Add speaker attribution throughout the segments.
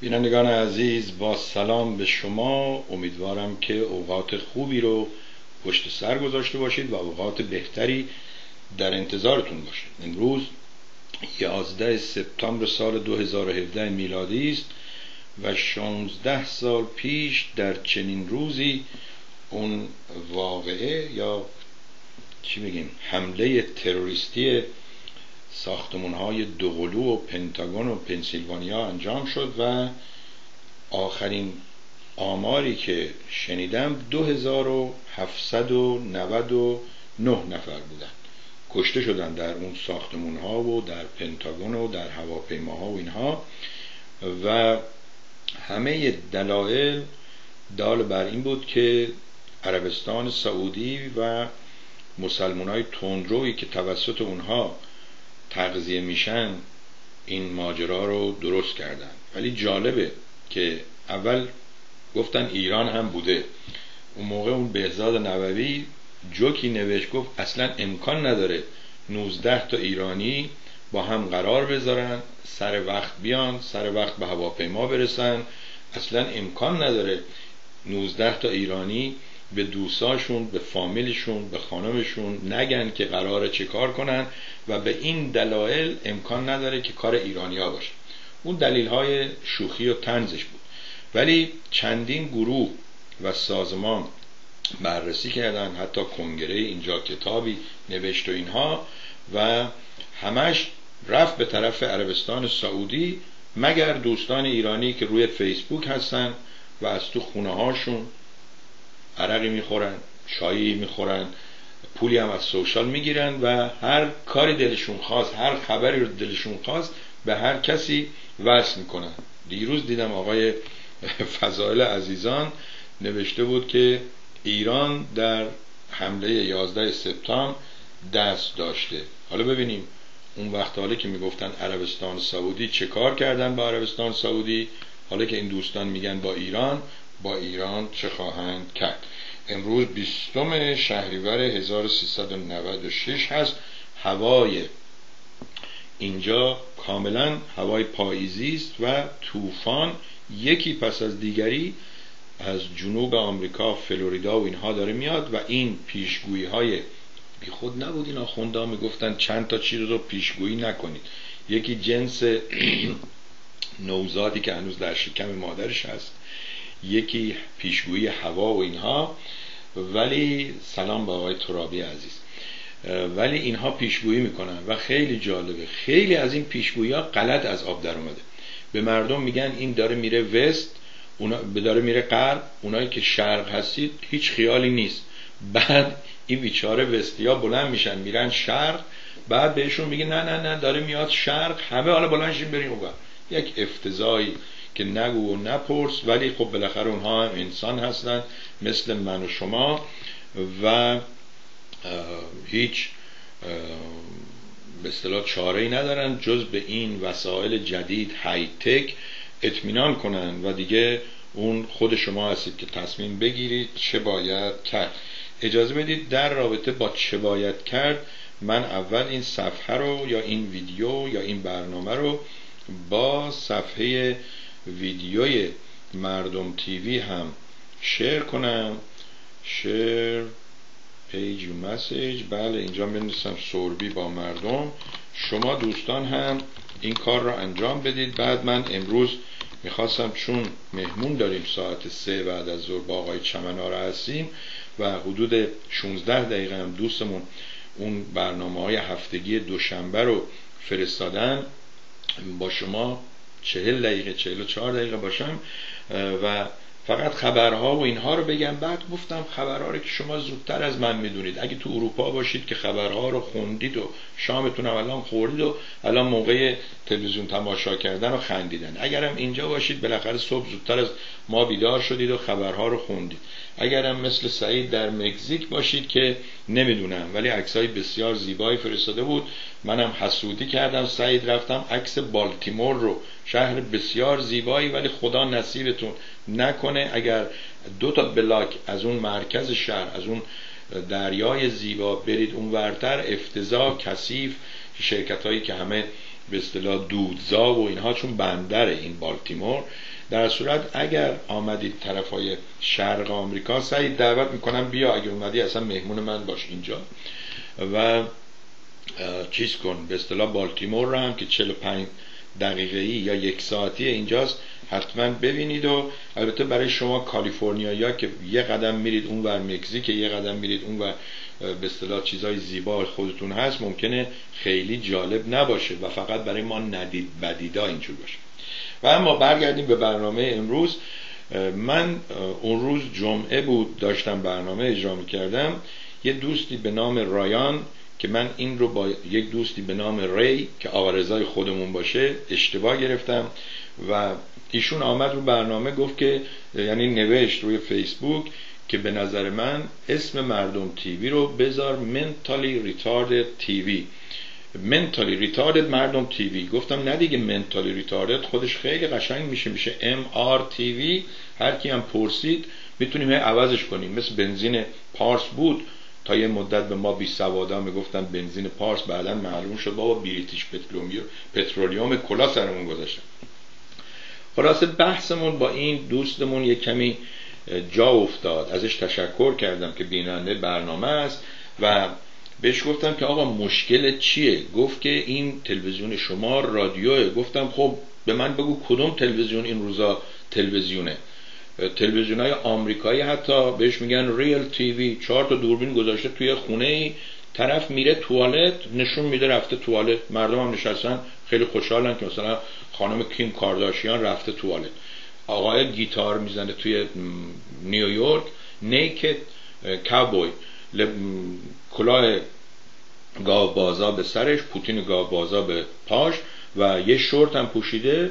Speaker 1: بینندگان عزیز با سلام به شما. امیدوارم که اوقات خوبی رو پشت سر گذاشته باشید و اوقات بهتری در انتظارتون باشید. امروز 11 سپتامبر سال 2017 میلادی است و 16 سال پیش در چنین روزی اون واقعه یا چی بگیم حمله تروریستی ساختمون های دوقلو و پنتاگون و پنسیلوانیا انجام شد و آخرین آماری که شنیدم 2799 نفر بودن. کشته شدن در اون ساختمون ها و در پنتاگون و در هواپیماها و اینها و همه دلایل دال بر این بود که عربستان سعودی و مسلمان های تندروی که توسط اونها تغذیه میشن این ماجرا رو درست کردن. ولی جالبه که اول گفتن ایران هم بوده. اون موقع اون بهزاد نووی جوکی نوشت گفت اصلا امکان نداره 19 تا ایرانی با هم قرار بذارن سر وقت بیان سر وقت به هواپیما برسن. اصلا امکان نداره 19 تا ایرانی به دوستاشون به فامیلشون به خانمشون نگن که قرار چه کار کنن و به این دلایل امکان نداره که کار ایرانیا باشه. اون دلیل های شوخی و تنزش بود. ولی چندین گروه و سازمان بررسی کردن حتی کنگره اینجا کتابی نوشت و اینها و همش رفت به طرف عربستان سعودی مگر دوستان ایرانی که روی فیسبوک هستن و از تو خونه هاشون عرقی می‌خورن چایی می‌خورن پولی هم از سوشال می‌گیرن و هر کاری دلشون خواست هر خبری رو دلشون خواست به هر کسی وصل می‌کنن. دیروز دیدم آقای فضائل عزیزان نوشته بود که ایران در حمله 11 سپتامبر دست داشته. حالا ببینیم اون وقت حالا که می‌گفتن عربستان سعودی چه کار کردن با عربستان سعودی؟ حالا که این دوستان میگن با ایران با ایران چه خواهند کرد. امروز بیستم شهریور 1396 هست. هوای اینجا کاملا هوای پاییزی است و طوفان یکی پس از دیگری از جنوب آمریکا فلوریدا و اینها داره میاد و این پیشگویی های بی خود نبود. اینا خوندا می‌گفتن چند تا چیز رو پیشگویی نکنید. یکی جنس نوزادی که هنوز در شکم مادرش هست. یکی پیشگویی هوا و اینها. ولی سلام به آقای ترابی عزیز. ولی اینها پیشگویی می‌کنن و خیلی جالبه. خیلی از این پیشگویی ها غلط از آب در اومده. به مردم میگن این داره میره وست اونا داره میره غرب. اونایی که شرق هستید هیچ خیالی نیست. بعد این بیچاره وستیا بلند میشن میرن شرق. بعد بهشون میگه نه نه نه داره میاد شرق. همه حالا بلند بریم اون یک افتضایی که نگو و نپرس ولی خب بالاخره اونها هم انسان هستند مثل من و شما و هیچ به اصطلاح چاره ای ندارن جز به این وسایل جدید های تک اطمینان کنن و دیگه اون خود شما هستید که تصمیم بگیرید چه باید کرد. اجازه بدید در رابطه با چه باید کرد من اول این صفحه رو یا این ویدیو یا این برنامه رو با صفحه ویدیوی مردم تیوی هم شیر کنم. شیر پیج و مسیج. بله اینجا بنویسم سوربی با مردم. شما دوستان هم این کار را انجام بدید. بعد من امروز می‌خواستم چون مهمون داریم ساعت سه بعد از ظهر با آقای چمنارا هستیم و حدود 16 دقیقه هم دوستمون اون برنامه های هفتگی دوشنبه رو فرستادن با شما چهل دقیقه چهل و چهار دقیقه باشم و فقط خبرها و اینها رو بگم. بعد گفتم خبرها رو که شما زودتر از من می‌دونید. اگه تو اروپا باشید که خبرها رو خوندید و شامتون هم الان خوردید و الان موقع تلویزیون تماشا کردن و خندیدن. اگرم اینجا باشید بالاخره صبح زودتر از ما بیدار شدید و خبرها رو خوندید. اگرم مثل سعید در مکزیک باشید که نمی‌دونم ولی عکسای بسیار زیبایی فرستاده بود. منم حسودی کردم سعید رفتم عکس بالتیمور رو. شهر بسیار زیبایی ولی خدا نصیبتون نکنه اگر دو تا بلاک از اون مرکز شهر از اون دریای زیبا برید اون ورتر افتضاح کثیف شرکت هایی که همه به اصطلاح دودزا و اینها چون بندر این بالتیمور در صورت اگر آمدید طرف های شرق آمریکا سعید دعوت می‌کنم بیا اگر اومدی اصلا مهمون من باش اینجا. و چیز کن به اصطلاح بالتیمور رو هم که 45 دقیقه ای یا یک ساعتی اینجاست حتما ببینید و البته برای شما کالیفرنیا که یه قدم میرید اون ور مکزیک یه قدم میرید اون ور به اصطلاح چیزای زیبا خودتون هست ممکنه خیلی جالب نباشه و فقط برای ما ندید بدیدا اینجور باشه. و اما برگردیم به برنامه امروز. من اون روز جمعه بود داشتم برنامه اجرا می‌کردم. یه دوستی به نام رایان که من این رو با یک دوستی به نام ری که آقا خودمون باشه اشتباه گرفتم و ایشون آمد رو برنامه گفت که یعنی نوشت روی فیسبوک که به نظر من اسم مردم تیوی رو بذار منتالی ریتاردد تیوی. منتالی ریتاردد مردم تیوی گفتم نه دیگه منتالی ریتاردد خودش خیلی قشنگ میشه میشه ام آر تیوی هر کی هم پرسید می‌تونیم عوضش کنیم. مثل بنزین پارس بود تا یه مدت به ما بی سوادا می‌گفتن بنزین پارس بعدا معلوم شد. بابا بریتیش پترولیوم کلا سرمون گذاشتن. خلاصه بحثمون با این دوستمون یه کمی جا افتاد. ازش تشکر کردم که بیننده برنامه است و بهش گفتم که آقا مشکل چیه؟ گفت که این تلویزیون شما رادیوه. گفتم خب به من بگو کدوم تلویزیون این روزا تلویزیونه؟ تلویزیون های آمریکایی حتی بهش میگن ریل تیوی چهار تا دوربین گذاشته توی خونه ای طرف میره توالت نشون میده رفته توالت. مردم هم نشستن. خیلی خوشحالن که مثلا خانم کیم کارداشیان رفته توالت. آقای گیتار می‌زنه توی نیویورک. نیکت کابوی کلاه گاو بازا به سرش پوتین گاو بازا به پاش و یه شورت هم پوشیده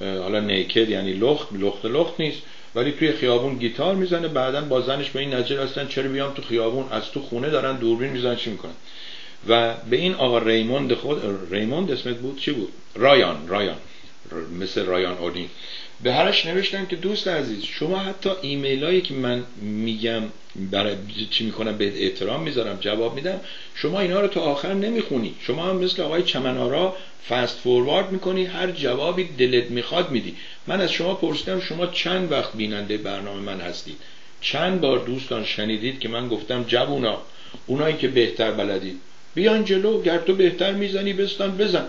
Speaker 1: حالا نیکد یعنی لخت لخت لخت نیست ولی توی خیابون گیتار می‌زنه بعدا با زنش به این نظر هستن چرا بیام تو خیابون؟ از تو خونه دارن دوربین می‌زنن چی می‌کنن؟ و به این آقا ریموند خود ریموند اسمت بود؟ چی بود؟ رایان رایان مثل رایان اونی. به هرش نوشتم که دوست عزیز شما حتی ایمیل هایی که من میگم برای چی می‌کنم به احترام می‌ذارم جواب میدم شما اینا رو تا آخر نمی‌خونی. شما هم مثل آقای چمنارا فست فوروارد می‌کنی هر جوابی دلت می‌خواد میدی. من از شما پرسیدم شما چند وقت بیننده برنامه من هستید؟ چند بار دوستان شنیدید که من گفتم جوونا اونایی که بهتر بلدید. بیان جلو گر تو بهتر می‌زنی بستان بزن.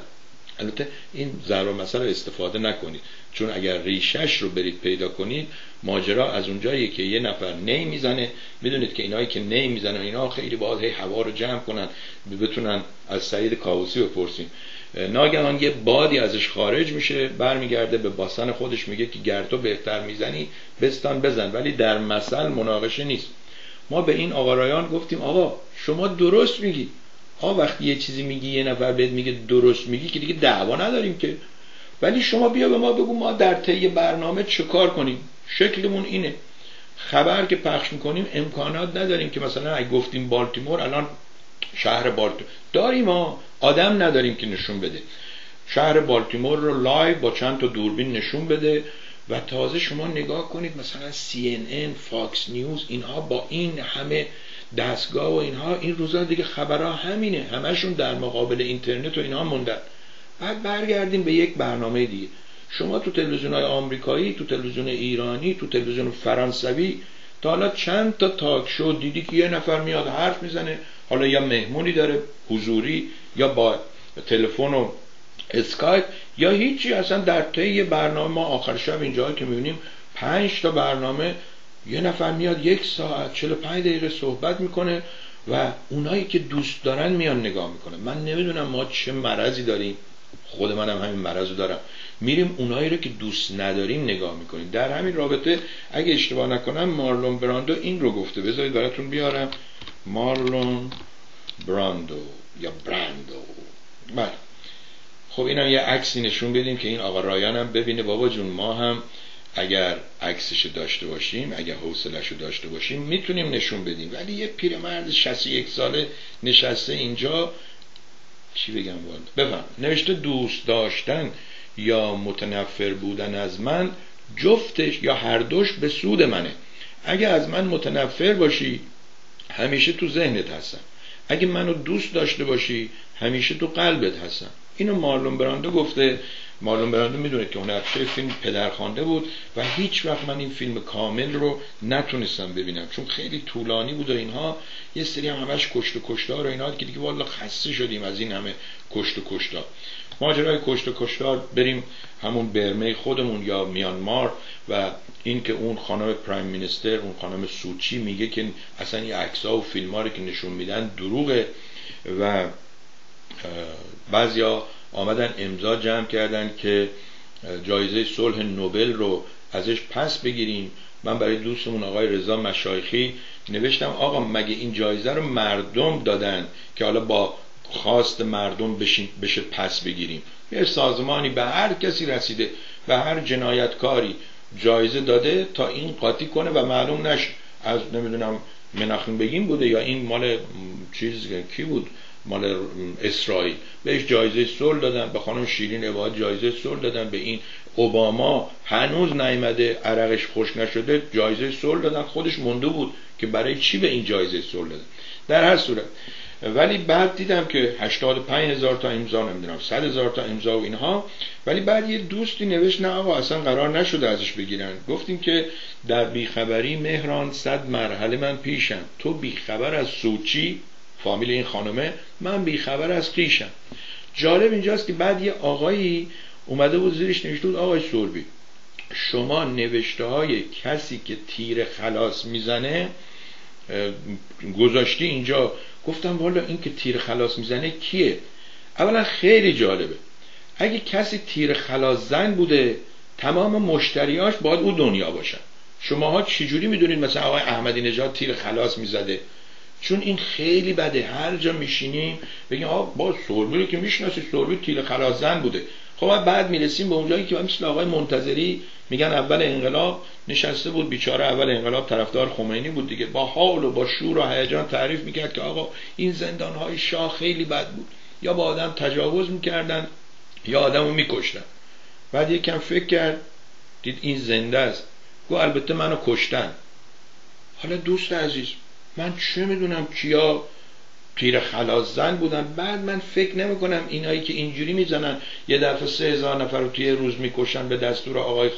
Speaker 1: البته این ضرب مثلا استفاده نکنید. چون اگر ریشش رو برید پیدا کنید ماجرا از اونجایی که یه نفر نی می‌زنه. می‌دونید که اینایی که نی می‌زنن اینا خیلی باید هی هوا رو جمع کنن بتونن از سعید کاوسی بپرسیم. ناگهان یه بادی ازش خارج میشه برمیگرده به باسن خودش میگه که گرتو بهتر می‌زنی بستان بزن. ولی در مثل مناقشه نیست. ما به این آقارایان گفتیم آقا شما درست میگی. ها وقتی یه چیزی میگی یه نفر بهت میگه درست میگی که دیگه دعوا نداریم که. ولی شما بیا به ما بگو ما در طی برنامه چه کار کنیم؟ شکلمون اینه. خبر که پخش می‌کنیم امکانات نداریم که مثلا اگه گفتیم بالتیمور الان شهر بالتیمور داریم ما آدم نداریم که نشون بده. شهر بالتیمور رو live با چند تا دوربین نشون بده و تازه شما نگاه کنید مثلا CNN فاکس نیوز اینها با این همه دستگاه و اینها این روزا دیگه خبرها همینه. همشون در مقابل اینترنت و اینها موندن. بعد برگردیم به یک برنامه دیگه. شما تو تلویزیون های آمریکایی تو تلویزیون ایرانی تو تلویزیون فرانسوی تا حالا چند تا talk show دیدی که یه نفر میاد حرف می‌زنه. حالا یا مهمونی داره حضوری یا با تلفن و اسکایپ یا هیچی. اصلا در طی برنامه ما آخر شب اینجا که می‌بینیم پنج تا برنامه یه نفر میاد یک ساعت 45 دقیقه صحبت می‌کنه و اونایی که دوست دارن میان نگاه می‌کنه من نمی‌دونم ما چه مرضی داریم. خود منم همین مرض دارم. میریم اونایی رو که دوست نداریم نگاه می‌کنیم. در همین رابطه اگه اشتباه نکنم مارلون براندو این رو گفته. بذارید براتون بیارم. مارلون براندو یا براندو. بله. خب اینم یه عکسی نشون بدیم که این آقا رایان هم ببینه. بابا جون ما هم اگر عکسش داشته باشیم اگر حوصلش داشته باشیم می‌تونیم نشون بدیم. ولی یه پیرمرد 61 ساله نشسته اینجا چی بگم والا بفهم. نوشته دوست داشتن یا متنفر بودن از من جفتش یا هر دوش به سود منه. اگه از من متنفر باشی همیشه تو ذهنت هستم. اگه منو دوست داشته باشی همیشه تو قلبت هستم. اینو مارلون براندو گفته. مارلون براندو می‌دونه که هنرپیشه فیلم پدرخوانده بود و هیچ وقت من این فیلم کامل رو نتونستم ببینم چون خیلی طولانی بود و اینها. یه سری هم همش کشت و کشتار و اینا که دیگه والا خسته شدیم از این همه کشت و کشتار. ماجرای کشت و کشتار بریم همون برمه خودمون یا میانمار و این که اون خانم پرایم مینستر اون خانم سوچی میگه که اصلا این عکس‌ها و فیلم رو که نشون میدن دروغه و بعضیا آمدن امضا جمع کردن که جایزه صلح نوبل رو ازش پس بگیریم. من برای دوستمون آقای رضا مشایخی نوشتم آقا مگه این جایزه رو مردم دادن که حالا با خواست مردم بشه پس بگیریم؟ یه سازمانی به هر کسی رسیده به هر جنایتکاری جایزه داده تا این قاطی کنه و معلوم نشه. از نمی‌دونم مناخیم بگیم بوده یا این مال چیز کی بود؟ مال اسرائیل. بهش جایزه صلح دادن به خانم شیرین عباد جایزه صلح دادن به این اوباما هنوز نیامده عرقش خوش نشده جایزه صلح دادن. خودش مونده بود که برای چی به این جایزه صلح دادن؟ در هر صورت. ولی بعد دیدم که 85 هزار تا امضا نمی‌دونم 100 هزار تا امضا و اینها. ولی بعد یه دوستی نوشت نه آقا اصلا قرار نشده ازش بگیرن. گفتیم که در بیخبری مهران صد مرحله من پیشم. تو بیخبر از سوچی فامیل این خانمه من بیخبر از خیشم. جالب اینجاست که بعد یه آقایی اومده بود زیرش نوشته بود آقای سوربی شما نوشته های کسی که تیر خلاص می‌زنه گذاشتی اینجا. گفتم والا این که تیر خلاص می‌زنه کیه؟ اولا خیلی جالبه. اگه کسی تیر خلاص زن بوده تمام مشتریاش باید او دنیا باشن. شماها چجوری می‌دونید مثلا آقای احمدی نژاد تیر خلاص می‌زده؟ چون این خیلی بده. هر جا میشینیم بگیم آقا با سربی که می‌شناسی سربی تیر خلاص زن بوده. خب بعد می‌رسیم به اونجایی که مثل آقای منتظری میگن اول انقلاب نشسته بود. بیچاره اول انقلاب طرفدار خمینی بود دیگه. با حال و با شور و هیجان تعریف می‌کرد که آقا این زندان های شاه خیلی بد بود. یا با آدم تجاوز می‌کردن یا آدم رو میکشتن. بعد یکم فکر کرد دید این زنده است. گو البته منو کشتن. حالا دوست عزیز من چه می‌دونم کیا تیر خلاص زن بودن؟ بعد من فکر نمی کنم اینایی که اینجوری می‌زنن یه دفعه سه هزار نفر رو توی روز می‌کشن به دستور آقای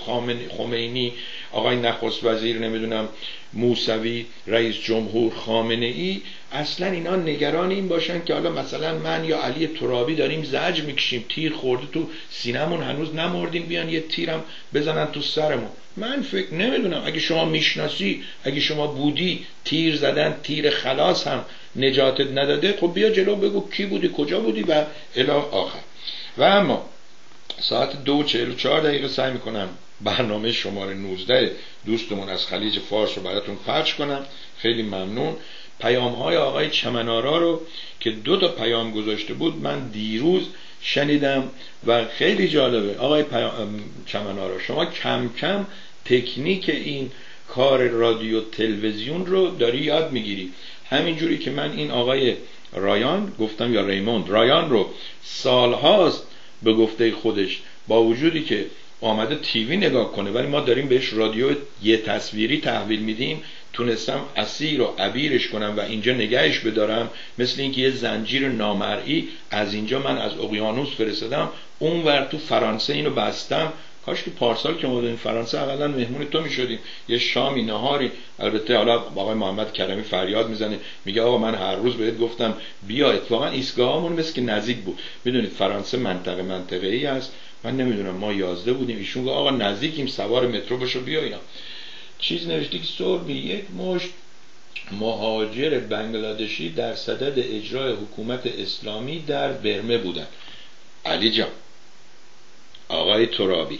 Speaker 1: خمینی آقای نخست وزیر نمی‌دونم موسوی رئیس جمهور خامنه ای اصلا اینا نگران این باشن که حالا مثلا من یا علی ترابی داریم زج می‌کشیم تیر خورده تو سینمون هنوز نمردیم بیان یه تیرم بزنن تو سرمون. من فکر نمی‌دونم. اگه شما می‌شناسی اگه شما بودی تیر زدن تیر خلاص هم نجاتت نداده خب بیا جلو بگو کی بودی کجا بودی و الی آخر. و اما ساعت دو چهل و چهار دقیقه سعی می‌کنم برنامه شماره 19 دوستمون از خلیج فارس رو براتون پخش کنم. خیلی ممنون. پیام های آقای چمنارا رو که دو تا پیام گذاشته بود من دیروز شنیدم و خیلی جالبه. آقای چمنارا شما کم کم تکنیک این کار رادیو تلویزیون رو داری یاد می‌گیری. همینجوری که من این آقای رایان گفتم یا ریموند رایان رو سالهاست به گفته خودش با وجودی که آمده تیوی نگاه کنه ولی ما داریم بهش رادیو یه تصویری تحویل میدیم. تونستم اسیر و عبیرش کنم و اینجا نگهش بدارم. مثل اینکه یه زنجیر نامرئی از اینجا من از اقیانوس فرستادم. اونور تو فرانسه اینو بستم. کاش که پارسال که اومدیم فرانسه اولا مهمون تو می‌شدیم. یه شامی نهاری. البته حالا آقای محمد کرمی فریاد می‌زنه. میگه آقا من هر روز بهت گفتم بیا اتفاقا ایستگاهمون مثل که نزدیک بود. می‌دونید فرانسه منطقه منطقه ای است. من نمی‌دونم ما یازده بودیم ایشون گفت آقا نزدیکیم سوار مترو بشو بیا اینا. چیز نوشته که سربی یک مشت مهاجر بنگلادشی در صدد اجرای حکومت اسلامی در برمه بودن علی جان آقای ترابی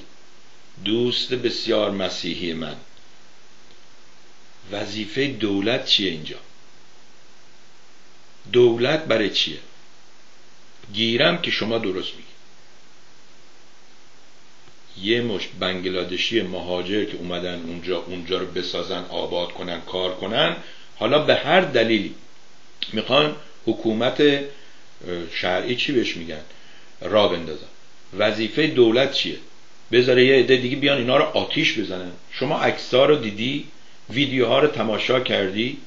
Speaker 1: دوست بسیار مسیحی من. وظیفه دولت چیه اینجا؟ دولت برای چیه؟ گیرم که شما درست میگی. یه مش بنگلادشی مهاجر که اومدن اونجا اونجا رو بسازن آباد کنن کار کنن حالا به هر دلیلی می‌خوان حکومت شرعی چی بهش میگن؟ را بندازن. وظیفه دولت چیه؟ بذاره یه عده دیگه بیان اینا رو آتیش بزنن. شما عکس‌ها رو دیدی؟ ویدیوها رو تماشا کردی؟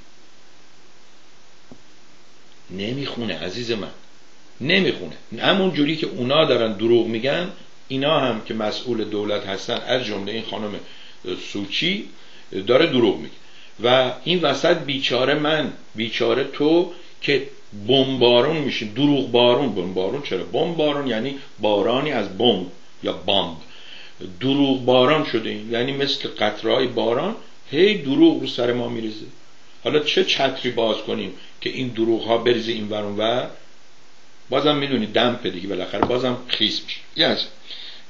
Speaker 1: نمی‌خونه عزیز من. نمی‌خونه. همون جوری که اونا دارن دروغ میگن اینا هم که مسئول دولت هستن از جمله این خانم سوچی داره دروغ میگه. و این وسط بیچاره من بیچاره تو که بمبارون میشه دروغ بارون بمبارون چرا؟ بمبارون یعنی بارانی از بمب یا بامب. دروغ باران شده این. یعنی مثل قطرهای باران هی دروغ رو سر ما میریزه. حالا چه چتری باز کنیم که این دروغ ها بریزه این ورون و بازم می‌دونی دمپه دیگه بالاخره بازم خیس میشه. یعنی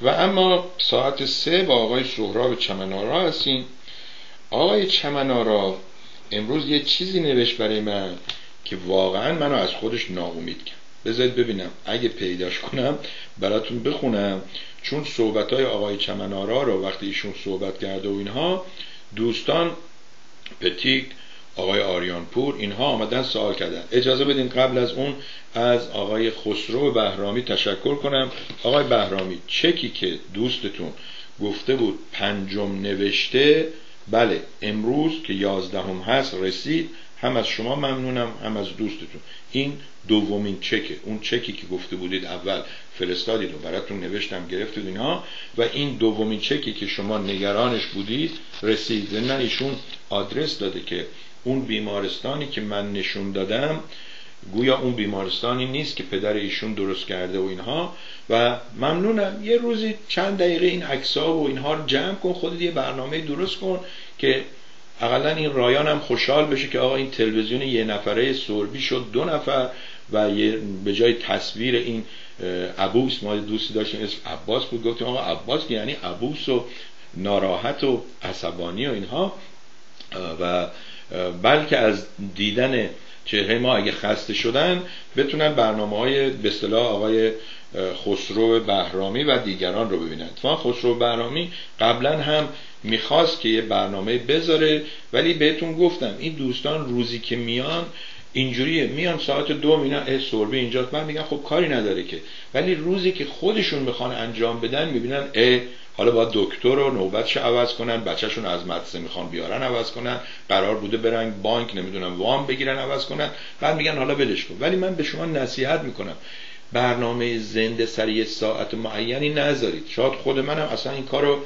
Speaker 1: و اما ساعت سه با آقای سهراب چمنارا هستیم. آقای چمنارا امروز یه چیزی نوشت برای من که واقعا منو از خودش ناامید کرد. بذارید ببینم. اگه پیداش کنم براتون بخونم. چون صحبت های آقای چمنارا رو وقتی ایشون صحبت کرده و اینها دوستان پتیک آقای آریانپور اینها آمدن سوال کردن. اجازه بدین قبل از اون از آقای خسرو بهرامی تشکر کنم. آقای بهرامی چکی که دوستتون گفته بود پنجم نوشته بله امروز که یازدهم هست رسید. هم از شما ممنونم هم از دوستتون. این دومین چکه. اون چکی که گفته بودید اول فرستادید و براتون نوشتم گرفتید اینها. و این دومین چکی که شما نگرانش بودید رسید. نه ایشون آدرس داده که اون بیمارستانی که من نشون دادم گویا اون بیمارستانی نیست که پدر ایشون درست کرده و اینها. و ممنونم. یه روزی چند دقیقه این عکس‌ها و اینها رو جمع کن خودت یه برنامه درست کن که اقلا این رایان هم خوشحال بشه که آقا این تلویزیون یه نفره سربی شد دو نفر و یه به جای تصویر این ابوس ما دوستی داشتیم اسم عباس بود. گفتیم آقا عباس یعنی ابوس و ناراحت و عصبانی و اینها. و بلکه از دیدن چهره ما اگه خسته شدن بتونن برنامه های به اصطلاح آقای خسرو بهرامی و دیگران رو ببینن. اتفاقا خسرو بهرامی قبلا هم می‌خواست که یه برنامه بذاره ولی بهتون گفتم این دوستان روزی که میان اینجوریه. میان ساعت دو مینا اه سربی اینجاست. من میگم خب کاری نداره که. ولی روزی که خودشون می‌خوان انجام بدن می‌بینن اه حالا با دکتر رو نوبتش عوض کنن بچهشون از مدرسه می‌خوان بیارن عوض کنن قرار بوده برن بانک نمی‌دونم وام بگیرن عوض کنن بعد میگن حالا ولش کن. ولی من به شما نصیحت می‌کنم. برنامه زنده سر یه ساعت معینی نذارید. شاید خود منم اصلا این کارو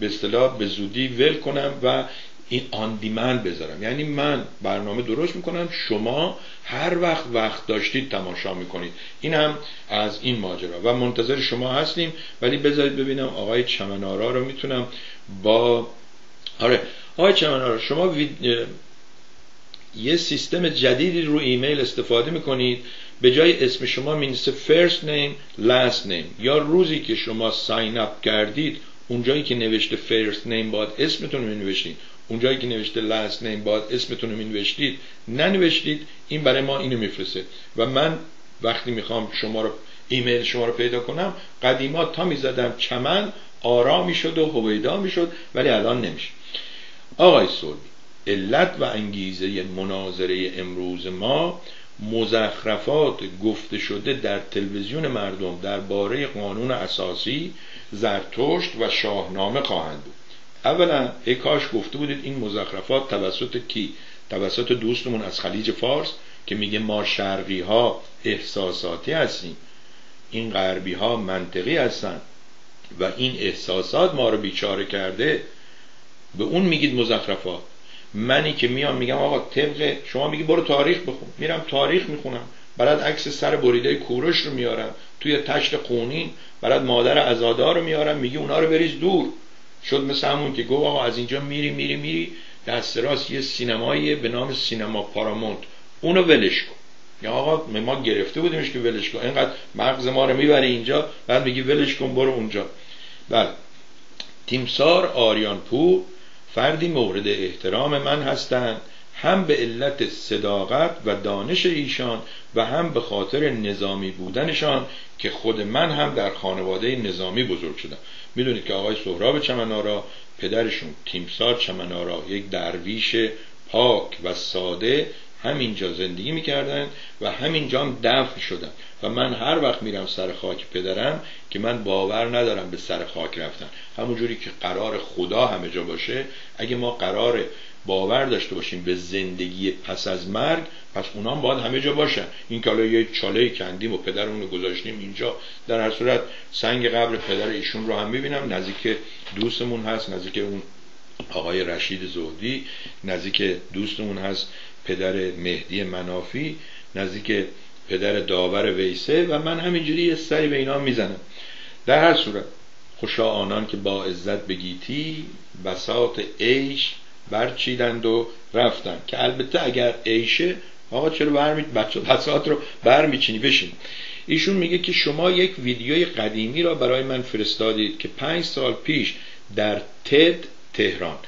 Speaker 1: به اصطلاح به زودی ول کنم و این آن دیمند بذارم. یعنی من برنامه درست می‌کنم شما هر وقت وقت داشتید تماشا می‌کنید. این هم از این ماجرا. و منتظر شما هستیم ولی بذارید ببینم آقای چمنارا رو می‌تونم با آره آقای چمنارا شما یه سیستم جدیدی رو ایمیل استفاده می‌کنید. به جای اسم شما مینسه first name last name. یا روزی که شما ساین اپ کردید اونجایی که نوشته first name باید اسمتون رو نوشتید. اونجایی که نوشته last name باید اسمتون رو نوشتید ننوشتید این برای ما اینو میفرسته. و من وقتی می‌خوام شما رو ایمیل شما رو پیدا کنم قدیما تا می‌زدم چمن آرا می‌شد و هویدا می‌شد ولی الان نمیشه. آقای سوربی علت و انگیزه مناظره امروز ما مزخرفات گفته شده در تلویزیون مردم درباره قانون اساسی زرتشت و شاهنامه خواهند بود. اولا ای کاش گفته بودید این مزخرفات توسط کی؟ توسط دوستمون از خلیج فارس که میگه ما شرقی ها احساساتی هستیم. این غربی ها منطقی هستن و این احساسات ما رو بیچاره کرده. به اون میگید مزخرفات. منی که میام میگم آقا طبق شما میگی برو تاریخ بخون. میرم تاریخ می‌خونم. برات عکس سر بریده کوروش رو میارم. توی تشت قونین برات مادر ازادار رو میارم. میگی اونا رو بریز دور. شد مثل همون که گفت آقا از اینجا میری میری میری. دست راست یه سینمایی به نام سینما پارامونت. اونو ولش کن. یا آقا ما گرفته بودیمش که ولش کن. اینقدر مغز ما رو می‌بره اینجا بعد میگی ولش کن برو اونجا. بله. تیمسار آریان پور فردی مورد احترام من هستند. هم به علت صداقت و دانش ایشان و هم به خاطر نظامی بودنشان که خود من هم در خانواده نظامی بزرگ شدم. می‌دونید که آقای سهراب چمنارا پدرشون تیمسار چمنارا یک درویش پاک و ساده همینجا زندگی می‌کردن و همینجا هم دفن شدن و من هر وقت میرم سر خاک پدرم که من باور ندارم به سر خاک رفتن. همونجوری که قرار خدا همه جا باشه اگه ما قرار باور داشته باشیم به زندگی پس از مرگ پس اونام باید همه جا باشن. این که یه چاله کندیم و پدر اونو گذاشتیم اینجا در هر صورت سنگ قبر پدر ایشون رو هم می‌بینم. نزدیک دوستمون هست نزدیک اون آقای رشید زهدی نزدیک دوستمون هست پدر مهدی منافی نزدیک پدر داور ویسه و من همینجوری یه سری به اینا می‌زنم. در هر صورت خوشا آنان که با عزت بگیتی بساط عیش برچیدند و رفتن که البته اگر عیشه آقا چرا برمی بچه بساط رو برمیچینی؟ بشین. ایشون میگه که شما یک ویدیوی قدیمی را برای من فرستادید که پنج سال پیش در تد تهران.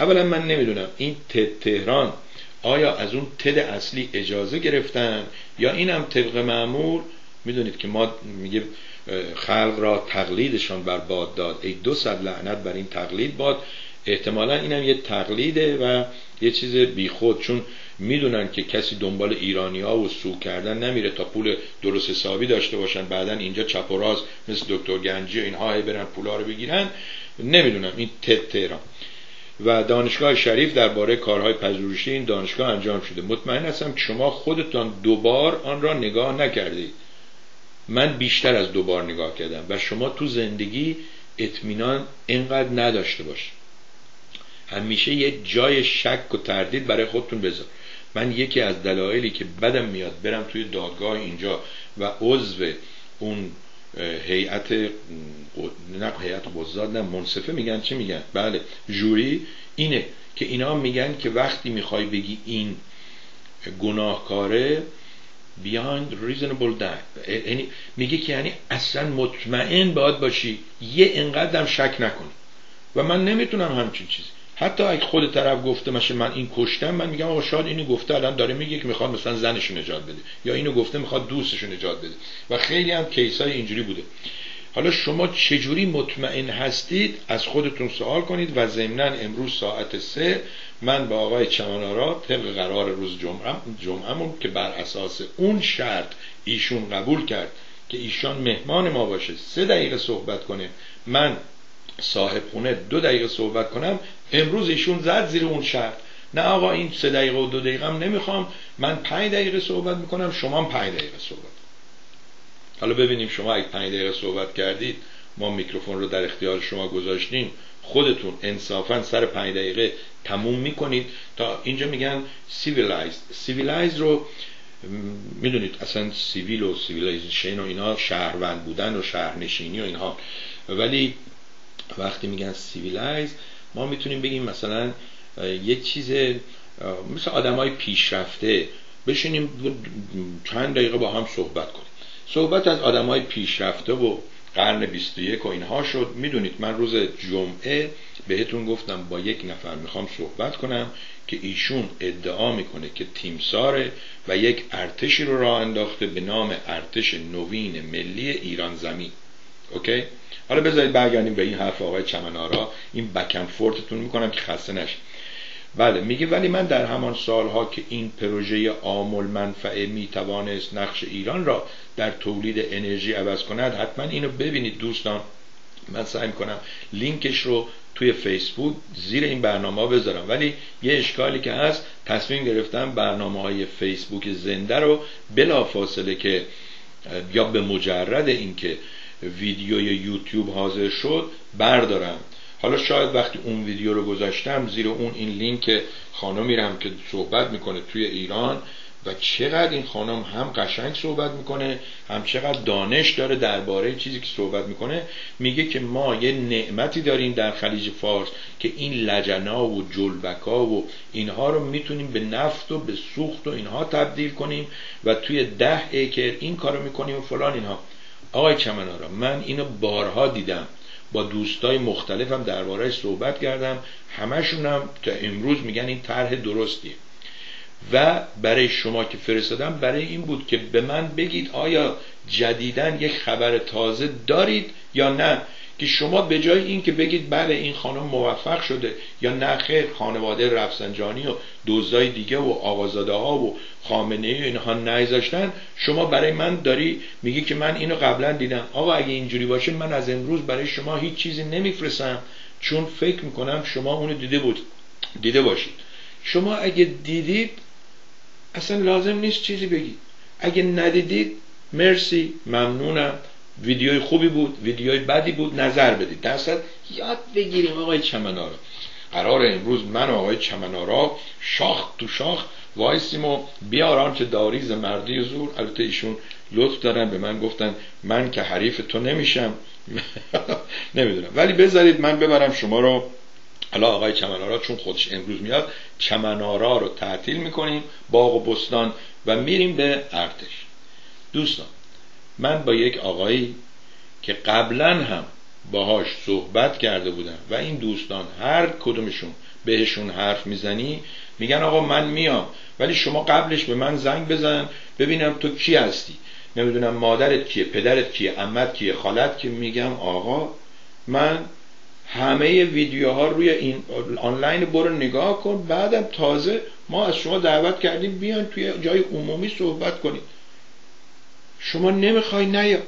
Speaker 1: اولا من نمی‌دونم این تد تهران آیا از اون تد اصلی اجازه گرفتن یا این هم طبق معمول؟ می‌دونید که ما میگه خلق را تقلیدشان بر باد داد. ای دو صد لعنت بر این تقلید باد. احتمالا اینم یه تقلیده و یه چیز بیخود. چون می‌دونن که کسی دنبال ایرانی ها و سو کردن نمیره تا پول درست حسابی داشته باشن. بعدا اینجا چپ و راز مثل دکتر گنجی و اینها برن پولا رو بگیرن. نمی‌دونم. این تت تهران. و دانشگاه شریف درباره کارهای پژوهشی این دانشگاه انجام شده. مطمئن هستم که شما خودتان دوبار آن را نگاه نکردید. من بیشتر از دوبار نگاه کردم و شما تو زندگی اطمینان اینقدر نداشته باش همیشه یه جای شک و تردید برای خودتون بذار. من یکی از دلایلی که بدم میاد برم توی دادگاه اینجا و عضو اون هیئت نه هیئت قضات نه منصفه میگن چه میگن؟ بله جوری اینه که اینا میگن که وقتی می‌خوای بگی این گناهکاره reasonable doubt. یعنی میگه که یعنی اصلا مطمئن باید باشی یه انقدرم شک نکنی و من نمی‌تونم همچین چیزی. حتی اگه خود طرف گفته مشه من این کشتم من میگم آقا شاید اینو گفته الان داره میگه که می‌خواد مثلا زنش نجات بده یا اینو گفته می‌خواد دوستش نجات بده. و خیلی هم کیسای اینجوری بوده. حالا شما چجوری مطمئن هستید؟ از خودتون سوال کنید و ضمنا امروز ساعت سه من با آقای چمنارا طبق قرار روز جمعه جمعهمون که بر اساس اون شرط ایشون قبول کرد که ایشان مهمان ما باشه سه دقیقه صحبت کنه. من صاحب خونه دو دقیقه صحبت کنم امروز ایشون زد زیر اون شرط نه آقا این سه دقیقه و دو دقیقه هم نمی‌خوام. من پنج دقیقه صحبت می‌کنم شما هم پنج دقیقه صحبت. حالا ببینیم شما اگه پنج دقیقه صحبت کردید ما میکروفون رو در اختیار شما گذاشتیم. خودتون انصافا سر پنج دقیقه تموم می‌کنید. تا اینجا میگن civilized civilized رو می‌دونید اصلا civil و civilization و اینا شهروند بودن و شهرنشینی و اینها. ولی وقتی میگن civilized ما می‌تونیم بگیم مثلا یه چیز مثل آدم های پیشرفته. بشینیم چند دقیقه با هم صحبت کنیم. صحبت از آدم های پیشرفته و قرن 21 و اینها شد. می‌دونید من روز جمعه بهتون گفتم با یک نفر می‌خوام صحبت کنم که ایشون ادعا می‌کنه که تیمساره و یک ارتشی رو راه انداخته به نام ارتش نوین ملی ایران زمین. اوکی؟ حالا بذارید برگردیم به این حرف آقای چمنارا. این بکم فورتتون می‌کنم که خسته نشید. بله میگه ولی من در همان سالها که این پروژه آمل منفعه می‌توانست نقش ایران را در تولید انرژی عوض کند حتما اینو ببینید دوستان. من سعی می‌کنم لینکش رو توی فیسبوک زیر این برنامه بذارم. ولی یه اشکالی که هست تصمیم گرفتم برنامه های فیسبوک زنده رو بلا فاصله که یا به مجرد اینکه ویدیوی یوتیوب حاضر شد بردارم. حالا شاید وقتی اون ویدیو رو گذاشتم زیر اون این لینک خانم میرم که صحبت می‌کنه توی ایران و چقدر این خانم هم قشنگ صحبت می‌کنه هم چقدر دانش داره درباره چیزی که صحبت می‌کنه میگه که ما یه نعمتی داریم در خلیج فارس که این لجنا و جلبکا و اینها رو می‌تونیم به نفت و به سوخت و اینها تبدیل کنیم و توی ده ایکر این کارو می‌کنیم و فلان اینها. آقای چمنارا من اینو بارها دیدم. با دوستای مختلفم درباره صحبت کردم. همشونم تا امروز میگن این طرح درستیه و برای شما که فرستادم برای این بود که به من بگید آیا جدیدن یک خبر تازه دارید یا نه. که شما به جای این که بگید بله این خانم موفق شده یا نه خیر خانواده رفسنجانی و دوزای دیگه و آقازاده ها و خامنه ای اینها نگذاشتن شما برای من داری میگی که من اینو قبلا دیدم. آقا اگه اینجوری باشه من از امروز برای شما هیچ چیزی نمیفرستم چون فکر می‌کنم شما اونو دیده بود. دیده باشید. شما اگه دیدید اصلا لازم نیست چیزی بگید. اگه ندیدید مرسی ممنونم. ویدیوی خوبی بود ویدیوی بدی بود نظر بدید. درصد یاد بگیریم آقای چمنارا. قرار امروز من و آقای چمنارا شاخ تو شاخ وایسیم و بیاران که داریز مردی زور. البته ایشون لطف دارن به من گفتن من که حریف تو نمیشم. نمی‌دونم. ولی بذارید من ببرم شما رو. حالا آقای چمنارا چون خودش امروز میاد چمنارا رو تعطیل می‌کنیم باغ و بستان و میریم به ارتش. دوستان من با یک آقایی که قبلا هم باهاش صحبت کرده بودم و این دوستان هر کدومشون بهشون حرف می‌زنی میگن آقا من میام ولی شما قبلش به من زنگ بزن ببینم تو کی هستی. نمی‌دونم مادرت کیه پدرت کیه امت کیه خالت که میگم آقا من همه ویدیوها روی این آنلاین برو نگاه کن بعدم تازه ما از شما دعوت کردیم بیان توی جای عمومی صحبت کنیم. شما نمی‌خوای نیا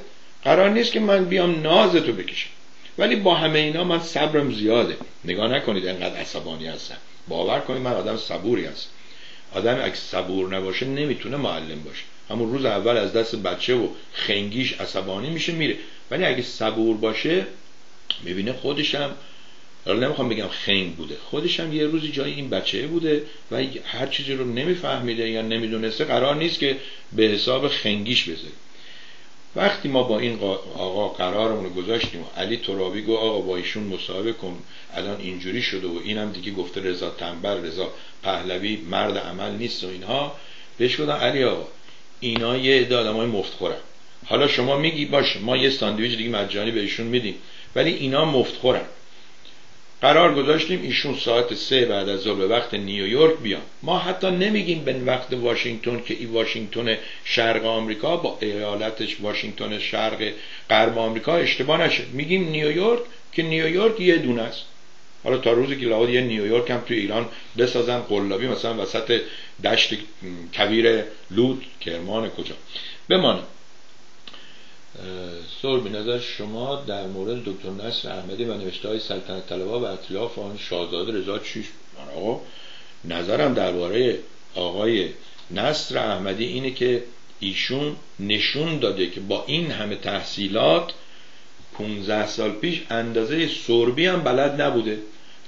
Speaker 1: قرار نیست که من بیام نازتو بکشم. ولی با همه اینا من صبرم زیاده. نگاه نکنید انقدر عصبانی هستم. باور کنید من آدم صبوری هستم. آدم اگه صبور نباشه نمی‌تونه معلم باشه. همون روز اول از دست بچه و خنگیش عصبانی میشه میره. ولی اگه صبور باشه می‌بینه خودشم حالا نمی‌خوام بگم خنگ بوده. خودشم یه روزی جای این بچه بوده و هر چیزی رو نمیفهمیده یا نمی‌دونسته قرار نیست که به حساب خنگیش بذاره. وقتی ما با این آقا قرارمون رو گذاشتیم و علی ترابی گو آقا با ایشون مصاحبه کن الان اینجوری شده و اینم دیگه گفته رضا تنبر رضا پهلوی مرد عمل نیست و اینها. بهش گفتم علی آقا اینا یه عده آدمای مفت خورن. حالا شما میگی باشه ما یه ساندویچ دیگه مجانی بهشون میدیم ولی اینا مفت خورن. قرار گذاشتیم ایشون ساعت سه بعد از ظهر به وقت نیویورک بیان. ما حتی نمیگیم به وقت واشنگتن که این واشنگتن شرق آمریکا با ایالتش واشنگتن شرق غرب آمریکا اشتباه نشه. میگیم نیویورک که نیویورک یه دونه است. حالا تا روزی که لابد یه نیویورک هم توی ایران بسازن قلابی مثلا وسط دشت کویر لود کرمان کجا. بمانه. سر به نظر شما در مورد دکتر نصر احمدی و نوشته های سلطنت طلبا و اطلاف آن شاهزاده رضا چیش آقا نظرم درباره آقای نصر احمدی اینه که ایشون نشون داده که با این همه تحصیلات 15 سال پیش اندازه سربی هم بلد نبوده.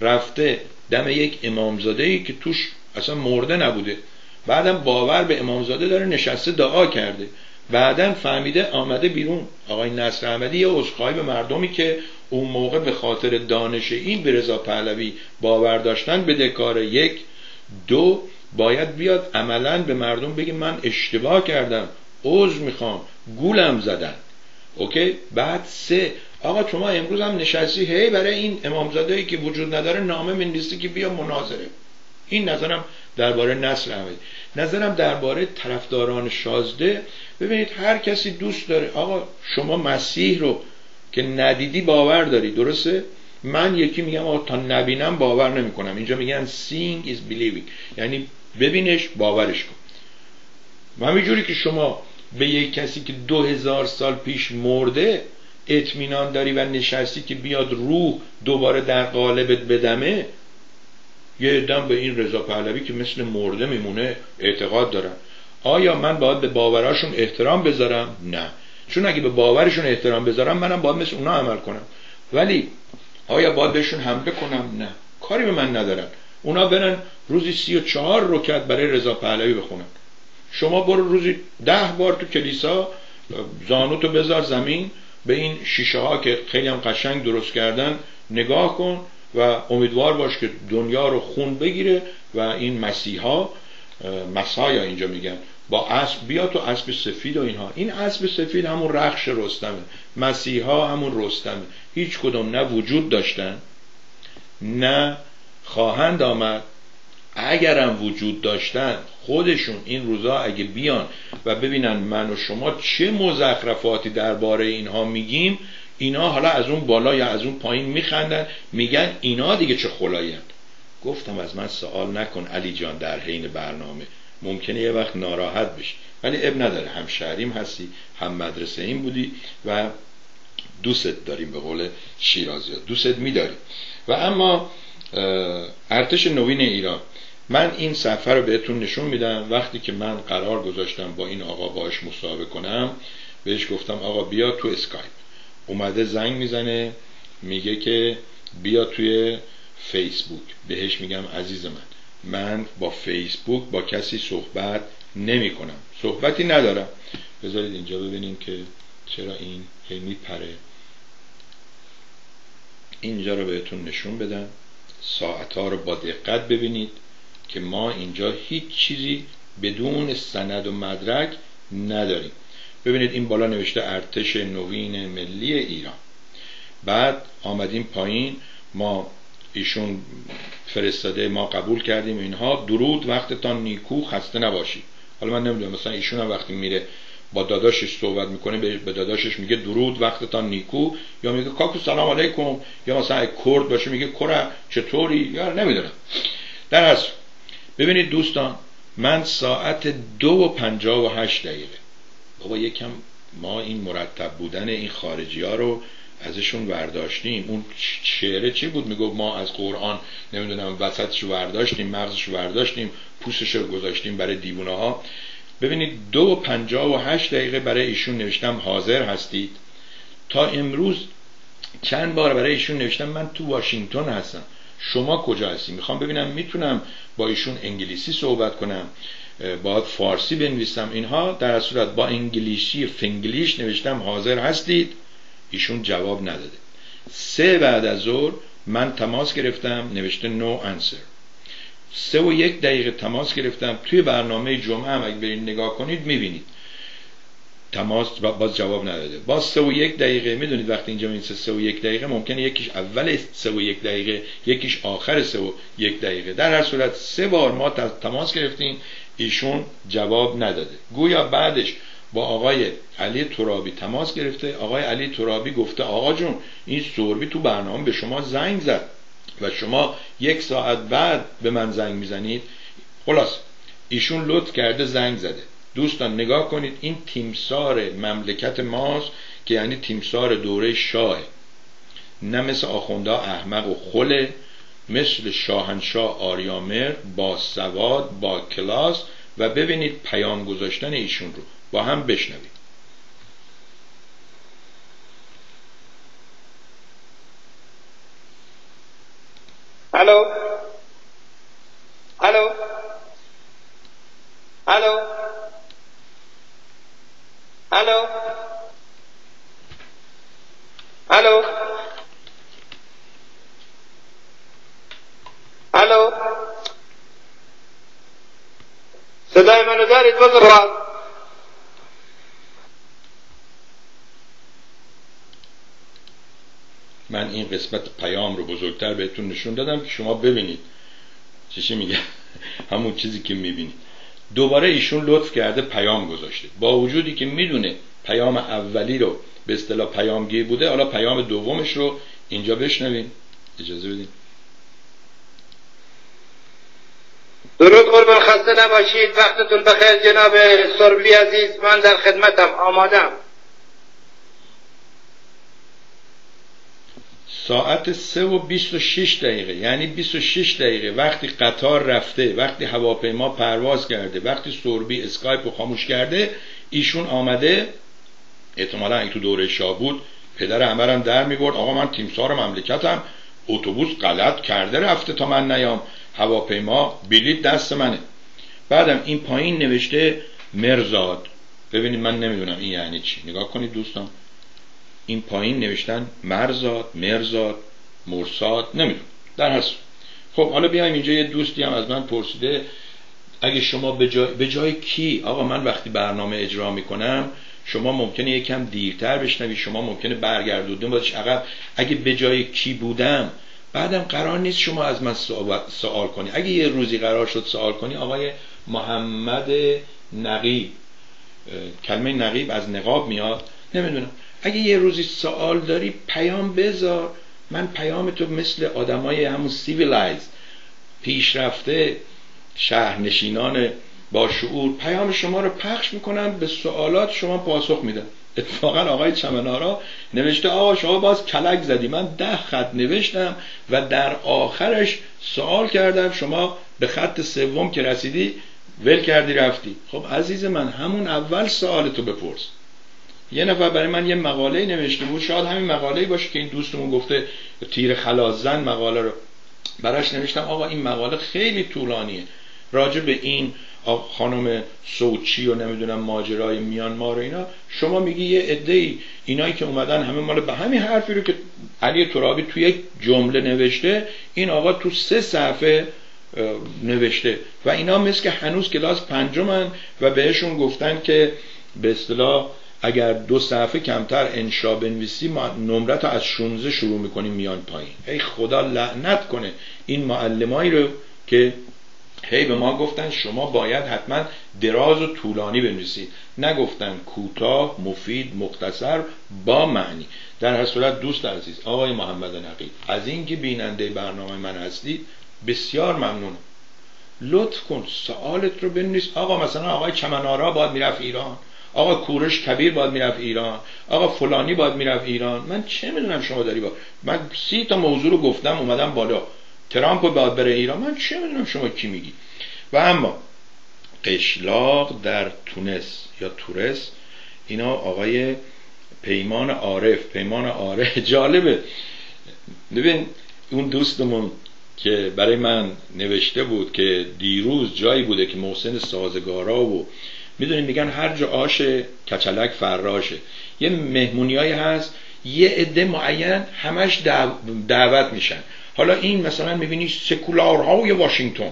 Speaker 1: رفته دم یک امامزاده ای که توش اصلا مرده نبوده. بعدم باور به امامزاده داره نشسته دعا کرده. بعدا فهمیده آمده بیرون. آقای نصر احمدی یه عذرخواهی به مردمی که اون موقع به خاطر دانش این به رضا پهلوی باور داشتن به کار یک. دو باید بیاد عملا به مردم بگه من اشتباه کردم عذر می‌خوام گولم زدن. اوکی؟ بعد سه آقا شما امروز هم نشستی هی برای این امامزاده ای که وجود نداره نامه منویسی که بیا مناظره. این نظرم درباره نسل احمدی نظرم درباره طرفداران شازده ببینید هر کسی دوست داره. آقا شما مسیح رو که ندیدی باور داری درسته؟ من یکی میگم آقا تا نبینم باور نمی‌کنم. اینجا میگن seeing is believing. یعنی ببینش باورش کن. و همینجوری که شما به یک کسی که دو هزار سال پیش مرده اطمینان داری و نشستی که بیاد روح دوباره در قالبت بدمه یه ادم به این رضا پهلوی که مثل مرده میمونه اعتقاد دارن. آیا من باید به باوراشون احترام بذارم؟ نه. چون اگه به باورشون احترام بذارم منم باید مثل اونا عمل کنم. ولی آیا باید بهشون حمله کنم؟ نه. کاری به من ندارن. اونا برن روزی سی و چهار رکت برای رضا پهلوی بخونن. شما برو روزی ده بار تو کلیسا زانوتو بذار زمین به این شیشه ها که خیلی هم قشنگ درست کردن نگاه کن. و امیدوار باش که دنیا رو خون بگیره و این مسیحا مسایا اینجا میگن با اسب بیا تو اسب سفید و اینها. این اسب سفید همون رخش رستمه. مسیحا همون رستمه. هیچ کدوم نه وجود داشتن نه خواهند آمد. اگرم وجود داشتن خودشون این روزا اگه بیان و ببینن من و شما چه مزخرفاتی درباره اینها میگیم اینا حالا از اون بالا یا از اون پایین میخندن میگن اینا دیگه چه خلایند؟ گفتم از من سوال نکن علی جان در حین برنامه ممکنه یه وقت ناراحت بشی. ولی اب نداره هم شهریم هستی هم مدرسه این بودی و دوست داریم به قول شیرازی دوست میداریم و اما ارتش نوین ایران من این سفر رو بهتون نشون میدم. وقتی که من قرار گذاشتم با این آقا باش مصاحبه کنم بهش گفتم آقا بیا تو اسکایپ. اومده زنگ می‌زنه میگه که بیا توی فیسبوک. بهش میگم عزیز من من با فیسبوک با کسی صحبت نمی کنم صحبتی ندارم. بذارید اینجا ببینیم که چرا این هی میپره. اینجا رو بهتون نشون بدم. ساعت ها رو با دقت ببینید که ما اینجا هیچ چیزی بدون سند و مدرک نداریم. ببینید این بالا نوشته ارتش نوین ملی ایران. بعد آمدیم پایین ما ایشون فرستاده ما قبول کردیم اینها. درود وقتتان نیکو خسته نباشید حالا من نمی‌دونم مثلا ایشون هم وقتی میره با داداشش صحبت می‌کنه به داداشش میگه درود وقتتان نیکو. یا میگه کاکو سلام علیکم. یا مثلا کرد باشه میگه کرا چطوری؟ یا نمی‌دونم. در اصل ببینید دوستان من ساعت دو و پنجاه و هشت دقیقه. بابا یکم ما این مرتب بودن این خارجی ها رو ازشون ورداشتیم. اون شعره چی بود؟ میگو ما از قرآن نمی‌دونم وسطش ورداشتیم مغزش ورداشتیم پوستش رو گذاشتیم برای دیوونه ها ببینید دو پنجاه و هشت دقیقه برای ایشون نوشتم حاضر هستید؟ تا امروز چند بار برای ایشون نوشتم من تو واشنگتن هستم. شما کجا هستی؟ می‌خوام ببینم می‌تونم با ایشون انگلیسی صحبت کنم. باید فارسی بنویسم. اینها در صورت با انگلیسی فنگلیش نوشتم حاضر هستید؟ ایشون جواب نداده. سه بعد از ظهر من تماس گرفتم نوشته نو no انسر سه و یک دقیقه تماس گرفتم. توی برنامه جمعه هم اگه برید نگاه کنید می‌بینید. تماس باز جواب نداده. باز سه و یک دقیقه می‌دونید وقتی اینجا این سه و یک دقیقه ممکنه یکیش اول سه و یک دقیقه یکیش آخر سه و یک دقیقه. در هر صورت سه بار ما تماس گرفتیم. ایشون جواب نداده. گویا بعدش با آقای علی ترابی تماس گرفته. آقای علی ترابی گفته آقا جون این سوربی تو برنامه به شما زنگ زد و شما یک ساعت بعد به من زنگ می‌زنید. خلاص ایشون لطف کرده زنگ زده. دوستان نگاه کنید این تیمسار مملکت ماست که یعنی تیمسار دوره شاه. نه مثل آخونده احمق و خله مثل شاهنشاه آریامر با سواد با کلاس و ببینید پیام گذاشتن ایشون رو. با هم بشنوید.
Speaker 2: الو؟ الو؟ الو؟ الو الو صدای منو دارید؟ بزرگ
Speaker 1: من این قسمت پیام رو بزرگتر بهتون نشون دادم که شما ببینید. چی میگه؟ همون چیزی که می‌بینید. دوباره ایشون لطف کرده پیام گذاشته. با وجودی که می‌دونه پیام اولی رو به اصطلاح پیامگیر بوده حالا پیام دومش رو اینجا بشنوین اجازه بدین.
Speaker 2: قربان خسته نباشید. وقتتون بخیر جناب سربی عزیز. من در خدمتم. آمادم.
Speaker 1: ساعت سه و بیست و شش دقیقه. یعنی بیست و شش دقیقه. وقتی قطار رفته وقتی هواپیما پرواز کرده وقتی سوربی اسکایپ رو خاموش کرده ایشون آمده. احتمالا این تو دوره شاه بود. پدر همه در می‌برد. آقا من تیمسار مملکتم. اتوبوس غلط کرده رفته تا من نیام. هواپیما بلیط دست منه. بعدم این پایین نوشته مرزاد. ببینید من نمی‌دونم این یعنی چی. نگاه کنید دوستان. این پایین نوشتن مرزاد مرزاد مرساد نمی‌دونم. در هست خب حالا بیایم اینجا. یه دوستی هم از من پرسیده اگه شما به جای, به جای کی؟ آقا من وقتی برنامه اجرا می‌کنم شما ممکنه یکم دیرتر بشنوی شما ممکنه برگردونده باشی عقب. اگه به جای کی بودم بعدم قرار نیست شما از من سوال کنی. اگه یه روزی قرار شد سوال کنی آقای محمد نقیب کلمه نقیب از نقاب میاد. نمی‌دونم. اگه یه روزی سوال داری پیام بذار. من پیام تو مثل آدمای همون civilized پیشرفته شهرنشینان با شعور پیام شما رو پخش می‌کنن به سوالات شما پاسخ میدن. اتفاقا آقای چمنارا نوشته آقا شما باز کلک زدی. من ده خط نوشتم و در آخرش سوال کردم. شما به خط سوم که رسیدی ول کردی رفتی. خب عزیز من همون اول سوالتو بپرس. یه نفر برای من یه مقاله نوشته بود. شاید همین مقاله باشه که این دوستمون گفته تیر خلاص زن مقاله رو. براش نوشتم آقا این مقاله خیلی طولانیه. راجع به این خانم سوچی و نمی‌دونم ماجرای میانمار و اینا شما میگی یه عده ای اینایی که اومدن همه مال به همین حرفی رو که علی ترابی توی یک جمله نوشته این آقا تو سه صفحه نوشته. و اینا مثل که هنوز کلاس پنجمن و بهشون گفتن که به اصطلاح اگر دو صفحه کمتر انشا بنویسی ما نمرت از 16 شروع می‌کنیم میان پایین. ای خدا لعنت کنه. این معلمایی رو که هی به ما گفتن شما باید حتما دراز و طولانی بنویسید. نگفتن کوتاه مفید مختصر با معنی. در هر صورت دوست عزیز آقای محمد نقیب از اینکه بیننده برنامه من هستید بسیار ممنونم لطف کن سوالت رو بنویس. آقا مثلا آقای چمنارا باید می‌رفت ایران. آقا کورش کبیر باید می‌رفت ایران. آقا فلانی باید می‌رفت ایران. من چه می‌دونم شما داری با من سی تا موضوع رو گفتم اومدم بالا. ترامپ باید بره ایران من چه می‌دونم شما کی میگی؟ و اما قشلاق در تونس یا تورس اینا آقای پیمان عارف پیمان عارف. جالبه. ببین اون دوستمون که برای من نوشته بود که دیروز جایی بوده که محسن سازگارا و می‌دونید میگن هر جا آش کچلک فراشه. یه مهمونیایی هست یه عده معین همش دعوت میشن. حالا این مثلا می‌بینی سکولارهای واشنگتن.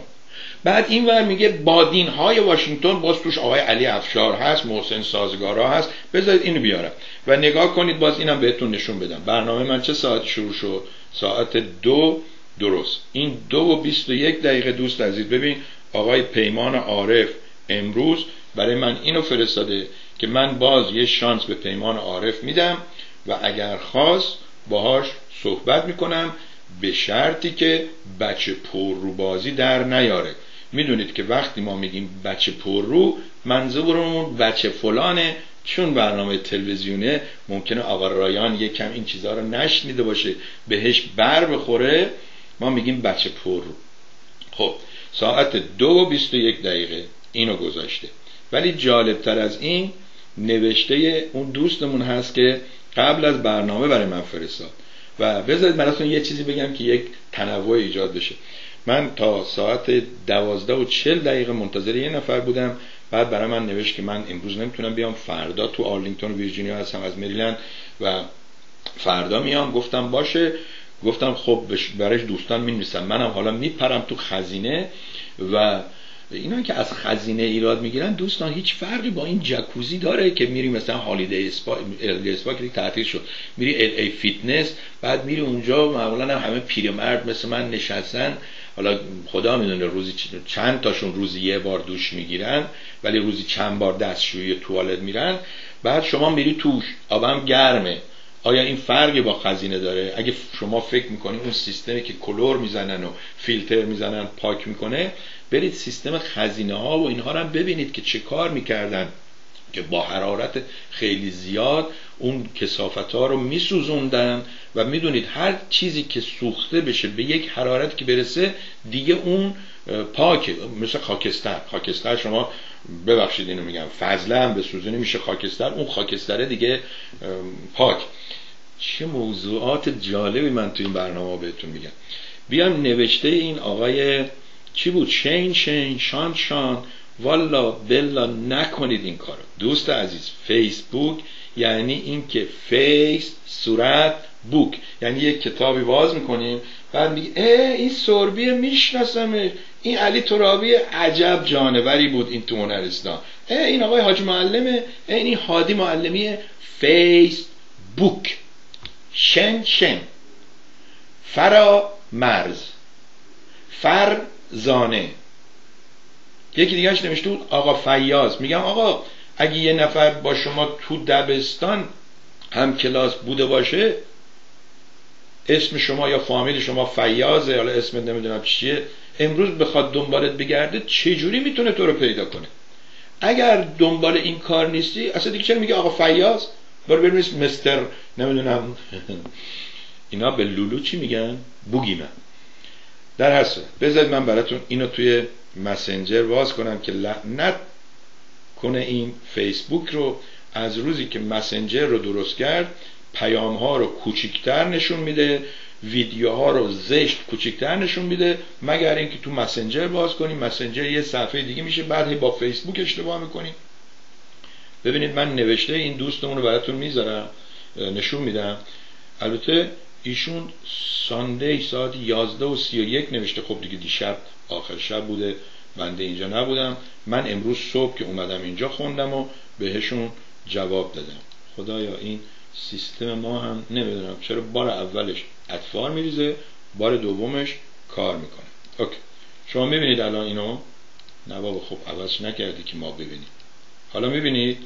Speaker 1: بعد این ور میگه بادین های واشنگتن باز توش آقای علی افشار هست محسن سازگارا هست. بذارید اینو بیارم. و نگاه کنید باز اینم بهتون نشون بدم. برنامه من چه ساعت شروع شد؟ ساعت دو درست. این دو و بیست و یک دقیقه دوست عزیز ببین آقای پیمان عارف امروز برای من اینو فرستاده که من باز یه شانس به پیمان عارف میدم و اگر خواست باهاش صحبت می‌کنم. به شرطی که بچه پر رو بازی در نیاره. می‌دونید که وقتی ما میگیم بچه پر رو منظورمون بچه فلانه. چون برنامه تلویزیونه ممکنه آقا رایان یه کم این چیزها رو نشنیده باشه بهش بر بخوره ما میگیم بچه پر رو خب ساعت دو و بیست و یک دقیقه. اینو گذاشته. ولی جالبتر از این نوشته اون دوستمون هست که قبل از برنامه برای من فرستاد. و بذارید براتون یه چیزی بگم که یک تنوع ایجاد بشه. من تا ساعت دوازده و چل دقیقه منتظر یه نفر بودم. بعد برای من نوشت که من امروز نمی‌تونم بیام. فردا تو آرلینگتون ویرجینیا هستم از مریلند و فردا میام. گفتم باشه. گفتم خب برایش دوستان می منم حالا میپرم تو خزینه و اینا که از خزینه ایراد می‌گیرن دوستان هیچ فرقی با این جکوزی داره که میری مثلا Holiday Spa Spa که تعطیل شد. میری LA Fitness بعد میری اونجا معمولا هم همه پیرمرد مثل من نشستن. حالا خدا می‌دونه روزی چند تاشون روزی یه بار دوش می‌گیرن ولی روزی چند بار دستشویی توالت میرن. بعد شما میری توش آبم گرمه. آیا این فرقی با خزینه داره؟ اگه شما فکر می‌کنید اون سیستمی که کلور می‌زنن و فیلتر می‌زنن پاک می‌کنه برید سیستم خزینه ها و اینها رو هم ببینید که چه کار می‌کردن. که با حرارت خیلی زیاد اون کسافت ها رو میسوزوندن و می‌دونید هر چیزی که سوخته بشه به یک حرارت که برسه دیگه اون پاک مثل خاکستر. خاکستر شما ببخشید اینو میگم فضله هم بسوزونی میشه خاکستر اون خاکستره دیگه پاک. چه موضوعات جالبی من تو این برنامه بهتون میگم. بیام نوشته این آقای چی بود؟ شین شین شان شان. والا بلا نکنید این کارو. دوست عزیز فیسبوک یعنی اینکه face صورت book. یعنی یک کتابی باز می‌کنیم بعد میگه اه این سربی میشناسمش. این علی ترابی عجب جانوری بود این تو هنرستان. اه این آقای حاج معلمه. اه این هادی معلمی فیس بوک شن شن فرامرز فرزانه یکی دیگهش نوشته بود آقا فیاض. میگم آقا اگه یه نفر با شما تو دبستان هم کلاس بوده باشه اسم شما یا فامیل شما فیاضه حالا اسم نمی‌دونم چیه امروز بخواد دنبالت بگرده چجوری می‌تونه تو رو پیدا کنه؟ اگر دنبال این کار نیستی اصلا دیگه چرا میگه آقا فیاض؟ برو بریم مستر نمی‌دونم. اینا به لولو چی میگن؟ بوگی من. در هر بذارید من براتون اینو توی مسنجر باز کنم که لعنت کنه این فیسبوک رو از روزی که مسنجر رو درست کرد پیام ها رو کوچیکتر نشون میده ویدیوها رو زشت کوچیکتر نشون میده مگر اینکه تو مسنجر باز کنیم مسنجر یه صفحه دیگه میشه بعد با فیسبوک اشتباه می‌کنیم ببینید من نوشته این دوستمون رو براتون می‌ذارم نشون میدم. البته ایشون ساندی ساعت 11 و 31 نوشته. خب دیگه دیشب آخر شب بوده. بنده اینجا نبودم. من امروز صبح که اومدم اینجا خوندم و بهشون جواب دادم. خدایا این سیستم ما هم نمی‌دونم چرا بار اولش اطفال میریزه بار دومش کار می‌کنه. اوکی. شما می‌بینید الان اینو؟ نه خب عوض نکردی که ما ببینید حالا می‌بینید؟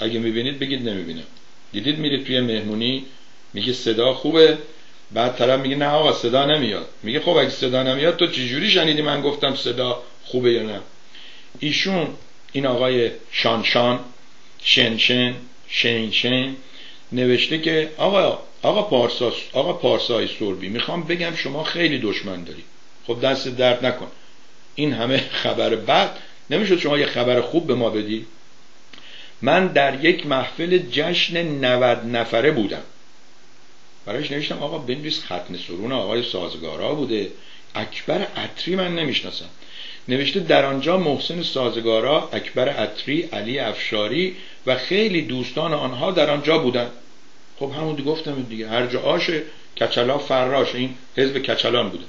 Speaker 1: اگه می‌بینید بگید نمی‌بینم. دیدید میرید توی مهمونی؟ میگه صدا خوبه. بعد طرف میگه نه آقا صدا نمیاد. میگه خب اگه صدا نمیاد تو چجوری شنیدی من گفتم صدا خوبه یا نه؟ ایشون این آقای شانشان شنشن شنشن نوشته که آقا آقا پارسا آقا پارسای سربی می‌خوام بگم شما خیلی دشمن داری. خب دست درد نکن. این همه خبر بد نمی‌شد شما یه خبر خوب به ما بدی؟ من در یک محفل جشن 90 نفره بودم. برایش نوشتم آقا بنویس ختم سرون آقای سازگارا بوده. اکبر عطری من نمی‌شناسم. نوشته در آنجا محسن سازگارا اکبر عطری علی افشاری و خیلی دوستان آنها در آنجا بودند خب همون دی گفتم دیگه هر جا آشه کچلا فراش این حزب کچلان بوده.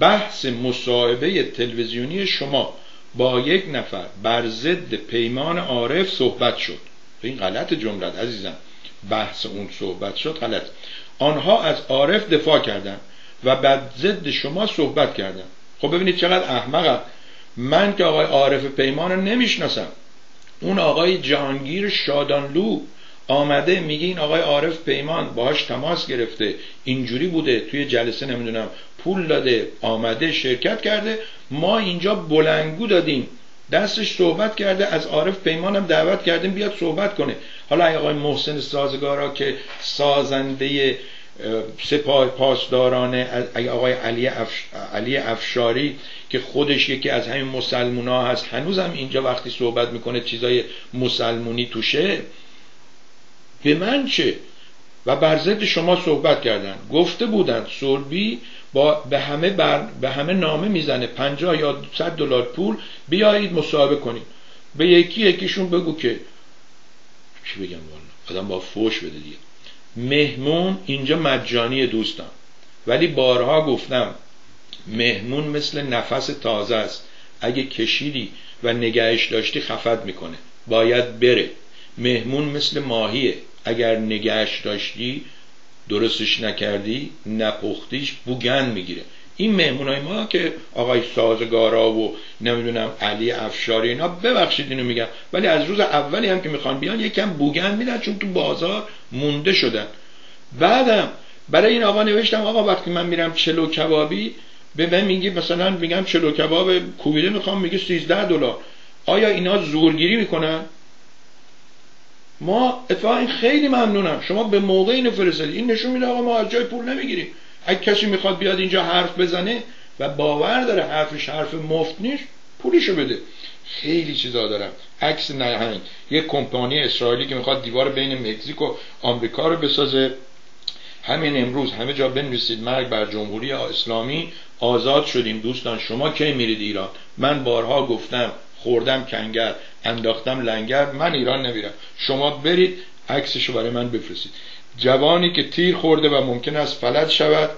Speaker 1: بحث مصاحبه تلویزیونی شما با یک نفر بر ضد پیمان عارف صحبت شد. این غلط جملت عزیزم. بحث اون صحبت شد غلط. آنها از عارف دفاع کردند و بر ضد شما صحبت کردند. خب ببینید چقدر احمق من که آقای عارف پیمان رو نمی‌شناسم. اون آقای جهانگیر شادانلو آمده میگه این آقای عارف پیمان باهاش تماس گرفته اینجوری بوده توی جلسه نمی‌دونم پول داده آمده شرکت کرده ما اینجا بلنگو دادیم. دستش صحبت کرده از عارف پیمانم دعوت کردیم بیاد صحبت کنه. حالا آقای محسن سازگارا که سازنده سپاه پاسدارانه اگه آقای علی, علی افشاری که خودش یکی از همین مسلمون ها هست هنوزم اینجا وقتی صحبت می‌کنه چیزای مسلمونی توشه. به من چه؟ و بر ضد شما صحبت کردن. گفته بودن سربی با به همه بر به همه نامه می‌زنه. 50 یا 100 دلار پول. بیایید مصاحبه کنید. به یکی یکیشون بگو که چی بگم والا؟ آدم با فوش بده دیگه. مهمون اینجا مجانی دوستم. ولی بارها گفتم مهمون مثل نفس تازه است. اگه کشیدی و نگهش داشتی خفت می‌کنه. باید بره. مهمون مثل ماهیه. اگر نگهش داشتی درستش نکردی نپختیش بوگن می‌گیره. این مهمونای ما که آقای سازگارا و نمی‌دونم علی افشاری اینا ببخشید اینو میگم ولی از روز اولی هم که می‌خوان بیان یکم بوگن میدن چون تو بازار مونده شدن. بعدم برای این آقا نوشتم آقا وقتی من میرم چلو کبابی به من میگی مثلا میگم چلو کباب کوبیده می‌خوام میگه 13 دلار. آیا اینا زورگیری می‌کنن؟ ما اتفاقا خیلی ممنونم. شما به موقع اینو فرستادید این نشون میده آقا ما از جای پول نمی‌گیریم. اگه کسی می‌خواد بیاد اینجا حرف بزنه و باور داره حرفش حرف مفت نیست پولشو بده. خیلی چیزا دارم. عکس نهنگ یه کمپانی اسرائیلی که می‌خواد دیوار بین مکزیک و آمریکا رو بسازه. همین امروز همه جا بنویسید. مرگ بر جمهوری اسلامی. آزاد شدیم. دوستان شما کی میرید ایران؟ من بارها گفتم خوردم کنگر انداختم لنگر من ایران نمیرم. شما برید عکسشو برای من بفرستید. جوانی که تیر خورده و ممکن است فلج شود.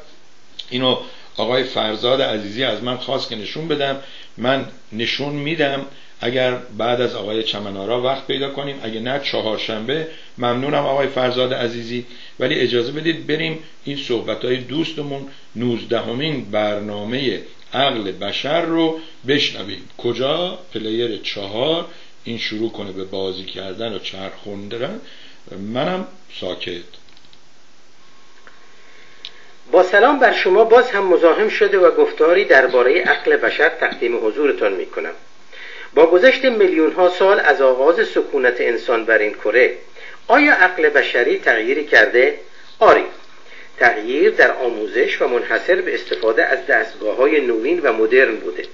Speaker 1: اینو آقای فرزاد عزیزی از من خواست که نشون بدم. من نشون میدم. اگر بعد از آقای چمنارا وقت پیدا کنیم اگه نه چهارشنبه ممنونم آقای فرزاد عزیزی. ولی اجازه بدید بریم این صحبت های دوستمون نوزدهمین برنامه عقل بشر رو بشنویم. کجا؟ پلیر چهار. این شروع کنه به بازی کردن و چرخوندن منم ساکت.
Speaker 3: با سلام بر شما باز هم مزاحم شده و گفتاری درباره عقل بشر تقدیم حضورتان می کنم با گذشت میلیون ها سال از آغاز سکونت انسان بر این کره آیا عقل بشری تغییری کرده؟ آری. تغییر در آموزش و منحصر به استفاده از دستگاه های نوین و مدرن بوده.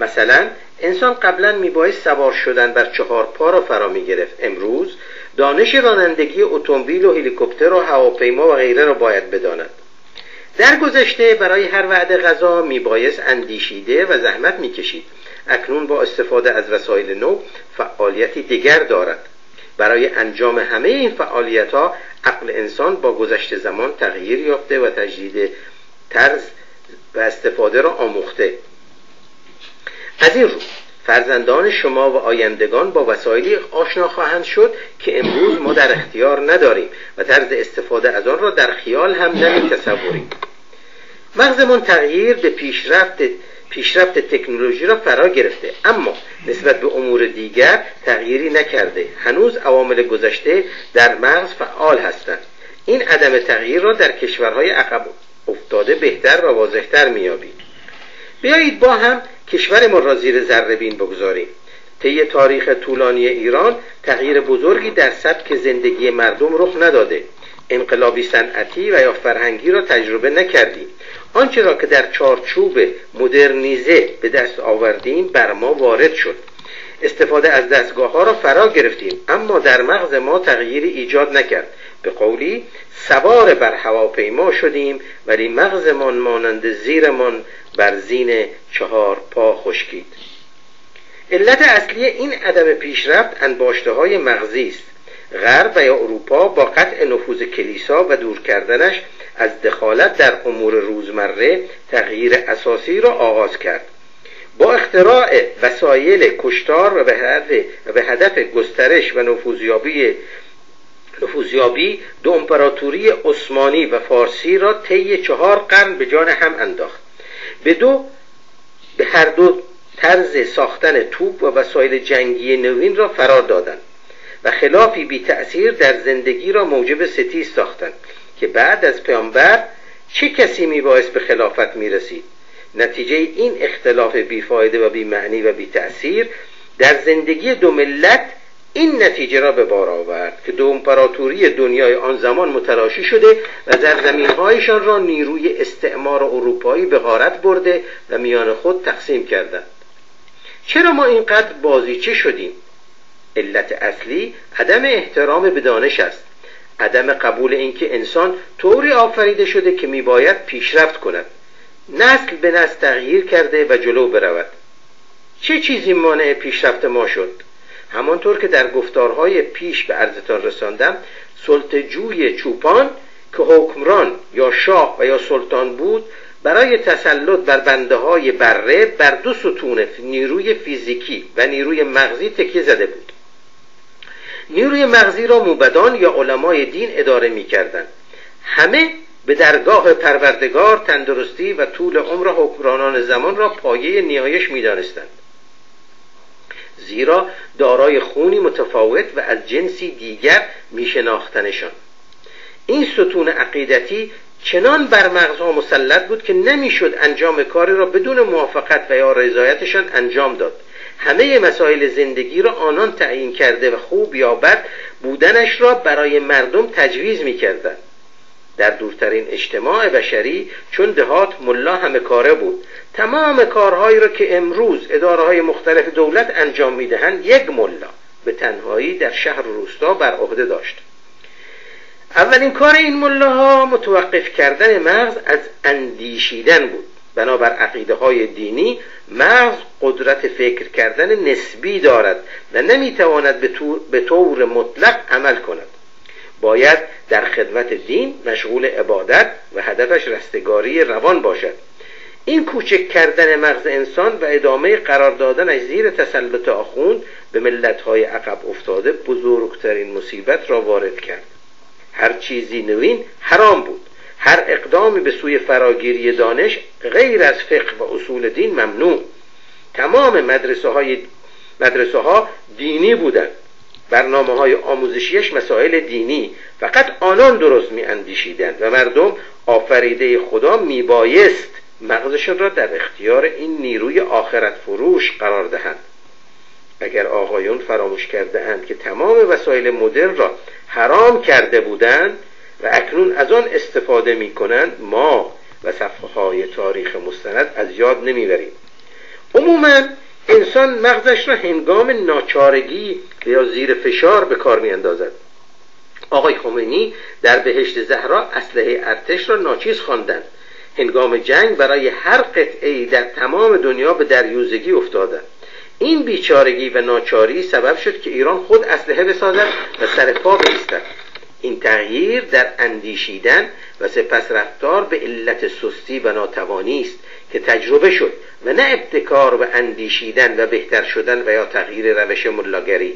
Speaker 3: مثلا انسان قبلا میبایست سوار شدن بر چهار پا را فرا می‌گرفت. امروز دانش رانندگی اتومبیل و هلیکوپتر و هواپیما و غیره را باید بداند. در گذشته برای هر وعده غذا میبایست اندیشیده و زحمت می‌کشید. اکنون با استفاده از وسایل نو فعالیتی دیگر دارد. برای انجام همه این فعالیت ها عقل انسان با گذشته زمان تغییر یافته و تجدید طرز و استفاده را آموخته. از این رو فرزندان شما و آیندگان با وسایلی آشنا خواهند شد که امروز ما در اختیار نداریم و طرز استفاده از آن را در خیال هم نمی تصوریم مغزمون تغییر به پیشرفت پیشرفت تکنولوژی را فرا گرفته. اما نسبت به امور دیگر تغییری نکرده. هنوز عوامل گذشته در مغز فعال هستند. این عدم تغییر را در کشورهای عقب افتاده بهتر و واضحتر میابید بیایید با هم کشورمان را زیر ذره بین بگذاریم. طی تاریخ طولانی ایران تغییر بزرگی در سبک زندگی مردم رخ نداده. انقلابی صنعتی و یا فرهنگی را تجربه نکردیم. آنچه را که در چارچوب مدرنیزه به دست آوردیم بر ما وارد شد. استفاده از دستگاه ها را فرا گرفتیم اما در مغز ما تغییری ایجاد نکرد. به قولی سوار بر هواپیما شدیم ولی مغزمان مانند زیرمان بر زین چهار پا خشکید. علت اصلی این عدم پیشرفت انباشته های مغزی است. غرب و یا اروپا با قطع نفوذ کلیسا و دور کردنش از دخالت در امور روزمره تغییر اساسی را آغاز کرد. با اختراع وسایل کشتار و به هدف گسترش و نفوذیابی نفوذیابی دو امپراتوری عثمانی و فارسی را طی چهار قرن به جان هم انداخت. به دو به هر دو طرز ساختن توپ و وسایل جنگی نوین را فرار دادند و خلافی بی تأثیر در زندگی را موجب ستیز ساختند که بعد از پیامبر چه کسی میبایست به خلافت می‌رسید؟ نتیجه این اختلاف بیفایده و بیمعنی و بی تأثیر در زندگی دو ملت این نتیجه را به بار آورد که دو امپراتوری دنیای آن زمان متلاشی شده و زمینهایشان را نیروی استعمار اروپایی به غارت برده و میان خود تقسیم کردند. چرا ما اینقدر بازیچه شدیم؟ علت اصلی عدم احترام به دانش است. عدم قبول اینکه انسان طوری آفریده شده که میباید پیشرفت کند. نسل به نسل تغییر کرده و جلو برود. چه چیزی مانع پیشرفت ما شد؟ همانطور که در گفتارهای پیش به عرضتان رساندم سلطجوی چوپان که حکمران یا شاه و یا سلطان بود برای تسلط بر بنده های بره بر دو ستون نیروی فیزیکی و نیروی مغزی تکیه زده بود نیروی مغزی را موبدان یا علمای دین اداره می کردن. همه به درگاه پروردگار تندرستی و طول عمر حکمرانان زمان را پایه نیایش می دانستند. زیرا دارای خونی متفاوت و از جنسی دیگر می شناختنشان. این ستون عقیدتی چنان بر مغزها مسلط بود که نمی‌شد انجام کاری را بدون موافقت و یا رضایتشان انجام داد همه مسائل زندگی را آنان تعیین کرده و خوب یا بد بودنش را برای مردم تجویز می‌کردند در دورترین اجتماع بشری چون دهات ملا همه کاره بود. تمام کارهایی را که امروز اداره های مختلف دولت انجام می‌دهند یک ملا به تنهایی در شهر و روستا بر عهده داشت. اولین کار این ملاها متوقف کردن مغز از اندیشیدن بود. بنابر عقیده های دینی مغز قدرت فکر کردن نسبی دارد و نمی‌تواند به طور مطلق عمل کند. باید در خدمت دین مشغول عبادت و هدفش رستگاری روان باشد. این کوچک کردن مغز انسان و ادامه قرار دادنش زیر تسلط آخوند به ملتهای عقب افتاده بزرگترین مصیبت را وارد کرد. هر چیزی نوین حرام بود. هر اقدامی به سوی فراگیری دانش غیر از فقه و اصول دین ممنوع. تمام مدرسه های, مدرسه ها دینی بودند. برنامه های آموزشیش مسائل دینی. فقط آنان درست می اندیشیدند و مردم آفریده خدا می بایست مغزشان را در اختیار این نیروی آخرت فروش قرار دهند. اگر آقایون فراموش کرده اند که تمام وسایل مدرن را حرام کرده بودند و اکنون از آن استفاده می کنند ما و صفحه های تاریخ مستند از یاد نمی‌بریم. عموما انسان مغزش را هنگام ناچارگی یا زیر فشار به کار می اندازد آقای خمینی در بهشت زهرا اسلحه ارتش را ناچیز خواندند. هنگام جنگ برای هر قطعه در تمام دنیا به دریوزگی افتادند. این بیچارگی و ناچاری سبب شد که ایران خود اسلحه بسازد و سر پا بایستد. این تغییر در اندیشیدن و سپس رفتار به علت سستی و ناتوانی است. که تجربه شد و نه ابتکار و اندیشیدن و بهتر شدن و یا تغییر روش ملاگری.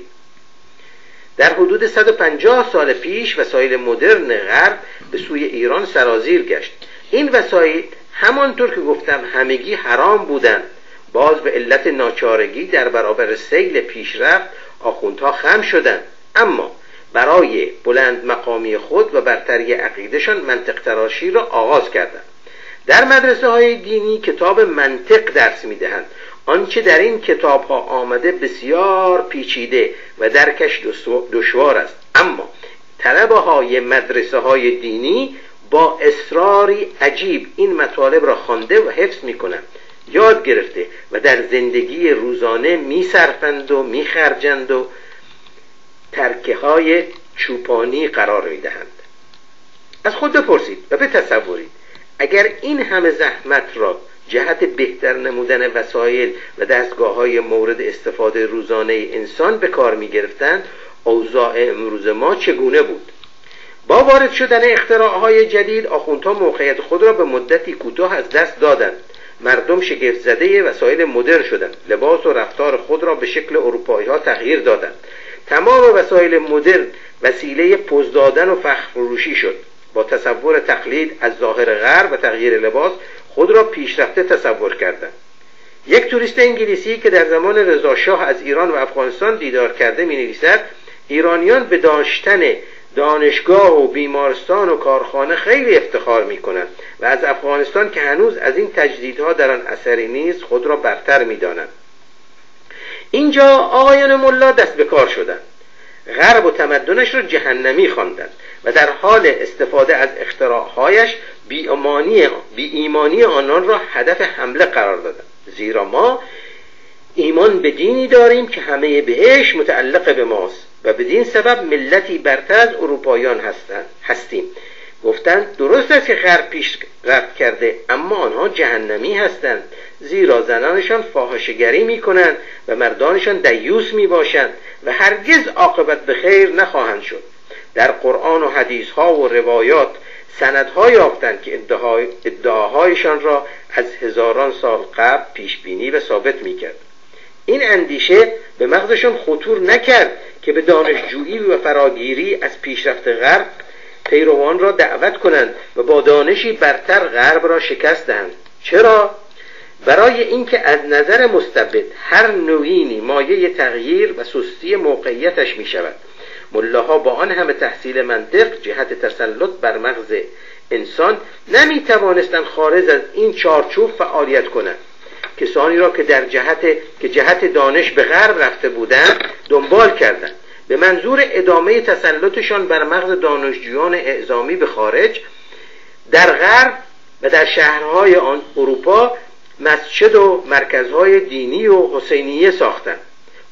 Speaker 3: در حدود 150 سال پیش وسایل مدرن غرب به سوی ایران سرازیر گشت. این وسایل همانطور که گفتم همگی حرام بودند. باز به علت ناچارگی در برابر سیل پیشرفت آخوندها خم شدند. اما برای بلند مقامی خود و برتری عقیدشان منطق تراشی را آغاز کردند. در مدرسه های دینی کتاب منطق درس می‌دهند. آنچه در این کتاب ها آمده بسیار پیچیده و درکش دشوار است. اما طلبه های مدرسه های دینی با اصراری عجیب این مطالب را خوانده و حفظ می کنند یاد گرفته و در زندگی روزانه میصرفند و میخرجند و ترکه های چوپانی قرار می‌دهند. از خود بپرسید و بتصورید اگر این همه زحمت را جهت بهتر نمودن وسایل و دستگاه های مورد استفاده روزانه انسان به کار می گرفتند اوضاع امروز ما چگونه بود؟ با وارد شدن های جدید آخوندها موقعیت خود را به مدتی کوتاه از دست دادند. مردم شگفت زده وسایل مدرن شدند. لباس و رفتار خود را به شکل اروپایی ها تغییر دادند. تمام وسایل مدرن وسیله پوز دادن و فخر فروشی شد. با تصور تقلید از ظاهر غرب و تغییر لباس خود را پیشرفته تصور کردند. یک توریست انگلیسی که در زمان رضاشاه از ایران و افغانستان دیدار کرده می نویسد ایرانیان به داشتن دانشگاه و بیمارستان و کارخانه خیلی افتخار می کنند و از افغانستان که هنوز از این تجدیدها در آن اثری نیست خود را برتر می دانند. اینجا آقایان ملا دست به کار شدند. غرب و تمدنش را جهنمی خواندند. و در حال استفاده از اختراعهایش بی ایمانی آنان را هدف حمله قرار دادند. زیرا ما ایمان به دینی داریم که همه بهش متعلق به ماست و بدین سبب ملتی برتر از اروپایان هستند هستیم. گفتند درست است که غرب پیش رفت کرده اما آنها جهنمی هستند. زیرا زنانشان فاحشگری می کنند و مردانشان دیوس می باشند و هرگز عاقبت به خیر نخواهند شد. در قرآن و حدیث ها و روایات سندها یافتند که ادعاهایشان را از هزاران سال قبل پیش بینی و ثابت می کرد این اندیشه به مغزشان خطور نکرد که به دانشجویی و فراگیری از پیشرفت غرب پیروان را دعوت کنند و با دانشی برتر غرب را شکست دهند. چرا؟ برای اینکه از نظر مستبد هر نوینی مایه تغییر و سستی موقعیتش می شود ملاها با آن همه تحصیل منطق جهت تسلط بر مغز انسان نمی توانستند خارج از این چارچوب فعالیت کنند. کسانی را که در جهت که جهت دانش به غرب رفته بودند دنبال کردند. به منظور ادامه تسلطشان بر مغز دانشجویان اعزامی به خارج در غرب و در شهرهای آن اروپا مسجد و مرکزهای دینی و حسینیه ساختند.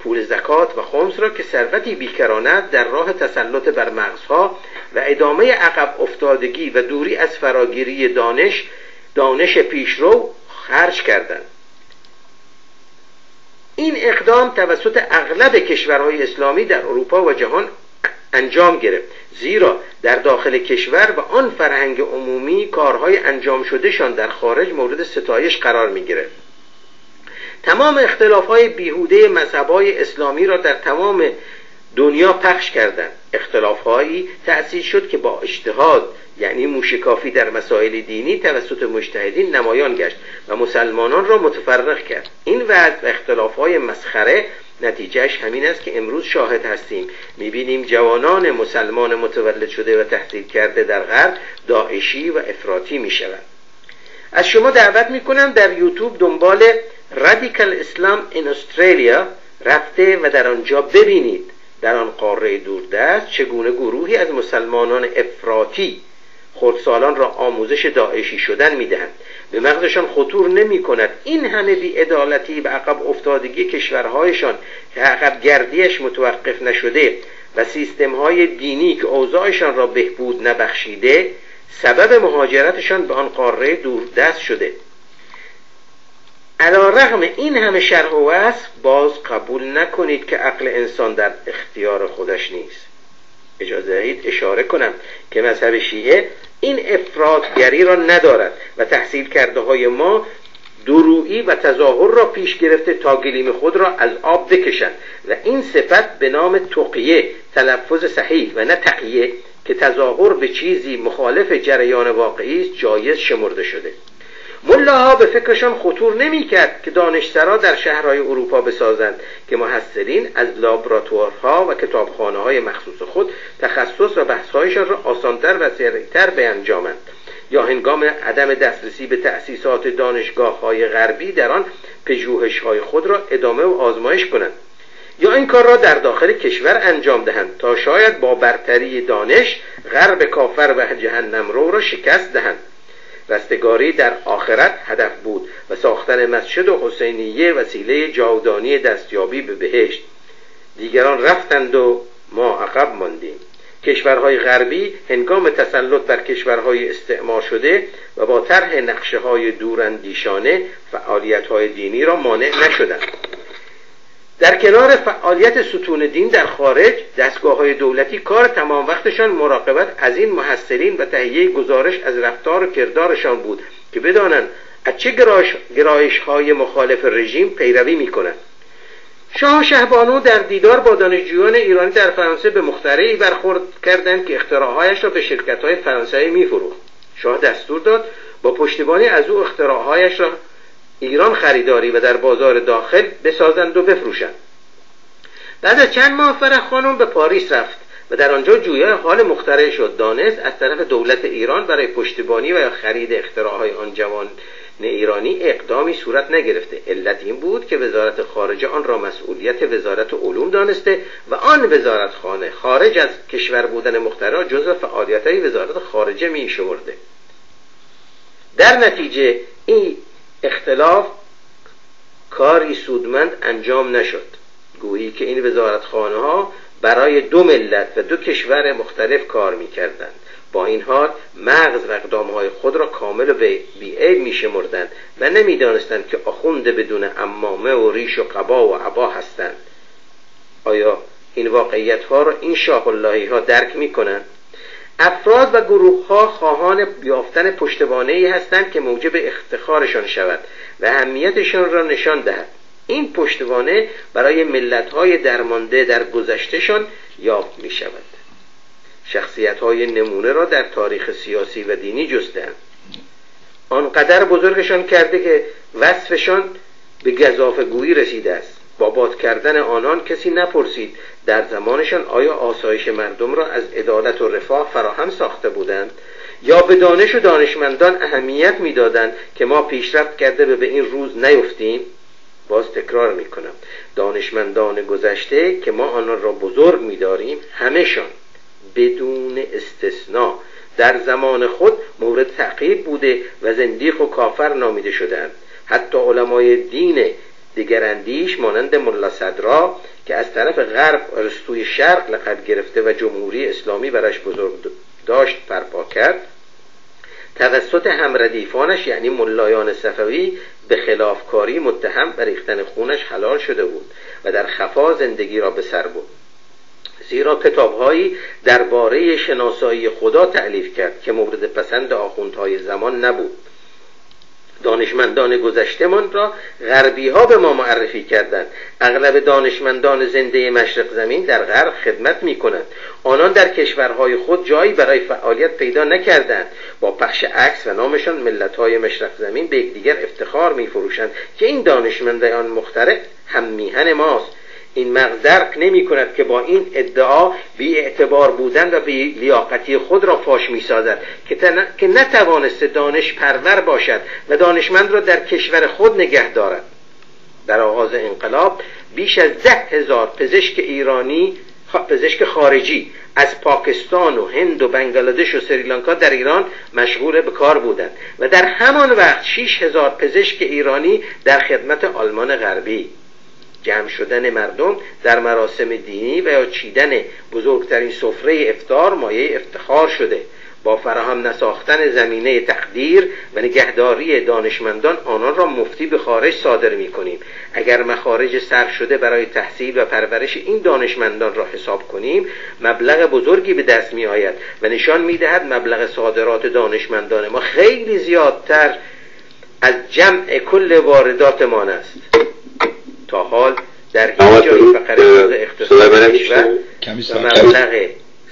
Speaker 3: پول زکات و خمس را که ثروتی بیکرانه در راه تسلط بر مغزها و ادامه عقب افتادگی و دوری از فراگیری دانش دانش پیشرو خرج کردند. این اقدام توسط اغلب کشورهای اسلامی در اروپا و جهان انجام گرفت زیرا در داخل کشور و آن فرهنگ عمومی کارهای انجام شدهشان در خارج مورد ستایش قرار می گرفت تمام اختلاف های بیهوده مذهب های اسلامی را در تمام دنیا پخش کردند. اختلاف هایی تأسیس شد که با اجتهاد یعنی موشکافی در مسائل دینی توسط مجتهدین نمایان گشت و مسلمانان را متفرق کرد. این وضع و اختلاف های مسخره نتیجهش همین است که امروز شاهد هستیم. می‌بینیم جوانان مسلمان متولد شده و تحصیل کرده در غرب داعشی و افراطی می‌شوند. از شما دعوت می‌کنم در یوتیوب دنبال رادیکال اسلام این استرالیا رفته و در آنجا ببینید. در آن قاره دوردست چگونه گروهی از مسلمانان افراطی خودسالان را آموزش داعشی شدن می‌دهند. به مغزشان خطور نمی کند این همه بیعدالتی و عقب افتادگی کشورهایشان که عقب گردیش متوقف نشده و سیستم های دینی که اوضاعشان را بهبود نبخشیده سبب مهاجرتشان به آن قاره دوردست شده. علا رغم این همه شرح و وصف باز قبول نکنید که عقل انسان در اختیار خودش نیست. اجازه دهید اشاره کنم که مذهب شیعه این افرادگری را ندارد و تحصیل کرده های ما درویی و تظاهر را پیش گرفته تا گلیم خود را از آب بکشند و این صفت به نام تقیه تلفظ صحیح و نه تقیه که تظاهر به چیزی مخالف جریان واقعی است جایز شمرده شده. ملاها به فکرشان خطور نمی کرد که دانشسرا در شهرهای اروپا بسازند که محصلین از لابراتوارها و کتابخانه های مخصوص خود تخصص و بحثهایشان را آسانتر و سریعتر بیانجامند یا هنگام عدم دسترسی به تأسیسات دانشگاه های غربی در آن پژوهش های خود را ادامه و آزمایش کنند. یا این کار را در داخل کشور انجام دهند تا شاید با برتری دانش غرب کافر و جهنم رو را شکست دهند. رستگاری در آخرت هدف بود و ساختن مسجد و حسینیه وسیله جاودانی دستیابی به بهشت. دیگران رفتند و ما عقب ماندیم. کشورهای غربی هنگام تسلط بر کشورهای استعمار شده و با طرح نقشه های دوراندیشانه فعالیت های دینی را مانع نشدند. در کنار فعالیت ستون دین در خارج دستگاه های دولتی کار تمام وقتشان مراقبت از این محصلین و تهیه گزارش از رفتار و کردارشان بود که بدانند از چه گرایش های مخالف رژیم پیروی می کنند شاه شهبانو در دیدار با دانشجویان ایرانی در فرانسه به مخترعی برخورد کردند که اختراعهایش را به شرکت های فرانسوی میفروخت. شاه دستور داد با پشتیبانی از او اختراعهایش را ایران خریداری و در بازار داخل بسازند و بفروشند. بعد از چند ماه فرح خانم به پاریس رفت و در آنجا جویا حال مخترع شد. دانست از طرف دولت ایران برای پشتیبانی و خرید اختراعهای آن جوان ایرانی اقدامی صورت نگرفته. علت این بود که وزارت خارجه آن را مسئولیت وزارت علوم دانسته و آن وزارت خانه خارج از کشور بودن مخترع جزو فعالیت های وزارت خارجه می شمرده در نتیجه این اختلاف کاری سودمند انجام نشد گویی که این وزارتخانه ها برای دو ملت و دو کشور مختلف کار می کردند. با این حال مغز و اقدام های خود را کامل و بیعیب می شمردند و نمی دانستند که آخوند بدون امامه و ریش و قبا و عبا هستند آیا این واقعیت ها را این شاه ها درک می کنند؟ افراد و گروه ها خواهان یافتن پشتوانه ای هستند که موجب افتخارشان شود و اهمیتشان را نشان دهد. این پشتوانه برای ملت های درمانده در گذشتهشان یافت می شود شخصیت های نمونه را در تاریخ سیاسی و دینی جستند آنقدر بزرگشان کرده که وصفشان به گذاف گویی رسیده است. با باد کردن آنان کسی نپرسید در زمانشان آیا آسایش مردم را از عدالت و رفاه فراهم ساخته بودند یا به دانش و دانشمندان اهمیت می‌دادند که ما پیشرفت کرده به این روز نیفتیم؟ باز تکرار می کنم دانشمندان گذشته که ما آنان را بزرگ میداریم همهشان بدون استثنا در زمان خود مورد تعقیب بوده و زندیق و کافر نامیده شدند. حتی علمای دین دیگراندیش مانند ملا صدرا که از طرف غرب ارسطوی شرق لقب گرفته و جمهوری اسلامی برش بزرگ داشت برپا کرد. توسط همردیفانش یعنی ملایان صفوی به خلافکاری متهم و ریختن خونش حلال شده بود و در خفا زندگی را به سر بود زیرا کتابهایی درباره شناسایی خدا تعلیف کرد که مورد پسند آخوندهای زمان نبود. دانشمندان گذشتمان را غربی ها به ما معرفی کردند. اغلب دانشمندان زنده مشرق زمین در غرب خدمت می کنند آنان در کشورهای خود جایی برای فعالیت پیدا نکردند. با پخش عکس و نامشان ملت های مشرق زمین به یکدیگر افتخار می فروشند که این دانشمندان مخترع هم میهن ماست. این مغز درک نمی کند که با این ادعا بی اعتبار بودن و بی لیاقتی خود را فاش می سازد که, که نتوانسته دانش پرور باشد و دانشمند را در کشور خود نگه دارد. در آغاز انقلاب بیش از ده هزار پزشک ایرانی پزشک خارجی از پاکستان و هند و بنگلادش و سریلانکا در ایران مشغول به کار بودند و در همان وقت 6 هزار پزشک ایرانی در خدمت آلمان غربی جمع شدن مردم در مراسم دینی و یا چیدن بزرگترین سفره افتار مایه افتخار شده. با فراهم نساختن زمینه تقدیر و نگهداری دانشمندان آنان را مفتی به خارج صادر می کنیم اگر مخارج سر شده برای تحصیل و پرورش این دانشمندان را حساب کنیم مبلغ بزرگی به دست می آید و نشان می دهد مبلغ صادرات دانشمندان ما خیلی زیادتر از جمع کل وارداتمان است تا حال در هیچ جایی فقر اقتصادی و مبلغ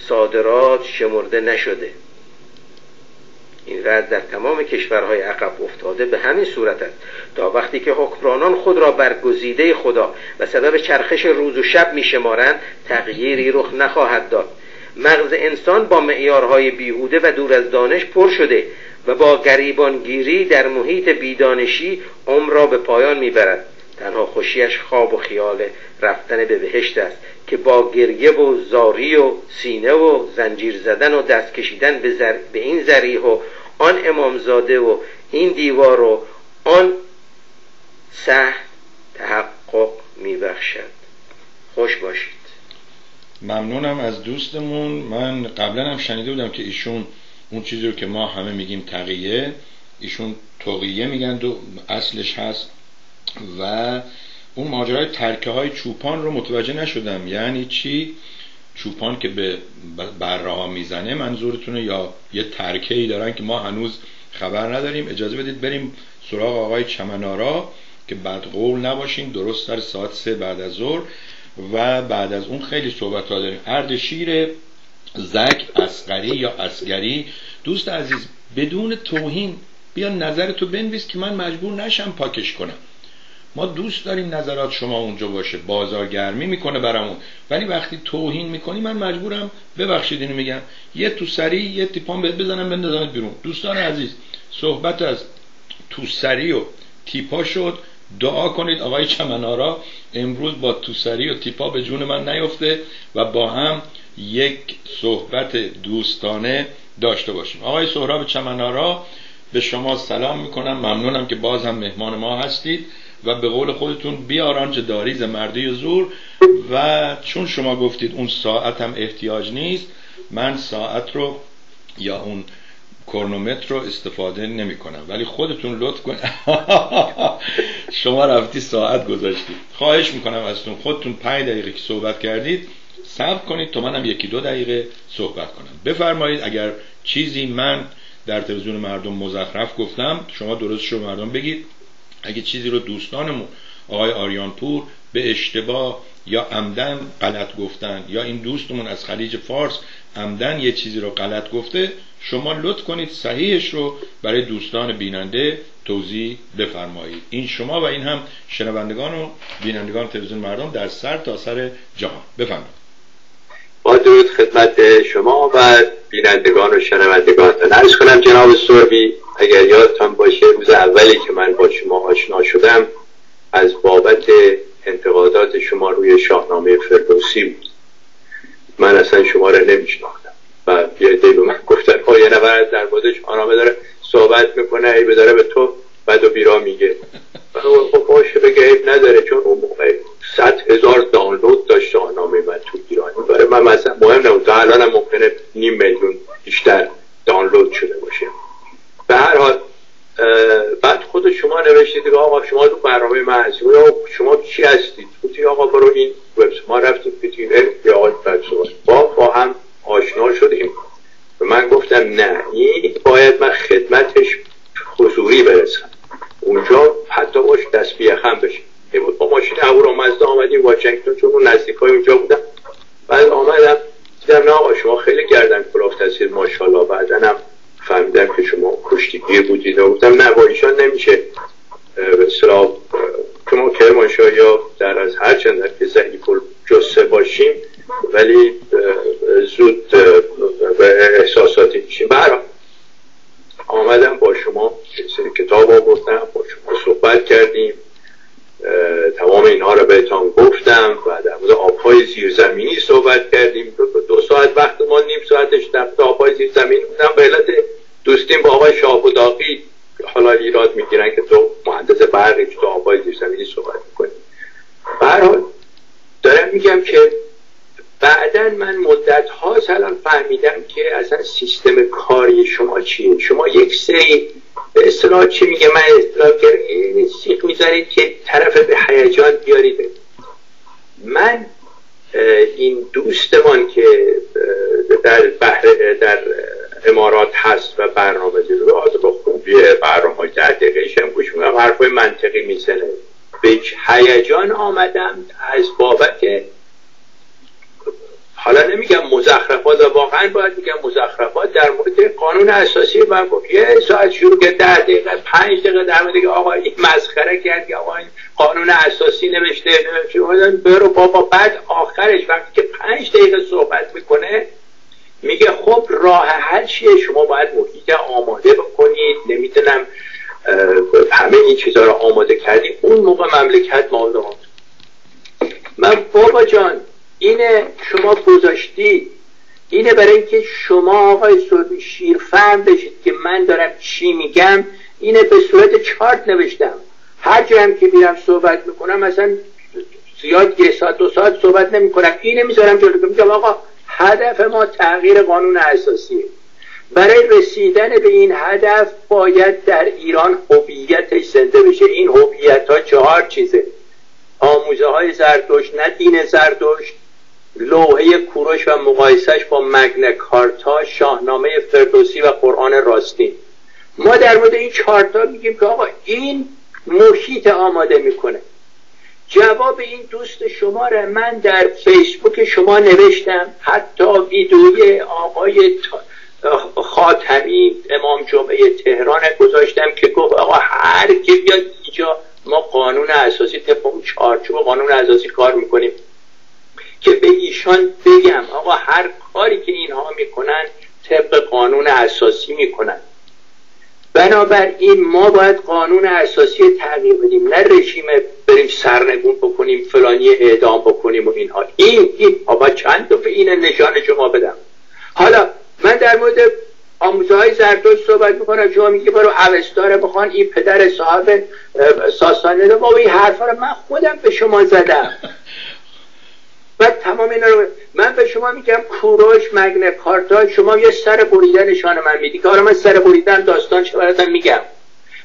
Speaker 3: صادرات شمرده نشده. این وضع در تمام کشورهای عقب افتاده به همین صورت است. تا وقتی که حکمرانان خود را برگزیده خدا و سبب چرخش روز و شب میشمارند تغییری رخ نخواهد داد. مغز انسان با معیارهای بیهوده و دور از دانش پر شده و با گریبانگیری در محیط بیدانشی عمر را به پایان می‌برد. تنها خوشیش خواب و خیال رفتن به بهشت است که با گریه و زاری و سینه و زنجیر زدن و دست کشیدن به, زر... به این زریح و آن امامزاده و این دیوار و آن سه تحقق میبخشد. خوش باشید.
Speaker 1: ممنونم از دوستمون. من قبلا هم شنیده بودم که ایشون اون چیزی رو که ما همه میگیم تقیه ایشون تقیه میگن و اصلش هست و اون ماجرای ترکه های چوپان رو متوجه نشدم. یعنی چی؟ چوپان که به برها می‌زنه منظورتونه یا یه ترکه ای دارن که ما هنوز خبر نداریم. اجازه بدید بریم سراغ آقای چمنارا که بعد قول نباشیم. درست سر ساعت سه بعد از ظهر و بعد از اون خیلی صحبت ها داریم اردشیر زک اسقری یا اسگری دوست عزیز بدون توهین بیا نظرتو بنویس که من مجبور نشم پاکش کنم. ما دوست داریم نظرات شما اونجا باشه. بازارگرمی می‌کنه برامون. ولی وقتی توهین می‌کنی من مجبورم ببخشید اینو میگم. یه تو سری یه تیپان بهت بزنم بندازمت بیرون. دوستان عزیز صحبت از تو سری و تیپا شد. دعا کنید آقای چمنارا امروز با توسری و تیپا به جون من نیفته و با هم یک صحبت دوستانه داشته باشیم. آقای سهراب چمنارا به شما سلام می‌کنم. ممنونم که باز هم مهمان ما هستید. و به قول خودتون بیارانج داریز مردی و زور. و چون شما گفتید اون ساعت هم احتیاج نیست من ساعت رو یا اون کرنومتر رو استفاده نمی کنم. ولی خودتون لطف کنید. شما رفتی ساعت گذاشتید. خواهش می‌کنم ازتون خودتون پنج دقیقه که صحبت کردید صبر کنید تا منم یکی دو دقیقه صحبت کنم. بفرمایید اگر چیزی من در تلویزیون مردم مزخرف گفتم شما درست شو مردم بگید. اگه چیزی رو دوستانمون آقای آریانپور به اشتباه یا عمدن غلط گفتن یا این دوستمون از خلیج فارس عمدن یه چیزی رو غلط گفته شما لطف کنید صحیحش رو برای دوستان بیننده توضیح بفرمایید. این شما و این هم شنوندگان و بینندگان تلویزیون مردم در سر تا سر جهان. بفرمایید.
Speaker 4: با درود خدمت شما و بینندگان و شنوندگان عرض کنم جناب سوربی اگر یادتان باشه روز اولی که من با شما آشنا شدم از بابت انتقادات شما روی شاهنامه فردوسی بود. من اصلا شما را نمیشناختم. و یه به من گفتن ها یه در مورد شاهنامه داره صحبت می‌کنه ای داره به تو بد و بیرا میگه. خب باشه بگه عیب نداره چون اون موقع صد هزار دانلود داشت شاهنامه من تو ایران. برای من مثلا مهم نبود. تا الان هم ممکنه نیم میلیون بیشتر دانلود شده باشه. به هر حال بعد خود شما
Speaker 5: نوشتید که آقا شما تو برنامه من هستید شما چی هستید؟ گفتی آقا برو این وب ما رفتیم پیتین یا آقا با با هم آشنا شدیم. و من گفتم نه این باید من خدمتش حضوری برسم. اونجا حتی باش دست بیخم بشه. با ماشین مزده آمدیم واشنگتن چون اون نزدیک های اونجا بودم بعد آمدم دیدم نه آقا شما خیلی گردن کلاف هستید. ماشاءالله بعدنم فهمیدم که شما کشتیگیر بودید. و گفتم نه با ایشان نمیشه. به اصطلاح شما کرمانشاه یا در از هر چند که ضعیف جسه باشیم ولی زود به احساساتی میشیم. برای آمدم با شما سری کتاب آوردم با شما صحبت کردیم. تمام اینها رو بهتان گفتم و در مورد آبهای زیرزمینی صحبت کردیم. دو, ساعت وقت ما نیم ساعتش مورد آبهای زیرزمینی بودم به علت دوستیم با آقای شاه و حالا ایراد می‌گیرن که تو مهندس برقی تو آبهای زیرزمینی صحبت می‌کنی. برحال دارم میگم که بعدا من مدت ها الان فهمیدم که اصلا سیستم کاری شما چیه. شما یک سری به اصطلاح چی میگه؟ من اصطلاح سیخ می‌ذارید که طرف به هیجان بیارید. من این دوستمان که در بحر در امارات هست و برنامه رو با خوبی برنامه در دقیقه هم گوش میگم حرفای منطقی می‌زنه. به هیجان آمدم از بابت حالا نمیگم مزخرفات و واقعا باید میگم مزخرفات در مورد قانون اساسی و یه ساعت شروع که ده دقیقه پنج دقیقه در مورد آقا این مسخره کرد که آقا این قانون اساسی نوشته برو بابا. بعد آخرش وقتی که پنج دقیقه صحبت می‌کنه میگه خب راه حل چیه؟ شما باید محیط آماده بکنید. نمی‌تونم همه این چیزها رو آماده کردیم اون موقع مملکت مال من بابا جان اینه شما گذاشتی اینه برای اینکه شما آقای سربی شیرفهم بشید که من دارم چی میگم. اینه به صورت چارت نوشتم. هر جا هم که میرم صحبت می‌کنم مثلا زیاد یه ساعت دو ساعت صحبت نمی‌کنم. اینه می‌ذارم جلو. میگم آقا هدف ما تغییر قانون اساسیه. برای رسیدن به این هدف باید در ایران هویتش زنده بشه. این هویت ها چهار چیزه. آموزه های زرتشت نه دین زرتشت لوحه کوروش و مقایسش با مگن کارتا شاهنامه فردوسی و قرآن راستین ما در مورد این چارتا میگیم که آقا این محیط آماده می‌کنه. جواب این دوست شما را من در فیسبوک شما نوشتم. حتی ویدوی آقای خاتمی امام جمعه تهران گذاشتم که گفت آقا هر کی بیاد اینجا ما قانون اساسی طبق چارچوب قانون اساسی کار می‌کنیم. که به ایشان بگم آقا هر کاری که اینها می‌کنن طبق قانون اساسی می‌کنن. بنابراین ما باید قانون اساسی تغییر بدیم نه رژیم بریم سرنگون بکنیم فلانی اعدام بکنیم و اینها. این این. آبا چند دفعه این نشان شما بدم. حالا من در مورد آموزه های زردوش صحبت می‌کنم شما میگه برو اوستاره بخوان این پدر صاحب ساسانه با این حرفا رو من خودم به شما زدم. بعد تمام اینا رو من به شما میگم کوروش مگن کارتا شما یه سر بریدن نشان من میدی. که من سر بریدن داستان چه براتون میگم.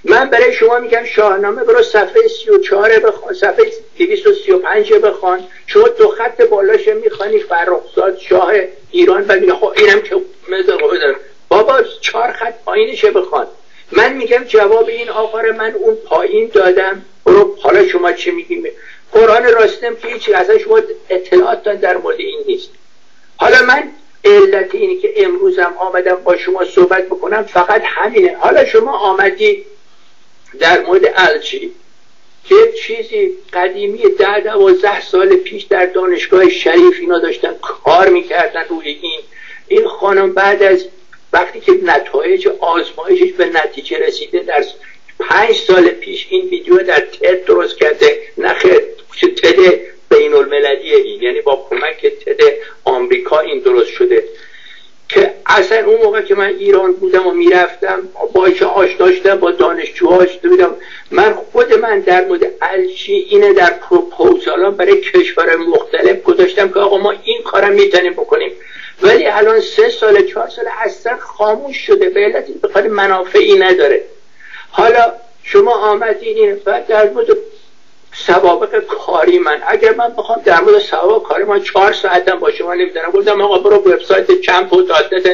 Speaker 5: من برای شما میگم شاهنامه برو صفحه 34 بخوان صفحه 235 بخوان شما دو خط بالاش می‌خوانی فرخزاد شاه ایران و میگه خب اینم که مثل بابا چهار خط پایینشه بخوان من میگم جواب این آقا من اون پایین دادم. برو حالا شما چی میگیم قرآن راستم که هیچی ازش شما اطلاعات در مورد این نیست. حالا من علت اینی که امروزم آمدم با شما صحبت بکنم فقط همینه. حالا شما آمدی در مورد الچی که چیزی قدیمی ده دوازده سال پیش در دانشگاه شریف اینا داشتن کار می‌کردن روی این. این خانم بعد از وقتی که نتایج آزمایشش به نتیجه رسیده در پنج سال پیش این ویدیو در تد درست کرده. نخیر تد بین المللیه این. یعنی با کمک تد آمریکا این درست شده. که اصلا اون موقع که من ایران بودم و می‌رفتم با آشنا شدم با دانشجوهاش بودم من خود من در مورد الچی اینه در پروپوزالان برای کشور مختلف گذاشتم که آقا ما این کارم می‌تونیم بکنیم. ولی الان سه سال چهار سال اصلا خاموش شده. به علت منافعی نداره. حالا شما آمدین این و در مورد سوابق کاری من. اگر من بخوام در مورد سوابق کاری من چهار ساعتم با شما نمی‌دونم. گفتم آقا برو وبسایت چمپ و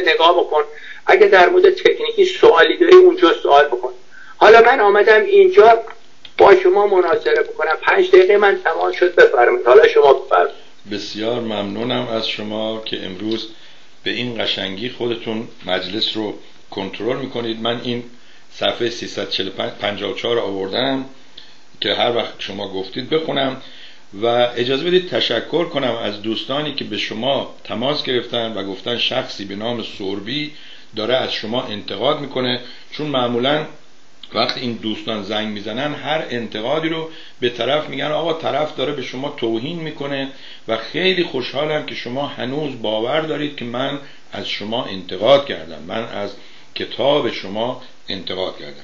Speaker 5: نگاه بکن. اگر در مورد تکنیکی سوالی داری اونجا سوال بکن. حالا من آمدم اینجا با شما مناظره بکنم. پنج دقیقه من تمام شد بفرمایید. حالا شما بفرمایید.
Speaker 1: بسیار ممنونم از شما که امروز به این قشنگی خودتون مجلس رو کنترل می‌کنید. من این صفحه 354 آوردم. که هر وقت شما گفتید بخونم و اجازه بدید تشکر کنم از دوستانی که به شما تماس گرفتن و گفتن شخصی به نام سوربی داره از شما انتقاد می‌کنه. چون معمولا وقتی این دوستان زنگ می‌زنن هر انتقادی رو به طرف میگن آقا طرف داره به شما توهین می‌کنه و خیلی خوشحالم که شما هنوز باور دارید که من از شما انتقاد کردم. من از کتاب شما انتقاد کردم.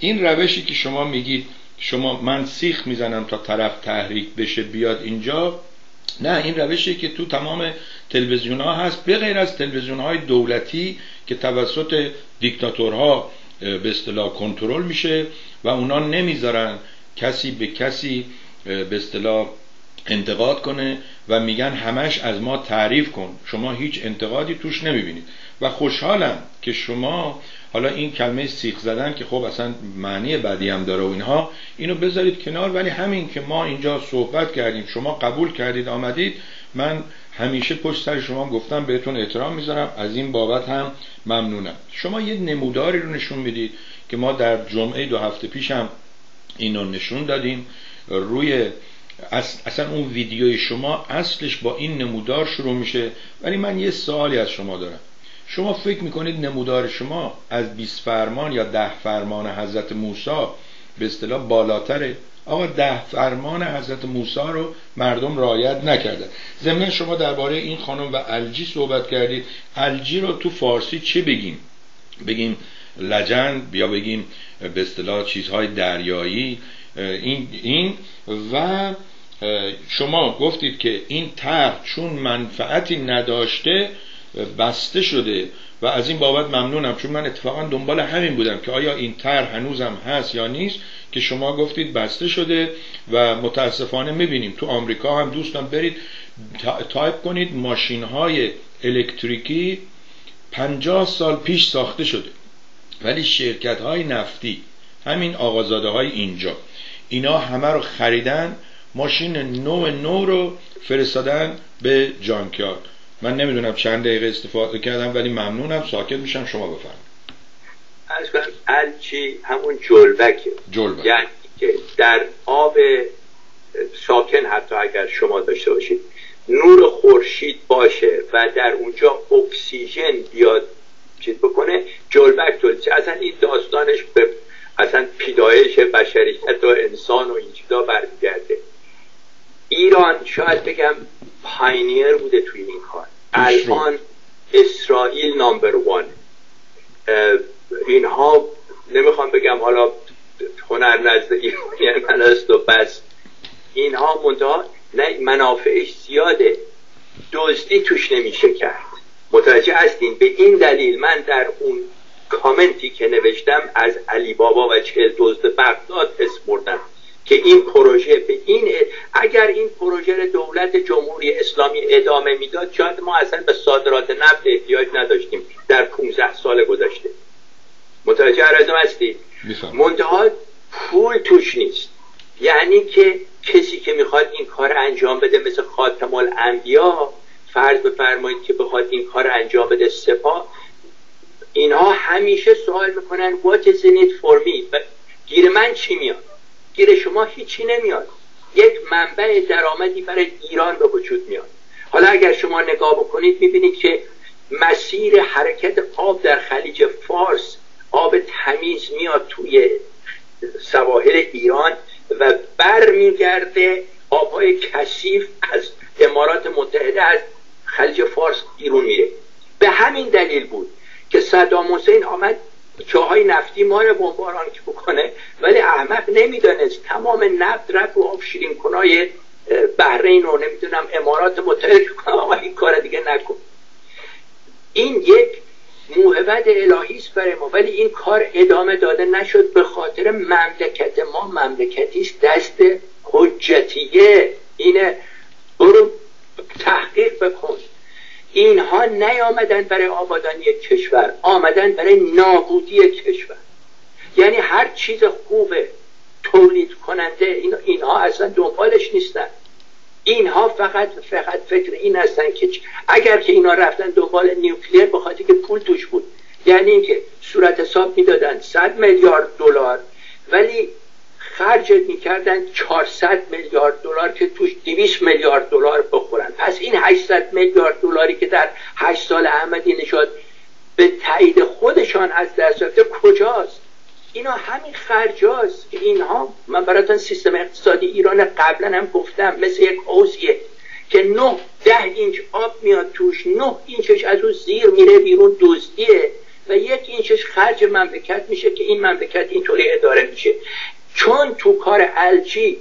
Speaker 1: این روشی که شما میگید شما من سیخ می‌زنم تا طرف تحریک بشه بیاد اینجا. نه این روشی که تو تمام تلویزیون ها هست به غیر از تلویزیون های دولتی که توسط دیکتاتورها به اصطلاح کنترل میشه و اونا نمی‌ذارن کسی به کسی به اصطلاح انتقاد کنه و میگن همش از ما تعریف کن. شما هیچ انتقادی توش نمی‌بینید. و خوشحالم که شما حالا این کلمه سیخ زدن که خب اصلا معنی بدی هم داره و اینها اینو بذارید کنار. ولی همین که ما اینجا صحبت کردیم شما قبول کردید آمدید من همیشه پشت سر شما گفتم بهتون احترام می‌ذارم. از این بابت هم ممنونم. شما یه نموداری رو نشون می‌دید که ما در جمعه دو هفته پیش هم اینو نشون دادیم. روی اصلا اون ویدیوی شما اصلش با این نمودار شروع میشه. ولی من یه سوالی از شما دارم. شما فکر می‌کنید نمودار شما از 20 فرمان یا ده فرمان حضرت موسی به اصطلاح بالاتره؟ آقا ده فرمان حضرت موسی رو مردم رعایت نکردن. ضمن شما درباره این خانم و الجی صحبت کردید. الجی رو تو فارسی چه بگیم؟ بگیم لجند یا بگیم به اصطلاح چیزهای دریایی. این این و شما گفتید که این طرح چون منفعتی نداشته بسته شده و از این بابت ممنونم چون من اتفاقا دنبال همین بودم که آیا این طرح هنوزم هست یا نیست که شما گفتید بسته شده و متاسفانه می‌بینیم. تو آمریکا هم دوستان برید تایپ کنید ماشین های الکتریکی پنجاه سال پیش ساخته شده ولی شرکت های نفتی همین آقازاده های اینجا اینا همه رو خریدن ماشین نو نو رو فرستادن به junkyard من نمی‌دونم چند دقیقه استفاده کردم ولی ممنونم. ساکت میشم شما بفرمایید.
Speaker 5: از algae همون جلبکه.
Speaker 1: جلبک.
Speaker 5: یعنی که در آب ساکن حتی اگر شما داشته باشید نور خورشید باشه و در اونجا اکسیژن بیاد چیز بکنه جلبک تولید اصلا این داستانش به اصلا پیدایش بشریت و انسان و این چیزا برمیگرده. ایران شاید بگم پاینیر بوده توی این کار. الان اسرائیل نامبر وان. اینها نمی‌خوام بگم حالا هنر نزد ایرانیان است و بس. اینها منتها نه منافعش زیاده. دزدی توش نمیشه کرد. متوجه هستین؟ به این دلیل من در اون کامنتی که نوشتم از علی بابا و چهل دزد بغداد اسم که این پروژه به این اگر این پروژه دولت جمهوری اسلامی ادامه می‌داد شاید ما اصلا به صادرات نفت احتیاج نداشتیم در 15 سال گذشته. متوجه ارزم هستی؟ منتها پول توش نیست. یعنی که کسی که می‌خواد این کار انجام بده مثل خاتم الانبیا فرض بفرمایید که بخواد این کار انجام بده سپاه اینها همیشه سوال می‌کنن what is in it for me گیر من چی میاد؟ گیر شما هیچی نمیاد. یک منبع درآمدی برای ایران به وجود میاد. حالا اگر شما نگاه بکنید می‌بینید که مسیر حرکت آب در خلیج فارس آب تمیز میاد توی سواحل ایران و برمیگرده آبهای کثیف از امارات متحده از خلیج فارس بیرون میره. به همین دلیل بود که صدام حسین آمد چاهای نفتی ما رو بمباران بکنه ولی احمق نمی‌دانست. تمام نفت رفت و آب شیرین کنای بحرین رو نمی‌دونم امارات متحده کنه. آقا این کار دیگه نکن. این یک موهبت الهی است برای ما ولی این کار ادامه داده نشد به خاطر مملکت ما. مملکتی است دست حجتیه. اینه برو تحقیق بکن. اینها نیامدن برای آبادانی کشور آمدن برای نابودی کشور. یعنی هر چیز خوبه تولید کننده اینها اصلا دنبالش نیستن. اینها فقط فقط فکر این هستن که اگر که اینا رفتن دنبال نیوکلیر به خاطر که پول توش بود. یعنی اینکه صورت حساب می‌دادن 100 میلیارد دلار ولی خرج می‌کردن 400 میلیارد دلار که توش 200 میلیارد دلار بخورن. پس این 800 میلیارد دلاری که در 8 سال احمدی نژاد به تایید خودشان از دست رفته کجاست؟ اینا همین خرجاست که اینها من براتون سیستم اقتصادی ایران قبلا هم گفتم مثل یک حوزیه که نه ده اینچ آب میاد توش نه اینچش از اون زیر میره بیرون دزدیه. و یک اینچش خرج مملکت میشه که این مملکت اینطوری اداره میشه. چون تو کار الجی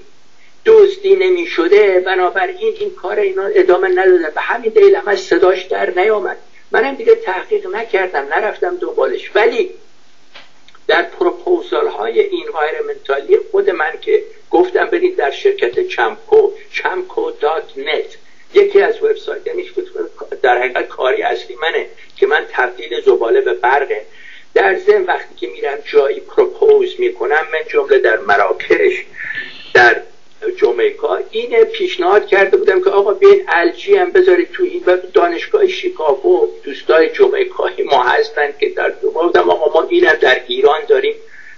Speaker 5: دزدی نمی شده بنابراین این کار اینا ادامه نداده. به همین دلیل هم صداش در نیامد. منم دیگه تحقیق نکردم نرفتم دنبالش. ولی در پروپوزال های environmental ی خود من که گفتم برید در شرکت چمکو چمکو dot net. یکی از وبسایت یعنی در حقیقت کاری اصلی منه که من تبدیل زباله به برقه. در ضمن وقتی که میرم جایی propose می‌کنم من جمله در مراکش در جمیکا این پیشنهاد کرده بودم که آقا بیاین algae هم بذارید تو این و دانشگاه شیکاگو دوستای جمیکایی ما هستن که در بودم. آقا ما اینم در ایران داریم.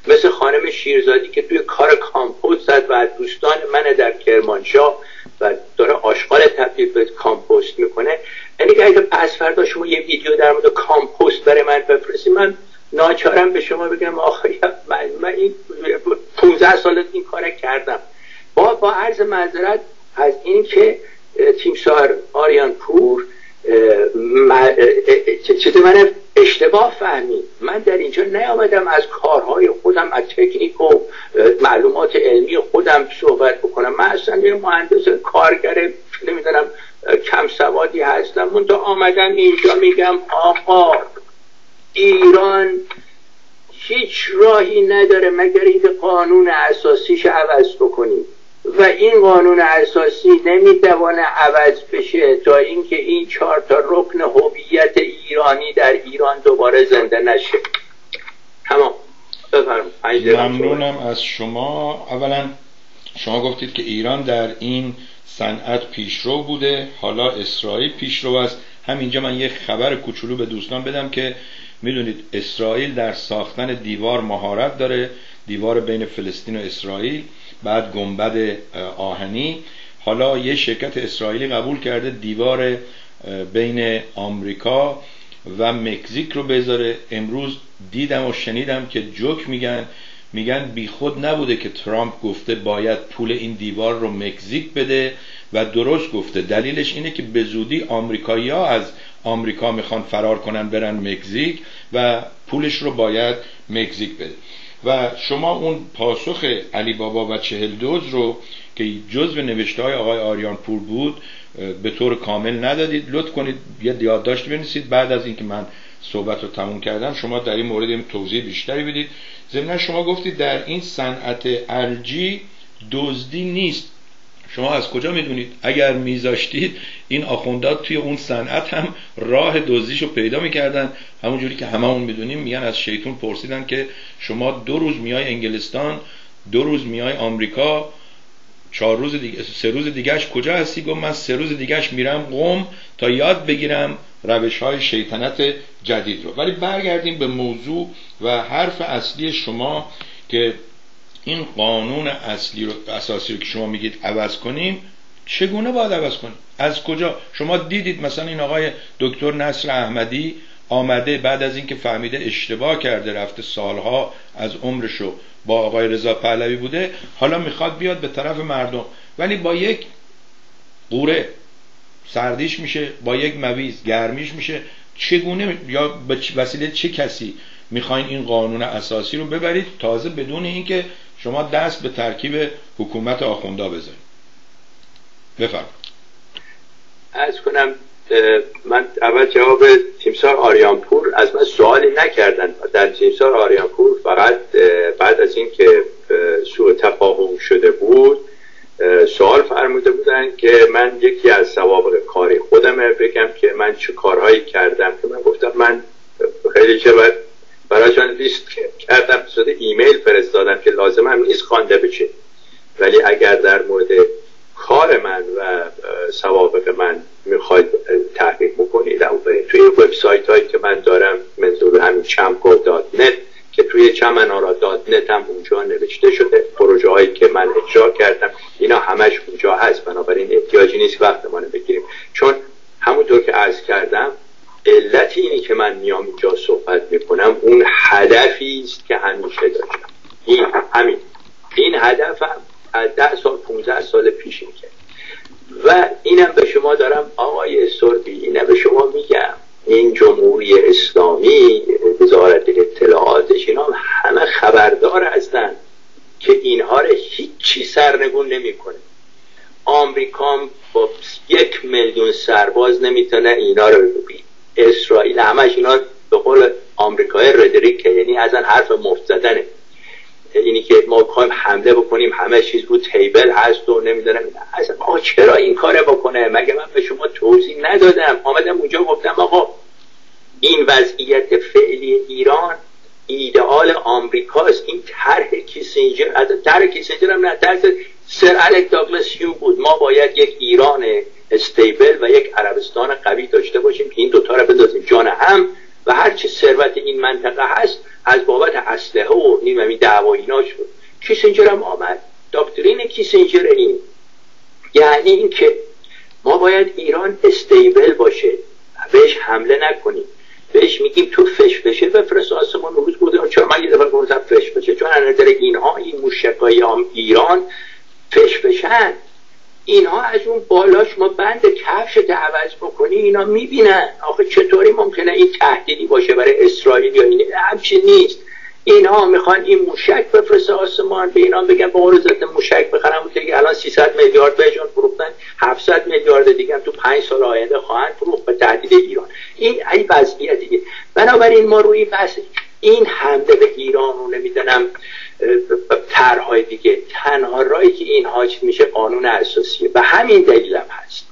Speaker 5: مثل خانم شیرزادی که توی کار کامپوست زد و دوستان من در کرمانشاه و داره آشغال تبدیل به کامپوست می‌کنه. یعنی که اگه پس فردا شما یه ویدیو در مورد کامپوست برای من بفرستی من ناچارم به شما بگم آخه من, من این 15 سال این کار کردم. با با عرض معذرت از اینکه تیمسار آریان پور چطور من اشتباه فهمید؟ من در اینجا نیامدم از کارهای خودم از تکنیک و معلومات علمی خودم صحبت بکنم. من اصلا یه مهندس کارگر نمی‌دونم کم سوادی هستم. من تا آمدم اینجا میگم آقا ایران هیچ راهی نداره مگر این قانون اساسیش عوض بکنیم. و این قانون اساسی نمی‌توانه عوض بشه تا اینکه این چهار تا رکن هویت ایرانی در ایران دوباره زنده نشه. تمام.
Speaker 1: ممنونم از شما. اولا شما گفتید که ایران در این صنعت پیشرو بوده. حالا اسرائیل پیشرو است. همینجا من یک خبر کوچولو به دوستان بدم که می‌دونید اسرائیل در ساختن دیوار مهارت داره. دیوار بین فلسطین و اسرائیل بعد گنبد آهنی. حالا یه شرکت اسرائیلی قبول کرده دیوار بین آمریکا و مکزیک رو بذاره. امروز دیدم و شنیدم که جوک میگن میگن بیخود نبوده که ترامپ گفته باید پول این دیوار رو مکزیک بده و درست گفته. دلیلش اینه که به زودی آمریکایی ها از آمریکا می‌خوان فرار کنن برن مکزیک و پولش رو باید مکزیک بده. و شما اون پاسخ علی بابا و چهل دوز رو که جزو نوشته های آقای آریان پور بود به طور کامل ندادید. لطف کنید یه یادداشت بنویسید. بعد از اینکه من صحبت رو تموم کردم شما در این مورد توضیح بیشتری بدید. ضمن شما گفتید در این صنعت الجی دزدی نیست. شما از کجا می‌دونید؟ اگر میذاشتید این آخوندات توی اون صنعت هم راه دزدیشو پیدا می‌کردن. همونجوری که هممون می‌دونیم میگن از شیطون پرسیدن که شما دو روز میای انگلستان دو روز میای آمریکا چهار روز دیگه سه روز دیگهش کجا هستی؟ گفت من سه روز دیگهش میرم قوم تا یاد بگیرم روش های شیطنت جدید رو. ولی برگردیم به موضوع و حرف اصلی شما که این قانون اصلی رو اساسی رو که شما میگید عوض کنیم چگونه باید عوض کنیم؟ از کجا؟ شما دیدید مثلا این آقای دکتر نصر احمدی آمده بعد از اینکه فهمیده اشتباه کرده رفته سالها از عمرشو با آقای رضا پهلوی بوده حالا می‌خواد بیاد به طرف مردم. ولی با یک قوره سردیش میشه با یک مویز گرمیش میشه. چگونه یا به وسیله چه کسی می‌خواین این قانون اساسی رو ببرید؟ تازه بدون اینکه شما دست به ترکیب حکومت آخوندا بذارید. بفرم
Speaker 5: از کنم من اول جواب تیمسار آریانپور از من سوالی نکردن. در تیمسار آریانپور فقط بعد از اینکه سوء تفاهم شده بود سوال فرموده بودن که من یکی از سوابق کاری خودمه. بگم که من چه کارهایی کردم که من گفتم من خیلی چه برایشان لیست کردم شده ایمیل فرستادم که لازم هم نیست خوانده بشه. ولی اگر در مورد کار من و سوابق من می‌خواید تحقیق بکنید توی وبسایت هایی که من دارم منظور همین چمکو دات نت که توی چمنارا دات نت هم اونجا نوشته شده. پروژه هایی که من اجرا کردم اینا همش اونجا هست. بنابراین احتیاجی نیست وقت ما بگیریم. چون همونطور که عرض کردم علت اینی که من میام اینجا صحبت می‌کنم اون هدفی است که همیشه داشتم. این همین. این هدفم از ده سال 15 سال پیش کرد و اینم به شما دارم آقای سربی اینم به شما میگم. این جمهوری اسلامی وزارت اطلاعاتش اینا همه خبردار هستن که اینها رو هیچی سرنگون نمی‌کنه. آمریکا با یک میلیون سرباز نمی‌تونه اینا رو ببین اسرائیل همش اینا به قول آمریکای ردریکه یعنی ازن حرف مفت زدنه اینی که ما بخوایم حمله بکنیم همه چیز رو تیبل هست و نمی‌دونم اصلا آقا چرا این کاره بکنه؟ مگه من به شما توضیح ندادم؟ آمدم اونجا گفتم آقا این وضعیت فعلی ایران ایدئال آمریکاست. این طرح کیسینجر از طرح کیسینجر هم نه طرح سر الک داگلاس یو بود. ما باید یک ایران استیبل و یک عربستان قوی داشته باشیم که این دوتا رو بندازیم. جان هم و هرچی ثروت این منطقه هست از بابت اسلحه و نیممی دعوا اینا شد. کیسنجر هم آمد. دکترین کیسنجر این. یعنی اینکه ما باید ایران استیبل باشه. بهش حمله نکنیم. بهش میگیم تو فش بشه بفرست آسمان روز بوده. چرا من یه دفعه گفتم فش بشه؟ چون از اینها این موشکای ایران فش بشن. اینها از اون بالاش ما بند کفش عوض بکنی اینا می‌بینن. آخه چطوری ممکنه این تهدیدی باشه برای اسرائیل یا این؟ همچین نیست. اینها می‌خوان این موشک بفرسته آسمان به اینا بگن به ضد موشک بخرم دیگه الان 300 میلیارد بهشون فروختن 700 میلیارد دیگه تو 5 سال آینده خواهند فروخت به تهدید ایران. این این وضعیت دیگه. بنابراین ما روی بحث این حمله به ایران رو نمی‌دونم طرحهای دیگه. تنها رایی که این حاج میشه قانون اساسیه و همین دلیلم هست.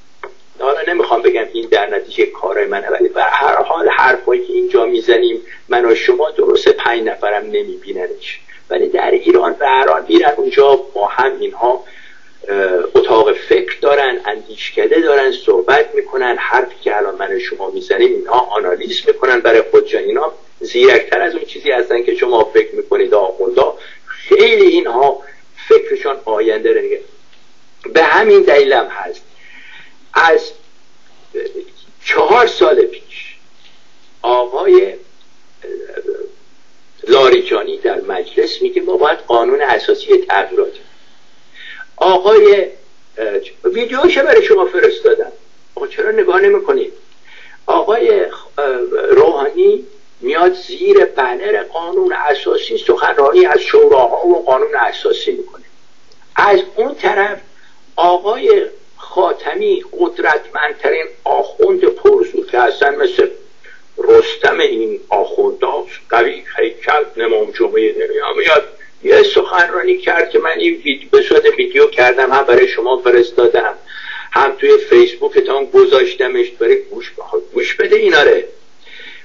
Speaker 5: حالا نمی‌خوام بگم این در نتیجه کار منه ولی به هر حال حرفایی که اینجا می‌زنیم من و شما درست پنج نفرم نمیبیننش. ولی در ایران به هر حال میرن اونجا با هم اینها اتاق فکر دارن اندیشکده دارن صحبت می‌کنن. حرفی که الان من شما می‌زنیم اینها آنالیز می‌کنن برای خودشان اینا زیرکتر از اون چیزی هستن که شما فکر می‌کنید آخوندا خیلی اینها فکرشان آینده رو به همین دلیلم هست. از چهار سال پیش آقای لاریجانی در مجلس میگه ما باید قانون اساسی تغییرات آقای ویدیوش برای شما فرستادم. آقا چرا نگاه نمی‌کنید؟ آقای روحانی میاد زیر بنر قانون اساسی سخنرانی از شوراها و قانون اساسی می‌کنه. از اون طرف آقای خاتمی قدرتمندترین آخوند پرزو که اصلا مثل رستم این آخونداست قوی هیکل نمام جمعه میاد یه سخنرانی کرد که من این ویدیو بسوده ویدیو کردم هم برای شما فرستادم هم توی فیسبوکتان گذاشتمش برای گوش, گوش بده ایناره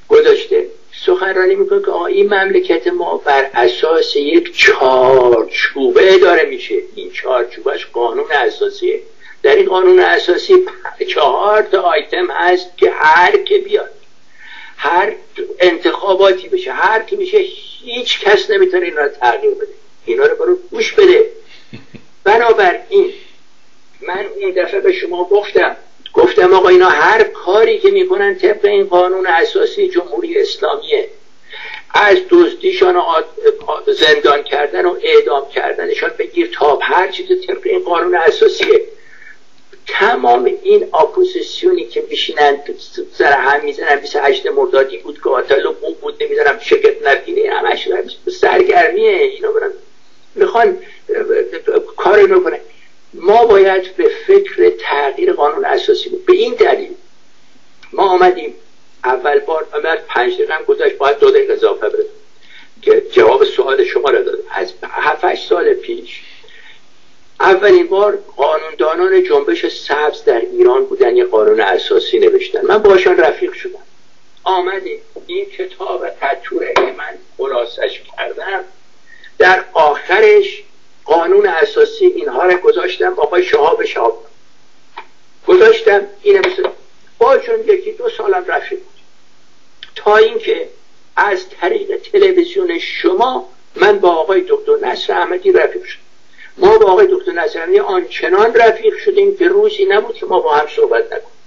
Speaker 5: گذاشته. سخنرانی می‌کنه که این مملکت ما بر اساس یک چارچوبه داره میشه. این چارچوبش قانون اساسیه. در این قانون اساسی چهار تا آیتم هست که هر که بیاد هر انتخاباتی بشه هر که میشه هیچ کس نمی‌تونه این را تغییر بده. اینا رو برو گوش بده. بنابراین من اون دفعه به شما گفتم گفتم آقا اینا هر کاری که می‌کنن طبق این قانون اساسی جمهوری اسلامیه. از دزدیشان و زندان کردن و اعدام کردنشان بگیر تا هر چیز طبق این قانون اساسیه. تمام این اپوزیسیونی که میشینن سر هم می‌زنن 28 مردادی بود که و بوم بود نمی‌دونم شکت نردینه همش سرگرمیه. اینا برن می‌خوان کار می‌کنن ما باید به فکر تغییر قانون اساسی بود. به این دلیل ما آمدیم. اول بار آمد پنج دقیقه هم گذاشت باید دو دقیقه اضافه بده که جواب سوال شما را داد از هفت سال پیش اولین بار قانوندانان جنبش سبز در ایران بودن یه قانون اساسی نوشتن. من باشان رفیق شدم. آمدیم. این کتاب تطوره من خلاصش کردم در آخرش قانون اساسی اینها را گذاشتم آقای شهاب شهاب. گذاشتم این مثل با چون یکی دو سالم رفیق بود. تا اینکه از طریق تلویزیون شما من با آقای دکتر نصر احمدی رفیق شدم. ما با آقای دکتر نصر آنچنان رفیق شدیم که روزی نبود که ما با هم صحبت نکنیم.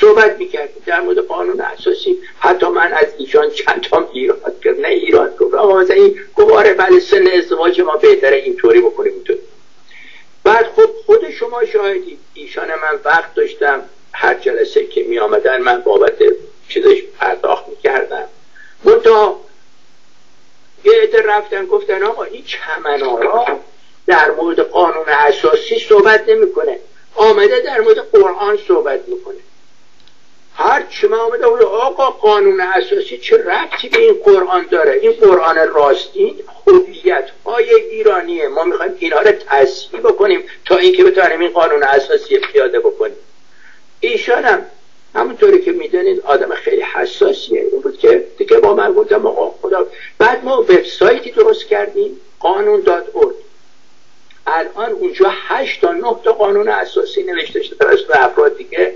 Speaker 5: صحبت می‌کردیم. در مورد قانون اساسی حتی من از ایشان چند تا ایراد کرد نه ایراد گفت آقا این گواره بله سن ازدواج ما بهتره اینطوری بکنیم اینطوری. بعد خب خود شما شاهدید ایشان من وقت داشتم. هر جلسه که می آمدن من بابت چیزش پرداخت می کردم یه عده رفتن گفتن آقا این چمنارا در مورد قانون اساسی صحبت نمی‌کنه. آمده در مورد قرآن صحبت می‌کنه. هر چی من آمده آقا قانون اساسی چه ربطی به این قرآن داره؟ این قرآن راستین خوبیت های ایرانیه. ما می‌خوایم اینها رو تصحیح بکنیم تا اینکه بتونیم این قانون اساسی پیاده بکنیم. ایشان هم همونطوری که می‌دونید آدم خیلی حساسیه. این بود که دیگه با من گفتم آقا خدا بعد ما وبسایتی درست کردیم قانون داد الان اونجا هشت تا نه تا قانون اساسی نوشته شده. توسط افراد دیگه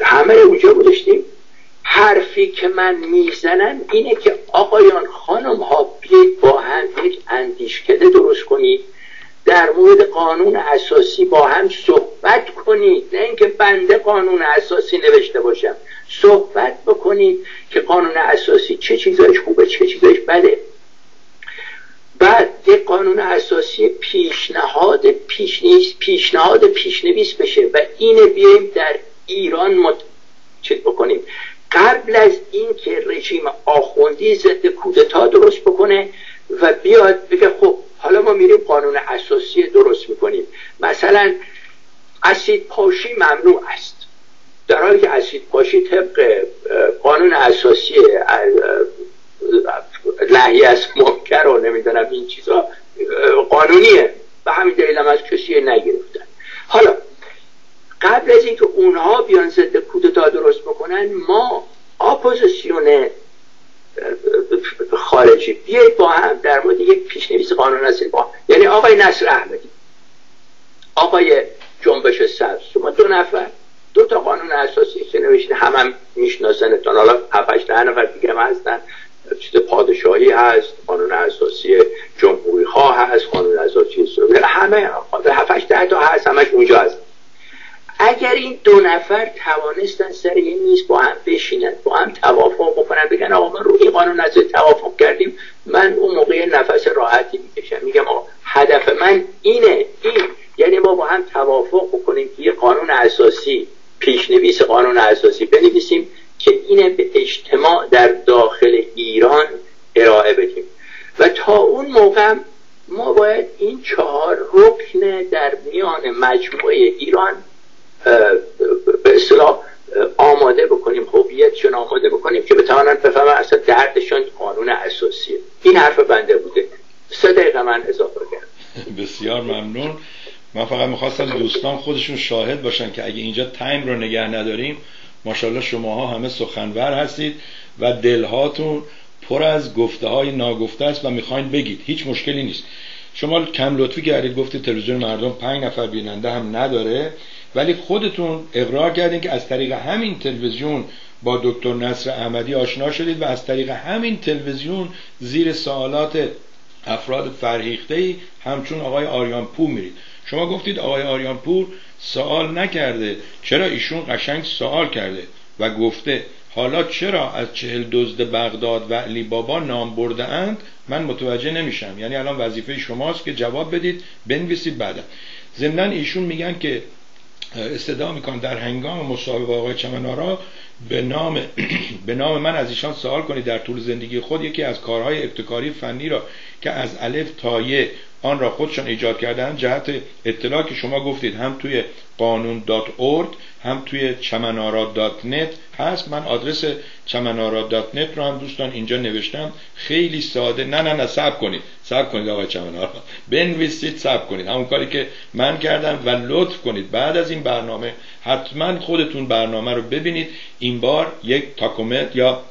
Speaker 5: همه اونجا بودشتیم حرفی که من می‌زنم اینه که آقایان خانم ها بیایید با هم یک اندیشکده درست کنید. در مورد قانون اساسی با هم صحبت کنید. نه اینکه بنده قانون اساسی نوشته باشم. صحبت بکنید که قانون اساسی چه چیزایش خوبه چه چیزایش بده. بعد یک قانون اساسی پیشنهاد پیشنیز پیشنهاد پیشنویس بشه و اینه بیایم در ایران مت... چه بکنیم. قبل از اینکه رژیم آخوندی ضد کودتا درست بکنه و بیاد بگه خب حالا ما میریم قانون اساسی درست می‌کنیم. مثلا اسید پاشی ممنوع است. در حالی که اسید پاشی طبق قانون اساسی نهی از منکر رو نمی‌دونم این چیزا قانونیه. و همین دلیل هم از کسی نگرفتن. حالا قبل از اینکه اونها بیان ضد کودتا درست بکنن ما اپوزیسیون خارجی. بیایید با هم در مورد یک پیشنویس قانون اساسی با یعنی آقای نصر احمدی آقای جنبش سبز. شما دو نفر دو تا قانون اساسی که نوشته هم هم میشناسنتون حالا هفتش ده نفر دیگه هم هستن. چیز پادشاهی هست قانون اساسی جمهوری ها هست قانون اساسی همه هفتش ده تا هست همش اونجا هست. اگر این دو نفر توانستن سر یه میز با هم بشینن با هم توافق بکنن بگن آقا ما روی قانون از توافق کردیم من اون موقع نفس راحتی می‌کشم. میگم آقا هدف من اینه این. یعنی ما با هم توافق بکنیم که یه قانون اساسی پیشنویس قانون اساسی بنویسیم که اینه به اجتماع در داخل ایران ارائه بدیم. و تا اون موقع ما باید این چهار رکن در میان مجموعه ایران به اصطلاح آماده بکنیم هویتشون آماده بکنیم که بتوانن بفهمن اصلا دردشون قانون اساسیه این حرف بنده بوده. سه دقیقه من اضافه کردم.
Speaker 1: بسیار ممنون. من فقط می‌خواستم دوستان خودشون شاهد باشن که اگه اینجا تایم رو نگه نداریم ماشاءالله شماها همه سخنور هستید و دلهاتون پر از گفته های ناگفته است و می‌خواین بگید. هیچ مشکلی نیست. شما کم لطفی کردید گفتید تلویزیون مردم پنج نفر بیننده هم نداره. ولی خودتون اقرار کردین که از طریق همین تلویزیون با دکتر نصر احمدی آشنا شدید و از طریق همین تلویزیون زیر سوالات افراد فرهیخته ای همچون آقای آریان پور میرید. شما گفتید آقای آریان پور سوال نکرده. چرا ایشون قشنگ سوال کرده و گفته حالا چرا از چهل دزد بغداد و علی بابا نام برده اند من متوجه نمیشم. یعنی الان وظیفه شماست که جواب بدید بنویسید بعدا. ضمنا ایشون میگن که استدعا می‌کنن در هنگام مصاحبه آقای چمنارا به نام به نام من از ایشان سوال کنید در طول زندگی خود. یکی از کارهای ابتکاری فنی را که از الف تا ی آن را خودشان ایجاد کردن جهت اطلاع که شما گفتید هم توی قانون dot هم توی چمنارا dot net هست. من آدرس چمنارا dot net رو هم دوستان اینجا نوشتم. خیلی ساده. نه نه نه صبر کنید. صبر کنید آقای چمنارا. بنویسید سب کنید. همون کاری که من کردم و لطف کنید. بعد از این برنامه حتما خودتون برنامه رو ببینید. این بار یک تاکومت یا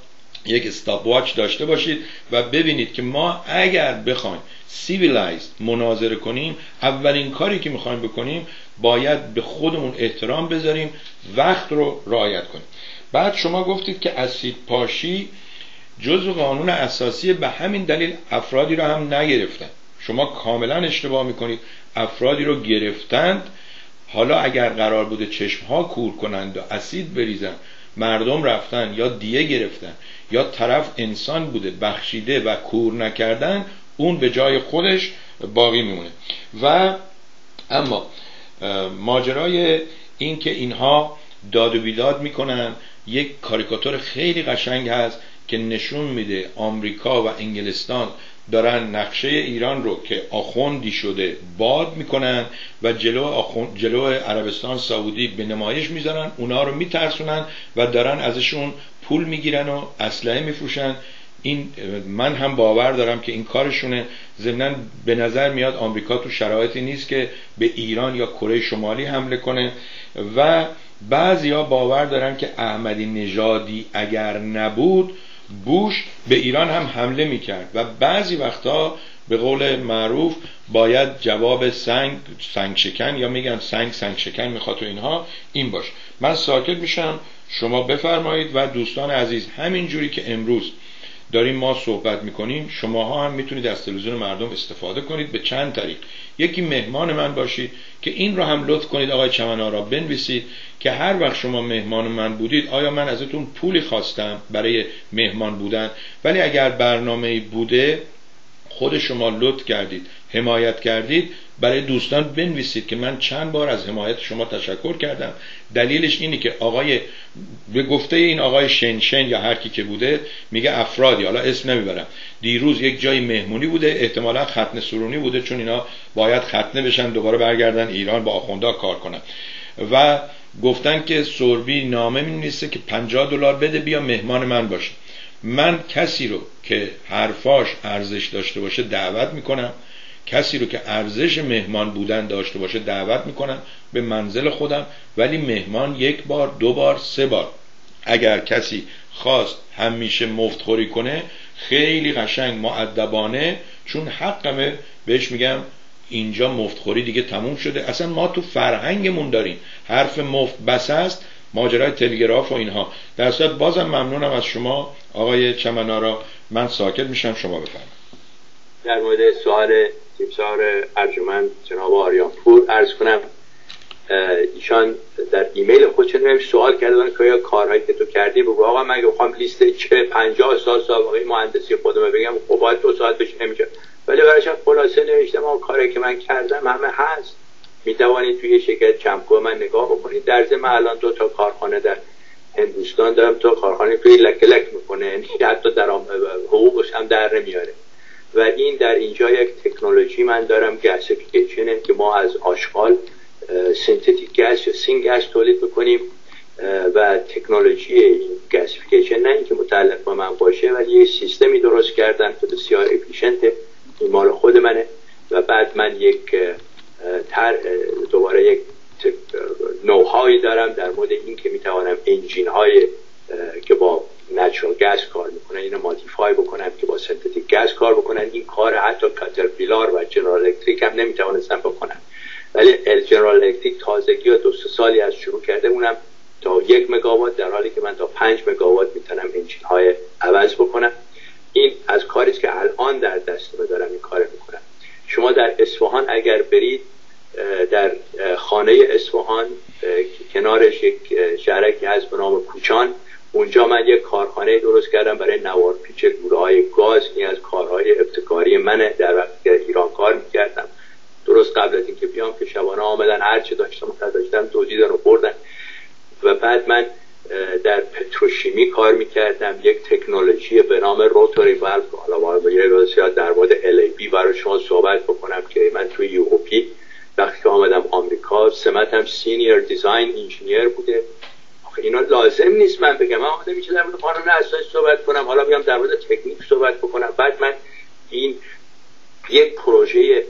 Speaker 1: یک استاپ واچ داشته باشید و ببینید که ما اگر بخوایم سیویلایزد مناظره کنیم اولین کاری که می‌خوایم بکنیم باید به خودمون احترام بذاریم وقت رو رعایت کنیم. بعد شما گفتید که اسید پاشی جزو قانون اساسی به همین دلیل افرادی رو هم نگرفتن. شما کاملا اشتباه می‌کنید. افرادی رو گرفتند. حالا اگر قرار بوده چشم ها کور کنند و اسید بریزن مردم رفتن یا دیه گرفتن یا طرف انسان بوده بخشیده و کور نکردن اون به جای خودش باقی میمونه. و اما ماجرای این که اینها داد و بیداد می‌کنن یک کاریکاتور خیلی قشنگ هست که نشون میده آمریکا و انگلستان دارن نقشه ایران رو که آخوندی شده باد می‌کنن و جلو, آخوند، جلو عربستان سعودی به نمایش می‌ذارن اونا رو میترسونن و دارن ازشون پول می‌گیرن و اسلحه میفروشن. این من هم باور دارم که این کارشونه. ضمنا به نظر میاد آمریکا تو شرایطی نیست که به ایران یا کره شمالی حمله کنه. و بعضیا باور دارن که احمدی نژادی اگر نبود بوش به ایران هم حمله می‌کرد و بعضی وقتا به قول معروف باید جواب سنگ سنگ شکن یا میگن سنگ سنگ شکن می‌خواد تو اینها این باش من ساکت میشم شما بفرمایید و دوستان عزیز همین جوری که امروز داریم ما صحبت می‌کنیم شماها هم می‌تونید از تلویزیون مردم استفاده کنید به چند طریق. یکی مهمان من باشید که این رو هم لطف کنید آقای چمنارا بنویسید که هر وقت شما مهمان من بودید آیا من ازتون پولی خواستم برای مهمان بودن؟ ولی اگر برنامه بوده خود شما لطف کردید. حمایت کردید برای دوستان بنویسید که من چند بار از حمایت شما تشکر کردم. دلیلش اینه که آقای به گفته این آقای شنشن یا هر کی که بوده میگه افرادی. حالا اسم نمی‌برم. دیروز یک جای مهمونی بوده احتمالا ختنه سرونی بوده چون اینا باید ختنه بشن دوباره برگردن ایران با آخوندا کار کنن. و گفتن که سوربی نامه می که 50 دلار بده بیا مهمان من باشه. من کسی رو که حرفاش ارزش داشته باشه دعوت می‌کنم. کسی رو که ارزش مهمان بودن داشته باشه دعوت می‌کنم به منزل خودم ولی مهمان یک بار دو بار سه بار. اگر کسی خواست همیشه مفتخوری کنه خیلی قشنگ معدبانه چون حقمه بهش میگم اینجا مفتخوری دیگه تموم شده. اصلا ما تو فرهنگمون داریم. حرف مفت بس است ماجرای تلگراف و اینها. در صورت بازم ممنونم از شما آقای چمنارا. من ساکت میشم شما بفرمایید.
Speaker 5: در مورد سوال تیمسار ارجمند جناب آریان پور ارز کنم ایشان در ایمیل خودشون سوال کردن که آیا کارهایی که تو کردی بگو آقا من بخوام لیست چه 50 سال سابقه مهندسی خودم بگم خب باید دو ساعت بشه نمیشه. ولی برایش خلاصه نوشتم اون کاری که من کردم همه هست. می توانید توی شرکت چمکو من نگاه بکنید. در ضمن الان دو تا کارخانه در هندوستان دارم. تو کارخانه توی لک لک می‌کنه یعنی حتی در حقوقش هم در نمیاره. و این در اینجا یک تکنولوژی من دارم گسیفیکیشنه که ما از آشغال synthetic gas یا syngas تولید می‌کنیم و تکنولوژی این gasification نه اینکه متعلق با من باشه ولی یه سیستمی درست کردن که بسیار efficient این مال خود منه و بعد من یک تر دوباره یک know-how یی دارم در مورد این که می‌توانم engine های که با natural gas کار می‌کنن اینو modify بکنن که با synthetic gas کار بکنن. این کار حتی کاترپیلار و جنرال الکتریک هم نمی‌توانستن بکنن. ولی جنرال الکتریک تازگی یا دو سالی از شروع کرده اونم تا یک مگاوات در حالی که من تا پنج مگاوات می‌تونم انجین های عوض بکنم. این از کاری که الان در دست دارم این کار می‌کنم. شما در اصفهان اگر برید در خانه اصفهان کنارش یک شهرکی هست به نام کوچان. اونجا من یک کارخانه درست کردم برای نوار پیچ گوره های گاز این از کارهای ابتکاری منه در وقتی که ایران کار می‌کردم. درست قبل از اینکه بیام که شبانه آمدن هر چه داشتم داشتم دزدیدن و بردن. و بعد من در کار می‌کردم. یک تکنولوژی به نام rotary valve حالا یه در مورد LAB برای شما صحبت بکنم که من توی UOP وقتی که آمدم آمریکا سمتم senior design engineer بوده. اینا لازم نیست من بگم. من آمده میشه در مورد قانون اساسی صحبت کنم. حالا بیام در مورد تکنیک صحبت بکنم. بعد من این یک پروژه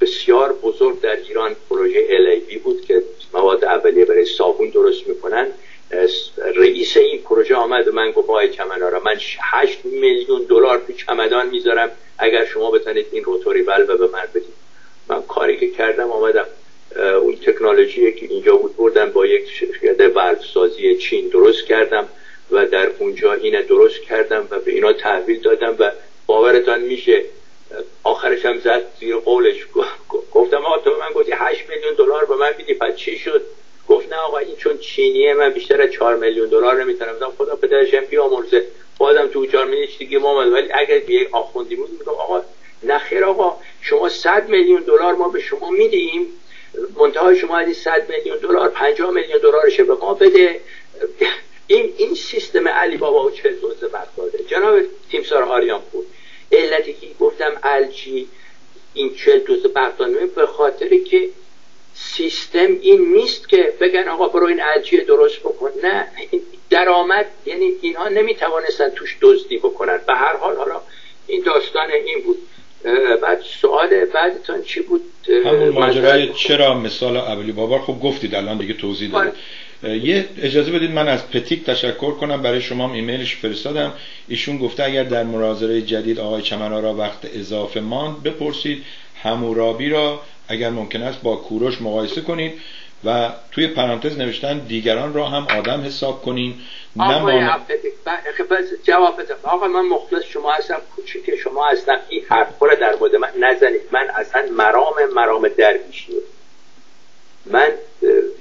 Speaker 5: بسیار بزرگ در ایران پروژه LAB بود که مواد اولیه برای صابون درست می‌کنن. رئیس این پروژه آمد و من گفت آقای را من 8 میلیون دلار تو چمدان می‌ذارم. اگر شما بتونید این روتوری بلب به من بدید. من کاری که کردم آمدم. اون تکنولوژی که اینجا بود بردم با یک شرکت بلب سازی چین درست کردم و در اونجا اینه درست کردم و به اینا تحویل دادم و باورتان میشه آخرش هم زد زیر قولش. گفتم آقا تو من گفتی 8 میلیون دلار به من بدی پس چی شد؟ گفت نه آقا این چون چینیه من بیشتر از 4 میلیون دلار نمی‌تونم. بدم خدا پدرش هم بیامرزه. بازم تو 4 میلیون دیگه ما ولی اگر بیه آخوندی بود میگم آقا نخیر آقا شما 100 میلیون دلار ما به شما میدیم. منتها شما از این 100 میلیون دلار 50 میلیون دلارش به ما بده. این این سیستم علی بابا و چه دوزه برخورده. جناب تیمسار آریان بود علتی که گفتم الجی این چل دوز بردانمه به خاطر که سیستم این نیست که بگن آقا برو این الجی درست بکن. نه درآمد یعنی اینها نمی‌توانستن توش دزدی بکنن. به هر حال حالا این داستان این بود. بعد سوال بعدتان چی بود؟
Speaker 1: همون ماجرای چرا مثال اولی بابا خب گفتید الان دیگه توضیح دادید. یه اجازه بدید من از پتیک تشکر کنم برای شما ایمیلش فرستادم. ایشون گفته اگر در مناظره جدید آقای چمنارا وقت اضافه ماند بپرسید. همورابی را اگر ممکن است با کوروش مقایسه کنید. و توی پرانتز نوشتن دیگران را هم آدم حساب کنین
Speaker 5: نه جواب بدم. آقا من مخلص شما هستم کوچیک شما هستم. این حرف را در مورد من نزنید. من اصلا مرام مرام درویشی من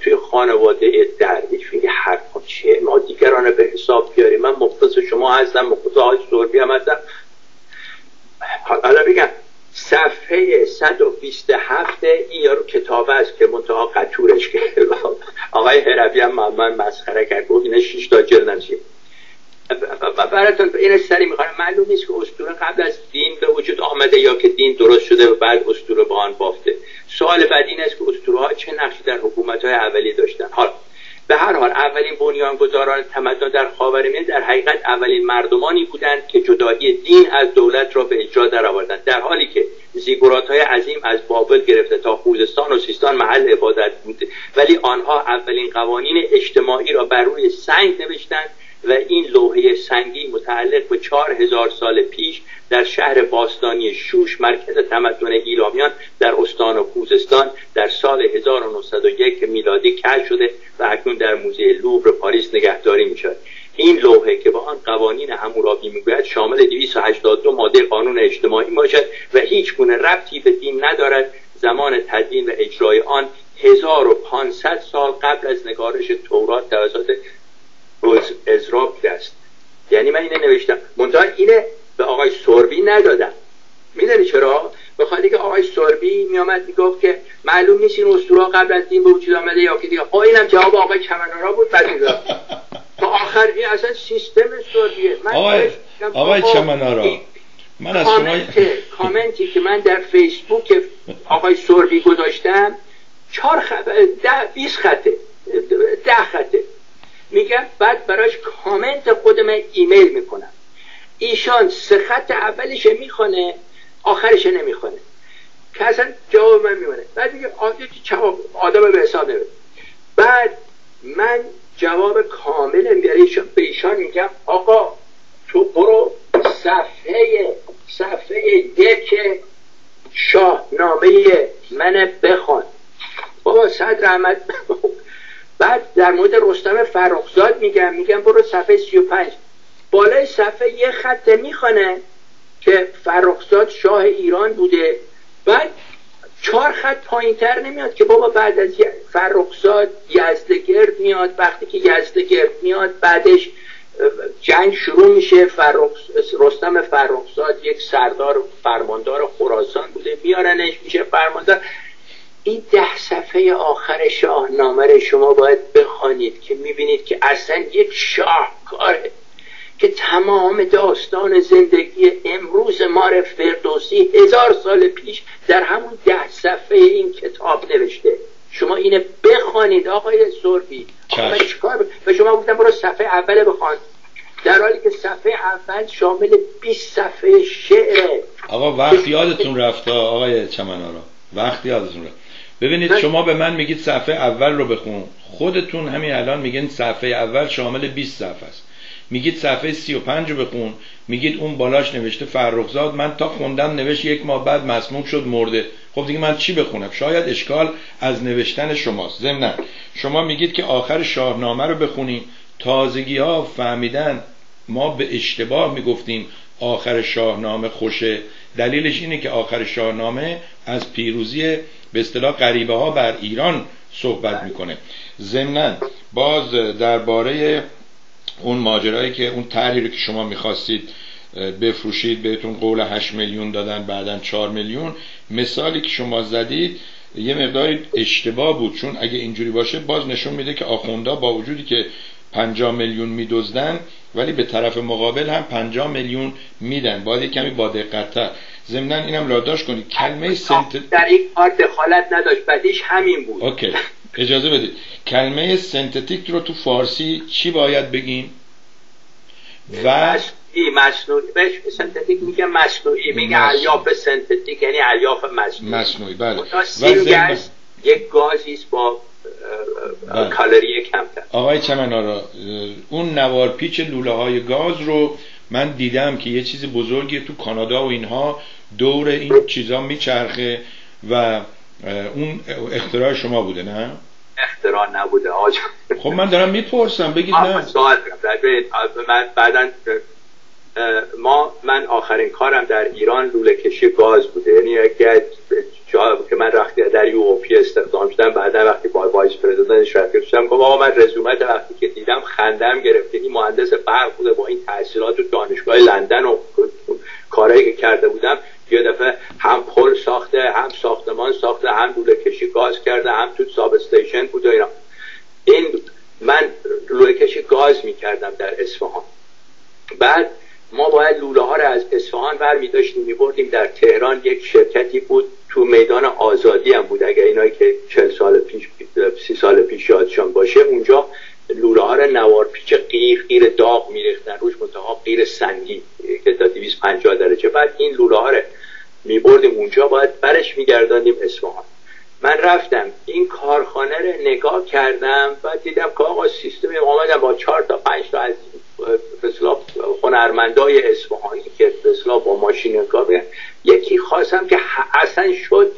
Speaker 5: توی خانواده درویش این حرفا چیه؟ ما دیگران به حساب بیاریم. من مخلص شما هستم مخلص آج سوربی هم هستم. حالا بگم صفحه 127 این یارو کتاب است که منتها قطورش که آقای هربی هم من مسخره کرد. گفت اینه 6 تا جلد براتون این سری می‌خوام. معلوم نیست که اسطوره قبل از دین به وجود آمده یا که دین درست شده و بعد اسطوره به آن بافته. سوال بعد این است که اسطوره ها چه نقشی در حکومت های اولی داشتن؟ حالا به هر حال اولین بنیانگذاران تمدن در خاورمیانه در حقیقت اولین مردمانی بودند که جدایی دین از دولت را به اجرا درآوردند. در حالی که زیگورات های عظیم از بابل گرفته تا خوزستان و سیستان محل عبادت بوده. ولی آنها اولین قوانین اجتماعی را بر روی سنگ نوشتند و این لوحه سنگی متعلق به چهار هزار سال پیش در شهر باستانی شوش مرکز تمدن ایلامیان در استان و خوزستان در سال 1901 میلادی کش شده و اکنون در موزه لوور پاریس نگهداری می شود این لوحه که با آن قوانین همورابی می‌گوید شامل 282 ماده قانون اجتماعی باشد و هیچ گونه ربطی به دین ندارد. زمان تدوین و اجرای آن 1500 سال قبل از نگارش تورات توسط ازرا بوده است. یعنی من اینه نوشتم. منتها اینه به آقای سوربی ندادم. می‌دونی چرا؟ بخاطر که آقای سوربی میامد می‌گفت که معلوم نیست این اسطوره قبل از دین به وجود آمده یا که دیگه. آقا اینم جواب آقای کمنارا بود بعد تا آخر این اصلا سیستم سوربیه من
Speaker 1: آقای آقای چمنارا من از شما
Speaker 5: کامنتی که من در فیسبوک آقای سوربی گذاشتم چهار خط ده بیس خطه. ده خطه. میگم بعد براش کامنت خودم ایمیل می‌کنم. ایشان سه خط اولش می‌خونه آخرش نمی‌خونه. که اصلا جواب من میمونه. بعد میگه آدم به حساب نمید بعد من جواب کامل به ایشان میگم آقا تو برو صفحه صفحه یک شاهنامه من بخوان بابا صدر احمد بعد در مورد رستم فرخزاد میگم میگم برو صفحه 35 بالای صفحه یه خط می‌خونه که فرخزاد شاه ایران بوده. بعد چهار خط پایین تر نمیاد که بابا بعد از فرخزاد یزدگرد میاد. وقتی که یزدگرد میاد بعدش جنگ شروع میشه. فرخ... رستم فرخزاد یک سردار فرماندار خراسان بوده. میارنش میشه فرماندار. این ده صفحه آخر شاهنامه رو شما باید بخوانید که می‌بینید که اصلا یک شاهکاره که تمام داستان زندگی امروز مار فردوسی هزار سال پیش در همون ده صفحه این کتاب نوشته. شما اینه بخوانید آقای سربی. چیکار به شما گفتم برو صفحه اول بخوان. در حالی که صفحه اول شامل 20 صفحه شعره
Speaker 1: آقا وقت یادتون رفته آقای چمنارا وقت یادتون رفت. ببینید شما به من میگید صفحه اول رو بخون. خودتون همین الان میگین صفحه اول شامل 20 صفحه است. میگید صفحه 35 رو بخون. میگید اون بالاش نوشته فرخزاد. من تا خوندم نوشت یک ماه بعد مسموم شد مرده. خب دیگه من چی بخونم؟ شاید اشکال از نوشتن شماست. ضمن شما میگید که آخر شاهنامه رو بخونیم. تازگی ها فهمیدن. ما به اشتباه می‌گفتیم. آخر شاهنامه خوشه. دلیلش اینه که آخر شاهنامه از پیروزی به اصطلاح غریبه ها بر ایران صحبت می‌کنه. ضمنا باز درباره اون ماجرایی که اون طرحی که شما می‌خواستید بفروشید بهتون قول 8 میلیون دادن بعدا 4 میلیون مثالی که شما زدید یه مقداری اشتباه بود چون اگه اینجوری باشه باز نشون میده که آخوندا با وجودی که 50 میلیون میدزدن ولی به طرف مقابل هم 50 میلیون میدن. باید کمی با دقتتر. ضمن اینم لاداش کنید کلمه
Speaker 5: سنت در این کار دخالت نداشت بعدش همین بود.
Speaker 1: اوکی اجازه بدید. کلمه سنتتیک رو تو فارسی چی باید بگیم؟
Speaker 5: و مصنوعی بهش سنتتیک میگه مصنوعی میگه الیاف سنتتیک یعنی الیاف مصنوعی.
Speaker 1: مصنوعی بله.
Speaker 5: و یک گازی است با بله. کالری کمتر.
Speaker 1: آقای چمنارا اون نوار پیچ لوله های گاز رو من دیدم که یه چیز بزرگی تو کانادا و اینها دور این چیزا میچرخه و اون اختراع شما بوده نه؟
Speaker 5: اختراع نبوده آج.
Speaker 1: خب من دارم می‌پرسم بگید نه.
Speaker 5: من بعدا ما من آخرین کارم در ایران لوله کشی گاز بوده. یعنی اگر جا که من وقتی در یو استخدام شدم بعدا وقتی با vice president شرکت شدم گفت آقا من رزومه‌ت وقتی که دیدم خندم گرفت. این مهندس برق بوده با این تحصیلات تو دانشگاه لندن و کارهایی که کرده بودم. یه دفعه هم پل ساخته هم ساختمان ساخته هم لوله کشی گاز کرده هم تو substation بود اینا. این من لوله کشی گاز می‌کردم در اصفهان. بعد ما باید لوله ها رو از اصفهان بر می داشتیم می در تهران. یک شرکتی بود تو میدان آزادی هم بود. اگر اینایی که چل سال پیش سی سال پیش یادشان باشه اونجا لوله ها رو نوار پیچ قیر قیر داغ ریختن روش منتها قیر سنگی که تا 250 درجه. بعد این لوله ها رو می بردیم اونجا. باید برش میگرداندیم اصفهان. من رفتم. این کارخانه رو نگاه کردم بعد دیدم که آقا سیستم آمدم با چهار تا پنج تا از هنرمندای اصفهانی که مثلا با ماشین کار یکی خواستم که اصلا شد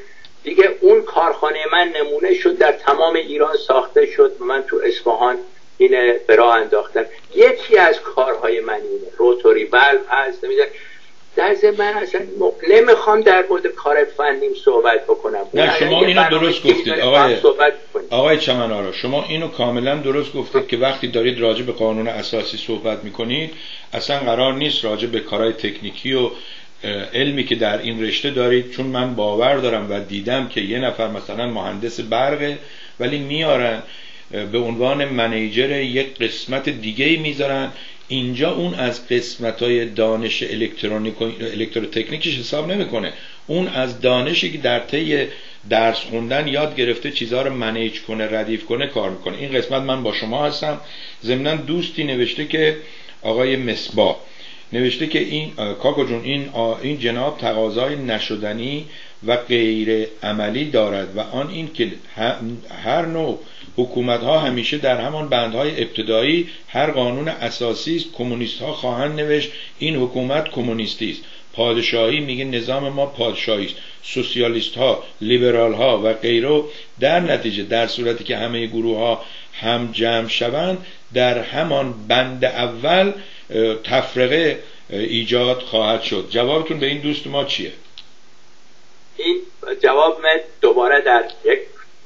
Speaker 5: دیگه اون کارخانه من نمونه شد در تمام ایران ساخته شد من تو اصفهان اینه به راه انداختم. یکی از کارهای من اینه روتوری بلب هست در من اصلا نمی‌خوام در مورد کار فنیم صحبت بکنم.
Speaker 1: نه شما اینو درست گفتید. آقای آقای چمنارا شما اینو کاملا درست گفتید که وقتی دارید راجع به قانون اساسی صحبت می‌کنید اصلا قرار نیست راجع به کارهای تکنیکی و علمی که در این رشته دارید چون من باور دارم و دیدم که یه نفر مثلا مهندس برقه ولی میارن به عنوان منیجر یک قسمت دیگه می‌ذارن اینجا اون از قسمت های دانش الکترونیک و الکتروتکنیکش حساب نمی‌کنه. اون از دانشی که در طی درس خوندن یاد گرفته چیزها رو منیج کنه ردیف کنه کار می‌کنه. این قسمت من با شما هستم. ضمنا دوستی نوشته که آقای مصباح. نوشته که این کاکو جون این, این جناب تقاضای نشدنی و غیر عملی دارد و آن این که هر نوع حکومت ها همیشه در همان بندهای ابتدایی هر قانون اساسی است کمونیست ها خواهند نوشت این حکومت کمونیستی است. پادشاهی میگه نظام ما پادشاهی است. سوسیالیست ها لیبرال ها و غیره در نتیجه در صورتی که همه گروه ها هم جمع شوند در همان بند اول تفرقه ایجاد خواهد شد. جوابتون به این دوست ما چیه؟
Speaker 5: این جواب من دوباره در یک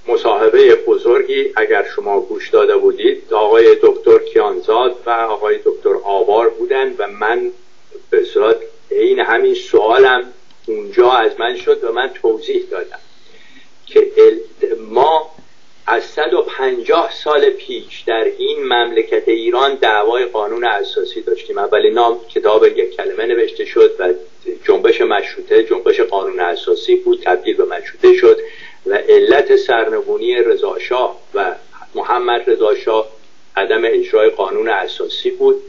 Speaker 5: مصاحبه بزرگی اگر شما گوش داده بودید آقای دکتر کیانزاد و آقای دکتر آوار بودن و من به صورت این همین سوالم اونجا از من شد و من توضیح دادم که ما از 150 سال پیش در این مملکت ایران دعوای قانون اساسی داشتیم. اولین نام کتاب یک کلمه نوشته شد و جنبش مشروطه جنبش قانون اساسی بود تبدیل به مشروطه شد و علت سرنگونی رضاشاه و محمد رضاشاه عدم اجرای قانون اساسی بود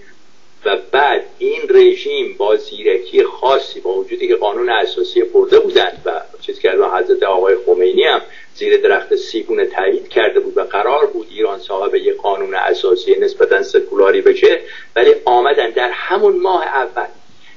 Speaker 5: و بعد این رژیم با زیرکی خاصی با وجودی که قانون اساسی برده بودند و چیز که حضرت آقای خمینی هم زیر درخت سیبونه تایید کرده بود و قرار بود ایران صاحب یک قانون اساسی نسبتا سکولاری بشه ولی آمدن در همون ماه اول.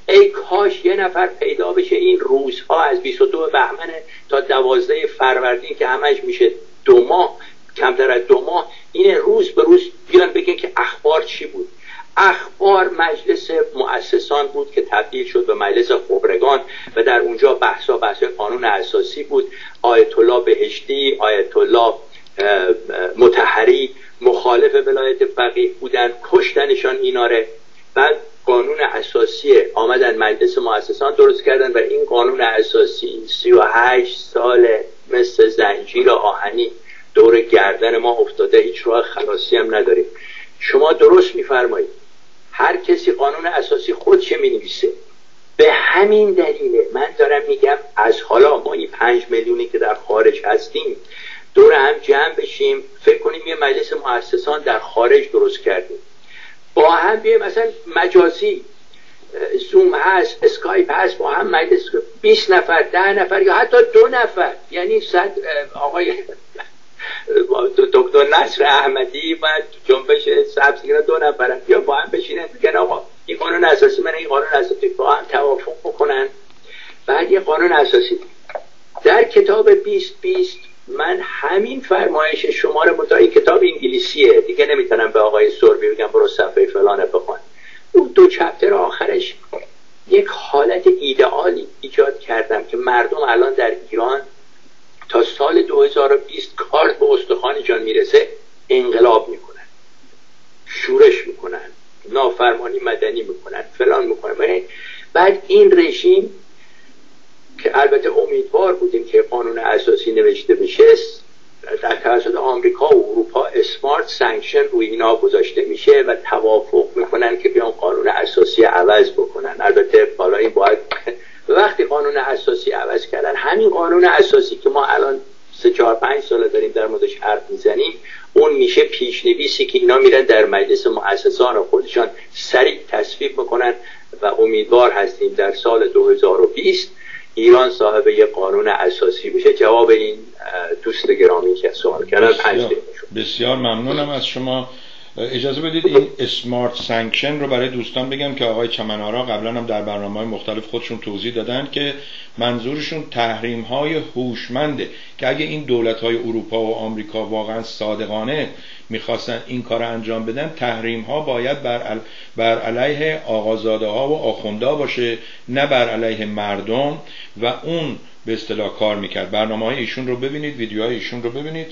Speaker 5: ای کاش یه نفر پیدا بشه. این روزها از 22 بهمن تا 12 فروردین که همش میشه دو ماه کمتر از دو ماه این روز به روز بیان بگن که اخبار چی بود. اخبار مجلس مؤسسان بود که تبدیل شد به مجلس خبرگان و در اونجا بحثا بحث قانون اساسی بود. آیت الله بهشتی آیت الله متحری مخالف ولایت فقیه بودن کشتنشان ایناره. بعد قانون اساسی آمدن مجلس مؤسسان درست کردن و این قانون اساسی 38 سال مثل زنجیر آهنی دور گردن ما افتاده. هیچ راه خلاصی هم نداریم. شما درست میفرمایید. هر کسی قانون اساسی خودش می نویسه به همین دلیله من دارم میگم از حالا ما این پنج میلیونی که در خارج هستیم دور هم جمع بشیم. فکر کنیم یه مجلس مؤسسان در خارج درست کردیم. با هم بیایم مثلا مجازی زوم هست اسکایپ هست با هم مجلس 20 نفر ده نفر یا حتی دو نفر. یعنی صد آقای دکتر نصر احمدی و جنبش سبز دو نفرن. یا با هم بشینن. بگن آقا این قانون اساسی من این قانون اساسی با هم توافق بکنن. بعد یه قانون اساسی. در کتاب 2020 من همین فرمایش شما رو متعی کتاب انگلیسیه. دیگه نمی‌تونم به آقای سربی بگم برو صفحه فلانه بخون. اون دو چپتر آخرش یک حالت ایدئالی ایجاد کردم که مردم الان در ایران تا سال 2020 کارت به استخوانشان می‌رسه انقلاب می‌کنن. شورش می‌کنن نافرمانی مدنی می‌کنن فلان می‌کنن. بعد این رژیم که البته امیدوار بودیم که قانون اساسی نوشته بشه در توسط آمریکا و اروپا اسمارت سانکشن روی اینا گذاشته میشه و توافق می‌کنن که بیان قانون اساسی عوض بکنن. البته بالا این باید وقتی قانون اساسی عوض کردن همین قانون اساسی که ما الان سه چهار پنج ساله داریم در موردش حرف می‌زنیم اون میشه پیشنویسی که اینا میرن در مجلس مؤسسان خودشان سریع تصویب بکنن و امیدوار هستیم در سال 2020 ایران صاحب یک قانون اساسی بشه. جواب این دوست گرامی که سوال کردن پنج
Speaker 1: بسیار ممنونم از شما. اجازه بدید این اسمارت سانکشن رو برای دوستان بگم که آقای چمنارا قبلا هم در برنامه های مختلف خودشون توضیح دادن که منظورشون تحریم های هوشمنده که اگه این دولت های اروپا و آمریکا واقعا صادقانه می‌خواستن این کار انجام بدن تحریم ها باید بر, بر علیه آقازاده ها و آخونده باشه نه بر علیه مردم. و اون به اصطلاح کار می‌کرد. برنامه های ایشون رو ببینید ویدیوهای ایشون رو ببینید.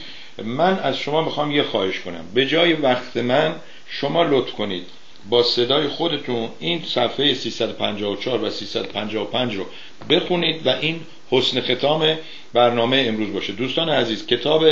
Speaker 1: من از شما می‌خوام یه خواهش کنم. به جای وقت من شما لطف کنید. با صدای خودتون این صفحه 354 و 355 رو بخونید و این حسن ختام برنامه امروز باشه. دوستان عزیز کتاب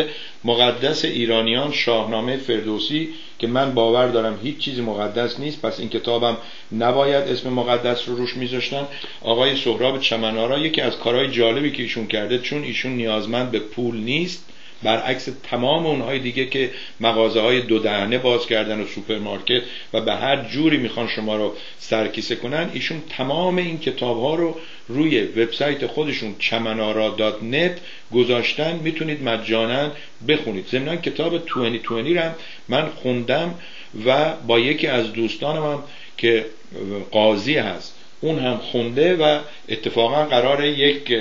Speaker 1: مقدس ایرانیان شاهنامه فردوسی که من باور دارم هیچ چیزی مقدس نیست پس این کتابم نباید اسم مقدس رو روش میذاشتن. آقای سهراب چمنارا یکی از کارهای جالبی که ایشون کرده چون ایشون نیازمند به پول نیست برعکس تمام اونهای دیگه که مغازه های دو دهنه باز کردن و سوپرمارکت و به هر جوری می‌خوان شما رو سرکیسه کنن ایشون تمام این کتاب ها رو روی وبسایت خودشون چمنارا دات نت گذاشتن. می‌تونید مجانا بخونید. ضمن کتاب 2020 رو من خوندم و با یکی از دوستانم هم که قاضی هست اون هم خونده و اتفاقا قرار یک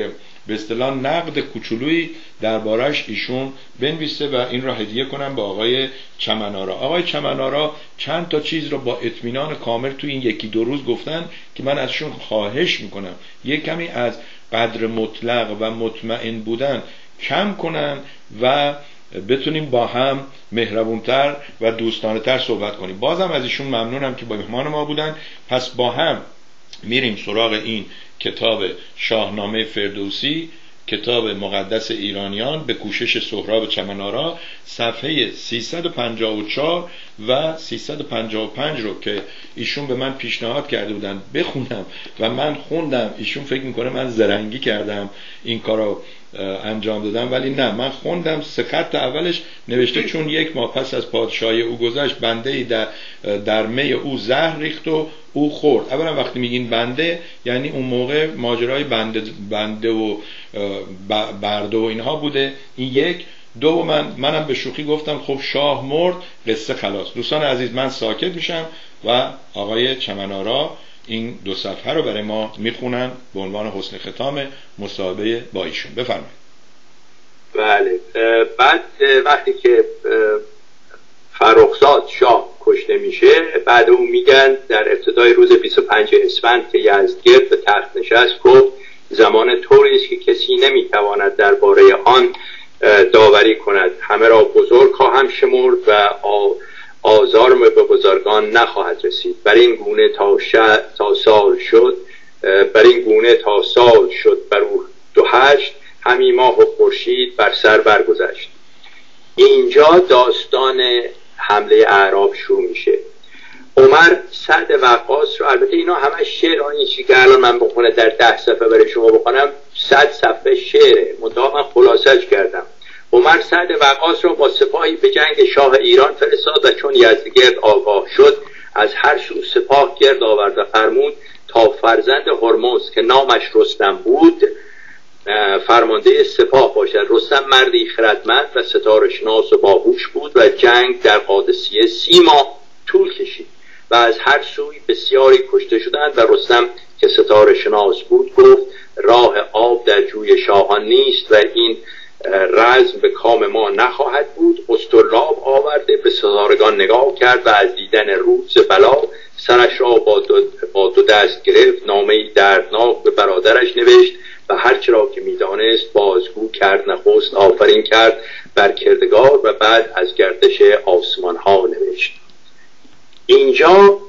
Speaker 1: به اصطلاح نقد کوچولویی دربارش ایشون بنویسه و این را هدیه کنم به آقای چمنارا. آقای چمنارا چند تا چیز رو با اطمینان کامل تو این یکی دو روز گفتن که من ازشون خواهش می‌کنم. یک کمی از قدر مطلق و مطمئن بودن کم کنن و بتونیم با هم مهربونتر و دوستانه صحبت کنیم. بازم از ایشون ممنونم که با مهمان ما بودن. پس با هم میریم سراغ این کتاب شاهنامه فردوسی کتاب مقدس ایرانیان به کوشش سهراب چمنارا صفحه 354 و 355 رو که ایشون به من پیشنهاد کرده بودن بخونم و من خوندم. ایشون فکر می‌کنه من زرنگی کردم. این کارو انجام دادم ولی نه. من خوندم سکت اولش نوشته چون یک ماه پس از پادشاهی او گذشت بنده ای در, در می او زهر ریخت و او خورد. اولا وقتی میگین بنده یعنی اون موقع ماجرای بنده, بنده و برده و اینها بوده. این یک. دو من منم به شوخی گفتم خب شاه مرد قصه خلاص. دوستان عزیز من ساکت میشم و آقای چمنارا این دو صفحه رو برای ما می‌خونن به عنوان حسن ختام مصاحبه با ایشون. بفرمایید.
Speaker 5: بله. بعد وقتی که فرخزاد شاه کشته میشه بعد اون میگن در ابتدای روز 25 اسفند که یزدگرد به تخت نشست گفت زمان طوری است که کسی نمی‌تواند درباره آن داوری کند. همه را بزرگ خواهم شمرد و آزار به بزرگان نخواهد رسید. بر این گونه تا, تا سال شد بر این گونه تا سال شد بر او دو هشت همی ماه و خورشید بر سر برگذشت. اینجا داستان حمله اعراب شروع میشه. عمر سعد وقاص رو البته اینا همه شعر این چی که الان من بخونه در ده صفحه برای شما بخونم صد صفحه شعره. منتها من خلاصش کردم. عمر سعد وقاص را با سپاهی به جنگ شاه ایران فرستاد و چون یزدگرد آگاه شد از هر سو سپاه گرد آورد و فرمود تا فرزند هرمز که نامش رستم بود فرمانده سپاه باشد. رستم مردی خردمند و ستاره شناس و باهوش بود و جنگ در قادسیه سی ماه طول کشید و از هر سوی بسیاری کشته شدند و رستم که ستاره شناس بود گفت راه آب در جوی شاهان نیست و این رزم به کام ما نخواهد بود. استرلاب آورده به ستارگان نگاه کرد و از دیدن روز بلا سرش را با دو, با دو دست گرفت. نامه دردناک به برادرش نوشت و هرچه را که می‌دانست بازگو کرد نخست آفرین کرد بر کردگار و بعد از گردش آسمان ها نوشت. اینجا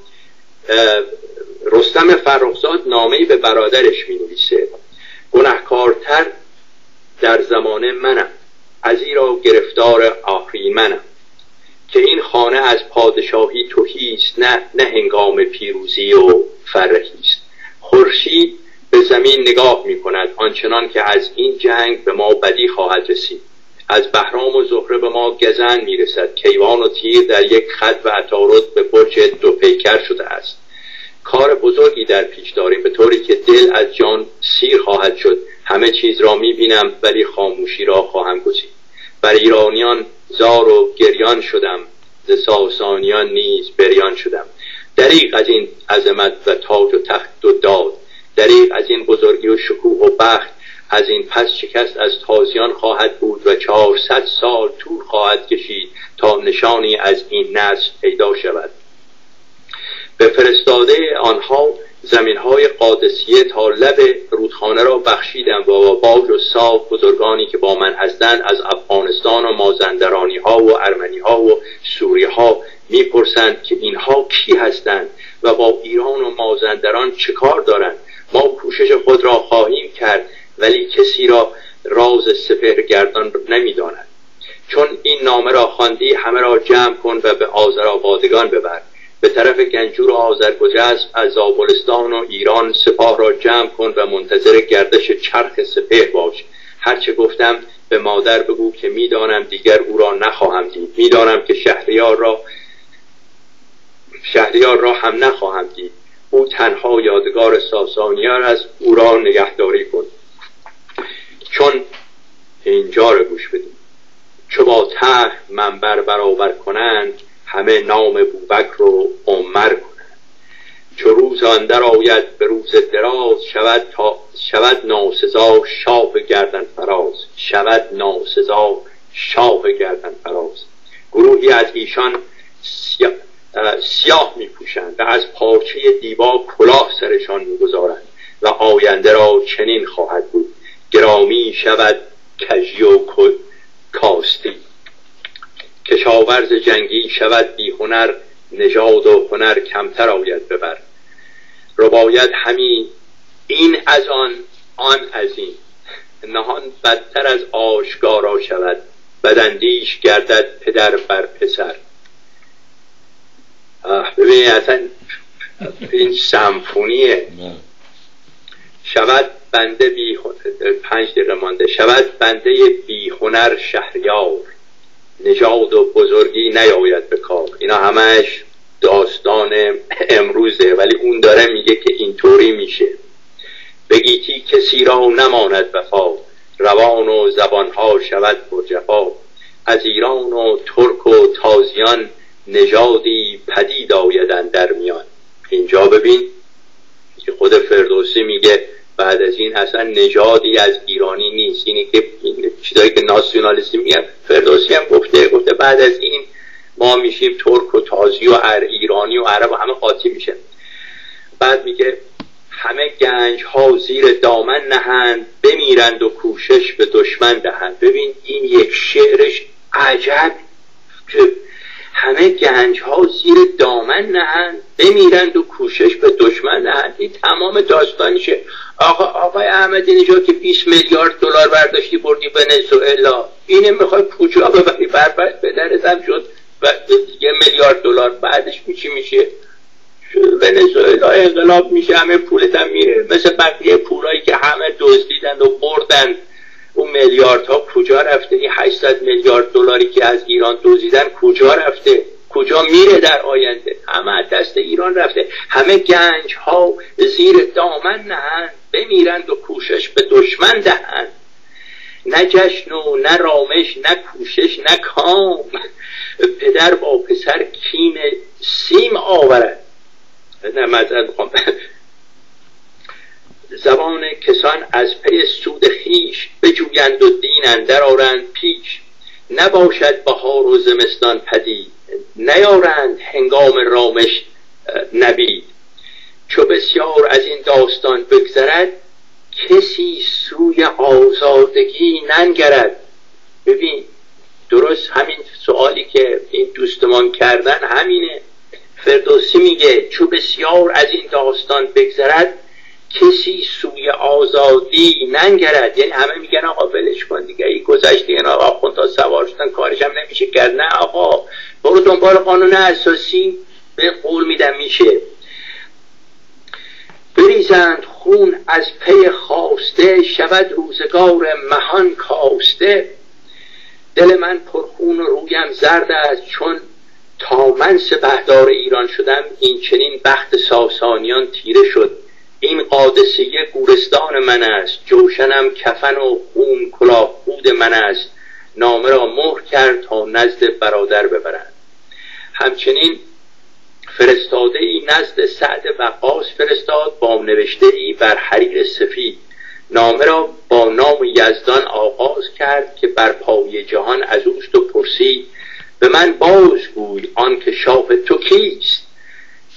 Speaker 5: رستم فرخزاد نامه به برادرش می نویسه گناهکارتر در زمان منم از را گرفتار منم. که این خانه از پادشاهی توهی است نه نه هنگام پیروزی و فرهی است. خورشید به زمین نگاه می کند آنچنان که از این جنگ به ما بدی خواهد رسید. از بهرام و زهره به ما گزن می‌رسد کیوان و تیر در یک خط و عطارد به برج دو پیکر شده است. کار بزرگی در پیش داریم به طوری که دل از جان سیر خواهد شد. همه چیز را می‌بینم ولی خاموشی را خواهم گزید. بر ایرانیان زار و گریان شدم ز ساسانیان نیز بریان شدم. دریق از این عظمت و تاج و تخت و داد دریق از این بزرگی و شکوه و بخت از این پس شکست از تازیان خواهد بود و چهارصد سال طول خواهد کشید تا نشانی از این نسل پیدا شود. به فرستاده آنها زمین های قادسیه تا لب رودخانه را بخشیدم و با باج و صاف بزرگانی که با من هستند از افغانستان و مازندرانی ها و ارمنی ها و سوری ها می‌پرسند که اینها کی هستند و با ایران و مازندران چه کار دارند. ما کوشش خود را خواهیم کرد ولی کسی را راز سپهر گردان نمی‌داند. چون این نامه را خواندی همه را جمع کن و به آذرآبادگان ببر. به طرف گنجور و آذرگجسب از زابلستان و ایران سپاه را جمع کن و منتظر گردش چرخ سپه باش. هرچه گفتم به مادر بگو که می‌دانم دیگر او را نخواهم دید. می‌دانم که شهریار را شهریار را هم نخواهم دید. او تنها یادگار ساسانیان است. او را نگهداری کن. چون اینجا رو گوش بدیم. چو با ته منبر برابر کنند همه نام بوبکر رو عمر کنند چو روز اندر آید به روز دراز شود تا شود ناسزا شاه گردن فراز. شود ناسزا شاه گردن فراز. گروهی از ایشان سیاه می پوشند و از پارچه دیبا کلاه سرشان می‌گذارند و آینده را چنین خواهد بود. گرامی شود کژی و کاستی. کشاورز جنگی شود بی هنر نژاد و هنر کمتر آید ببر. رباید همین این از آن آن از این. نهان بدتر از آشکارا شود بدندیش گردد پدر بر پسر. ببینید اصلا این سمفونیه. شود بنده بی پنج دقیقه مانده. شود بنده بی هنر شهریار. نژاد و بزرگی نیاید به کار. اینا همش داستان امروزه ولی اون داره میگه که اینطوری میشه. بگیتی کسی را نماند وفا روان و زبانها شود جفا از ایران و ترک و تازیان نژادی پدید آیدن در میان. اینجا ببین که خود فردوسی میگه بعد از این اصلا نژادی از ایرانی نیست. اینی که چیزایی که ناسیونالیستی میگن فردوسی هم گفته گفته بعد از این ما میشیم ترک و تازی و ایرانی و عرب و همه قاطی میشه. بعد میگه همه گنج ها زیر دامن نهند بمیرند و کوشش به دشمن دهند. ببین این یک شعرش عجب که همه گنج ها زیر دامن نهند بمیرند و کوشش به دشمن دهند. این تمام داستانشه آقا آقای احمدی نژاد که 20 میلیارد دلار برداشتی بردی ونزوئلا اینه می‌خوای کجا ببری بربست پدرت شد و یه میلیارد دلار بعدش میچی میشه؟ ونزوئلا انقلاب میشه همه پولت هم میره مثل بقیه پولایی که همه دزدیدن و بردن اون میلیاردها کجا رفته؟ این 800 میلیارد دلاری که از ایران دزدیدن کجا رفته؟ کجا میره در آینده؟ همه دست ایران رفته. همه گنج ها زیر دامن نهند. بمیرند و کوشش به دشمن دهند. نه جشن و نه رامش نه کوشش نه کام. پدر با پسر کین سیم آورد. نه مذر زبان کسان از پی سود خیش بجویند و دین اندر آرند پیش. نباشد بهار و زمستان پدید. نیارند هنگام رامش نبید چو بسیار از این داستان بگذرد کسی سوی آزادگی ننگرد. ببین درست همین سوالی که این دوستمان کردن همینه. فردوسی میگه چو بسیار از این داستان بگذرد کسی سوی آزادی ننگرد. یعنی همه میگن آقا ولش کن دیگه. ای گذشته این آقا تا سوار شدن کارش هم نمیشه کرد. نه آقا برو دنبال قانون اساسی. به قول میدم میشه. بریزند خون از پی خواسته شود روزگار مهان کاسته. دل من پرخون و رویم زرد است چون تا من سپهدار ایران شدم این چنین بخت ساسانیان تیره شد. این قادسیه گورستان من است. جوشنم کفن و خون کلاه خود من است. نامه را مهر کرد تا نزد برادر ببرند همچنین فرستاده ای نزد سعد وقاص فرستاد با نوشته ای بر حریر سفید. نامه را با نام یزدان آغاز کرد که بر پای جهان از اوست و پرسید به من بازگوی آن که شاه تو کیست؟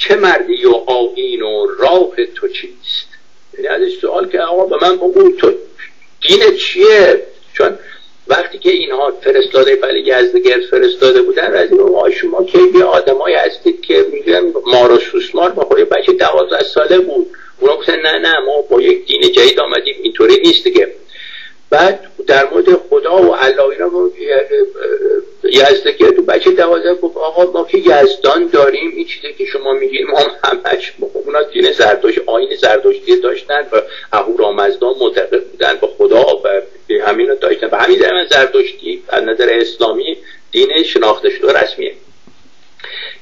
Speaker 5: چه مردی و آین و راه تو چیست؟ یعنی ازش سوال که آقا به من بگو تو دین چیه؟ چون وقتی که اینها فرستاده بله گرد فرستاده بودن از این شما که یه آدمایی هستید که میگن مارا سوسمار خود بچه دوازده ساله بود. اونا گفتن نه نه ما با یک دین جدید آمدیم اینطوری نیست دیگه. بعد در مورد خدا و الله اینا یزدگی تو بچه دوازده گفت آقا ما که یزدان داریم این چیزی که شما میگین ما همش اونا دین زردوش آین زردشتی داشتن و اهورامزدا معتقد بودن به خدا و همین رو داشتن. و همین در زردشتی از نظر اسلامی دین شناخته شده رسمیه.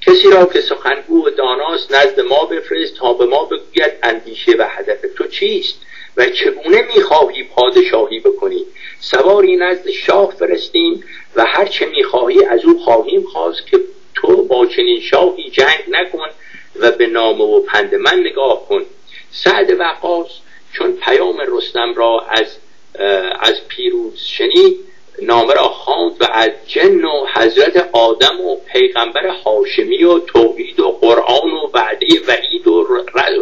Speaker 5: کسی را که سخنگو و داناست نزد ما بفرست تا به ما بگوید اندیشه و هدف تو چیست؟ و چگونه می‌خواهی پادشاهی بکنی؟ سواری نزد شاه فرستیم و هرچه می‌خواهی از او خواهیم خواست که تو با چنین شاهی جنگ نکن و به نامه و پند من نگاه کن. سعد وقاص چون پیام رستم را از از پیروز شنید نامه را خواند و از جن و حضرت آدم و پیغمبر هاشمی و توحید و قرآن و وعده وعید و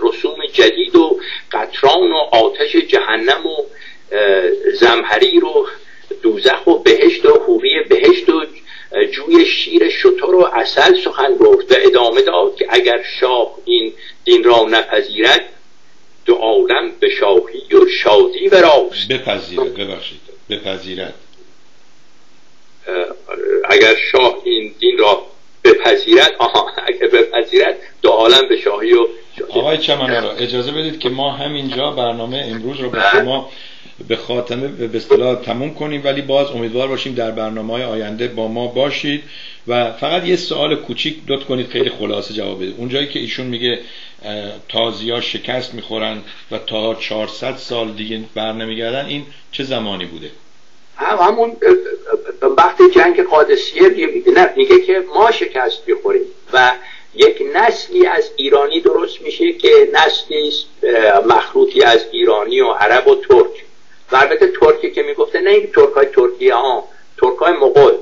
Speaker 5: رسوم جدید و قطران و آتش جهنم و زمهریر و دوزخ و بهشت و حوری بهشت و جوی شیر شطور و اصل سخن گفت و ادامه داد که اگر شاه این دین را نپذیرد دو عالم به شاهی و شادی و راست.
Speaker 1: بپذیرد ببخشید. بپذیرد.
Speaker 5: اگر شاه این دین را بپذیرد آها اگر بپذیرد دو عالم به شاهی و
Speaker 1: آقای چمنارا اجازه بدید که ما همینجا برنامه امروز رو به بله. شما به خاتمه به اصطلاح تموم کنیم ولی باز امیدوار باشیم در برنامه های آینده با ما باشید. و فقط یه سوال کوچیک دوت کنید خیلی خلاصه جواب بدید. اونجایی که ایشون میگه تازی شکست می‌خورن و تا 400 سال دیگه بر نمیگردن این چه زمانی بوده؟
Speaker 5: همون وقتی جنگ قادسیه میگه که ما شکست می‌خوریم و یک نسلی از ایرانی درست میشه که نسلی مخلوطی از ایرانی و عرب و ترک. و البته ترکی که می‌گفته نه این ترک های ترکیه ها ترک های مغول.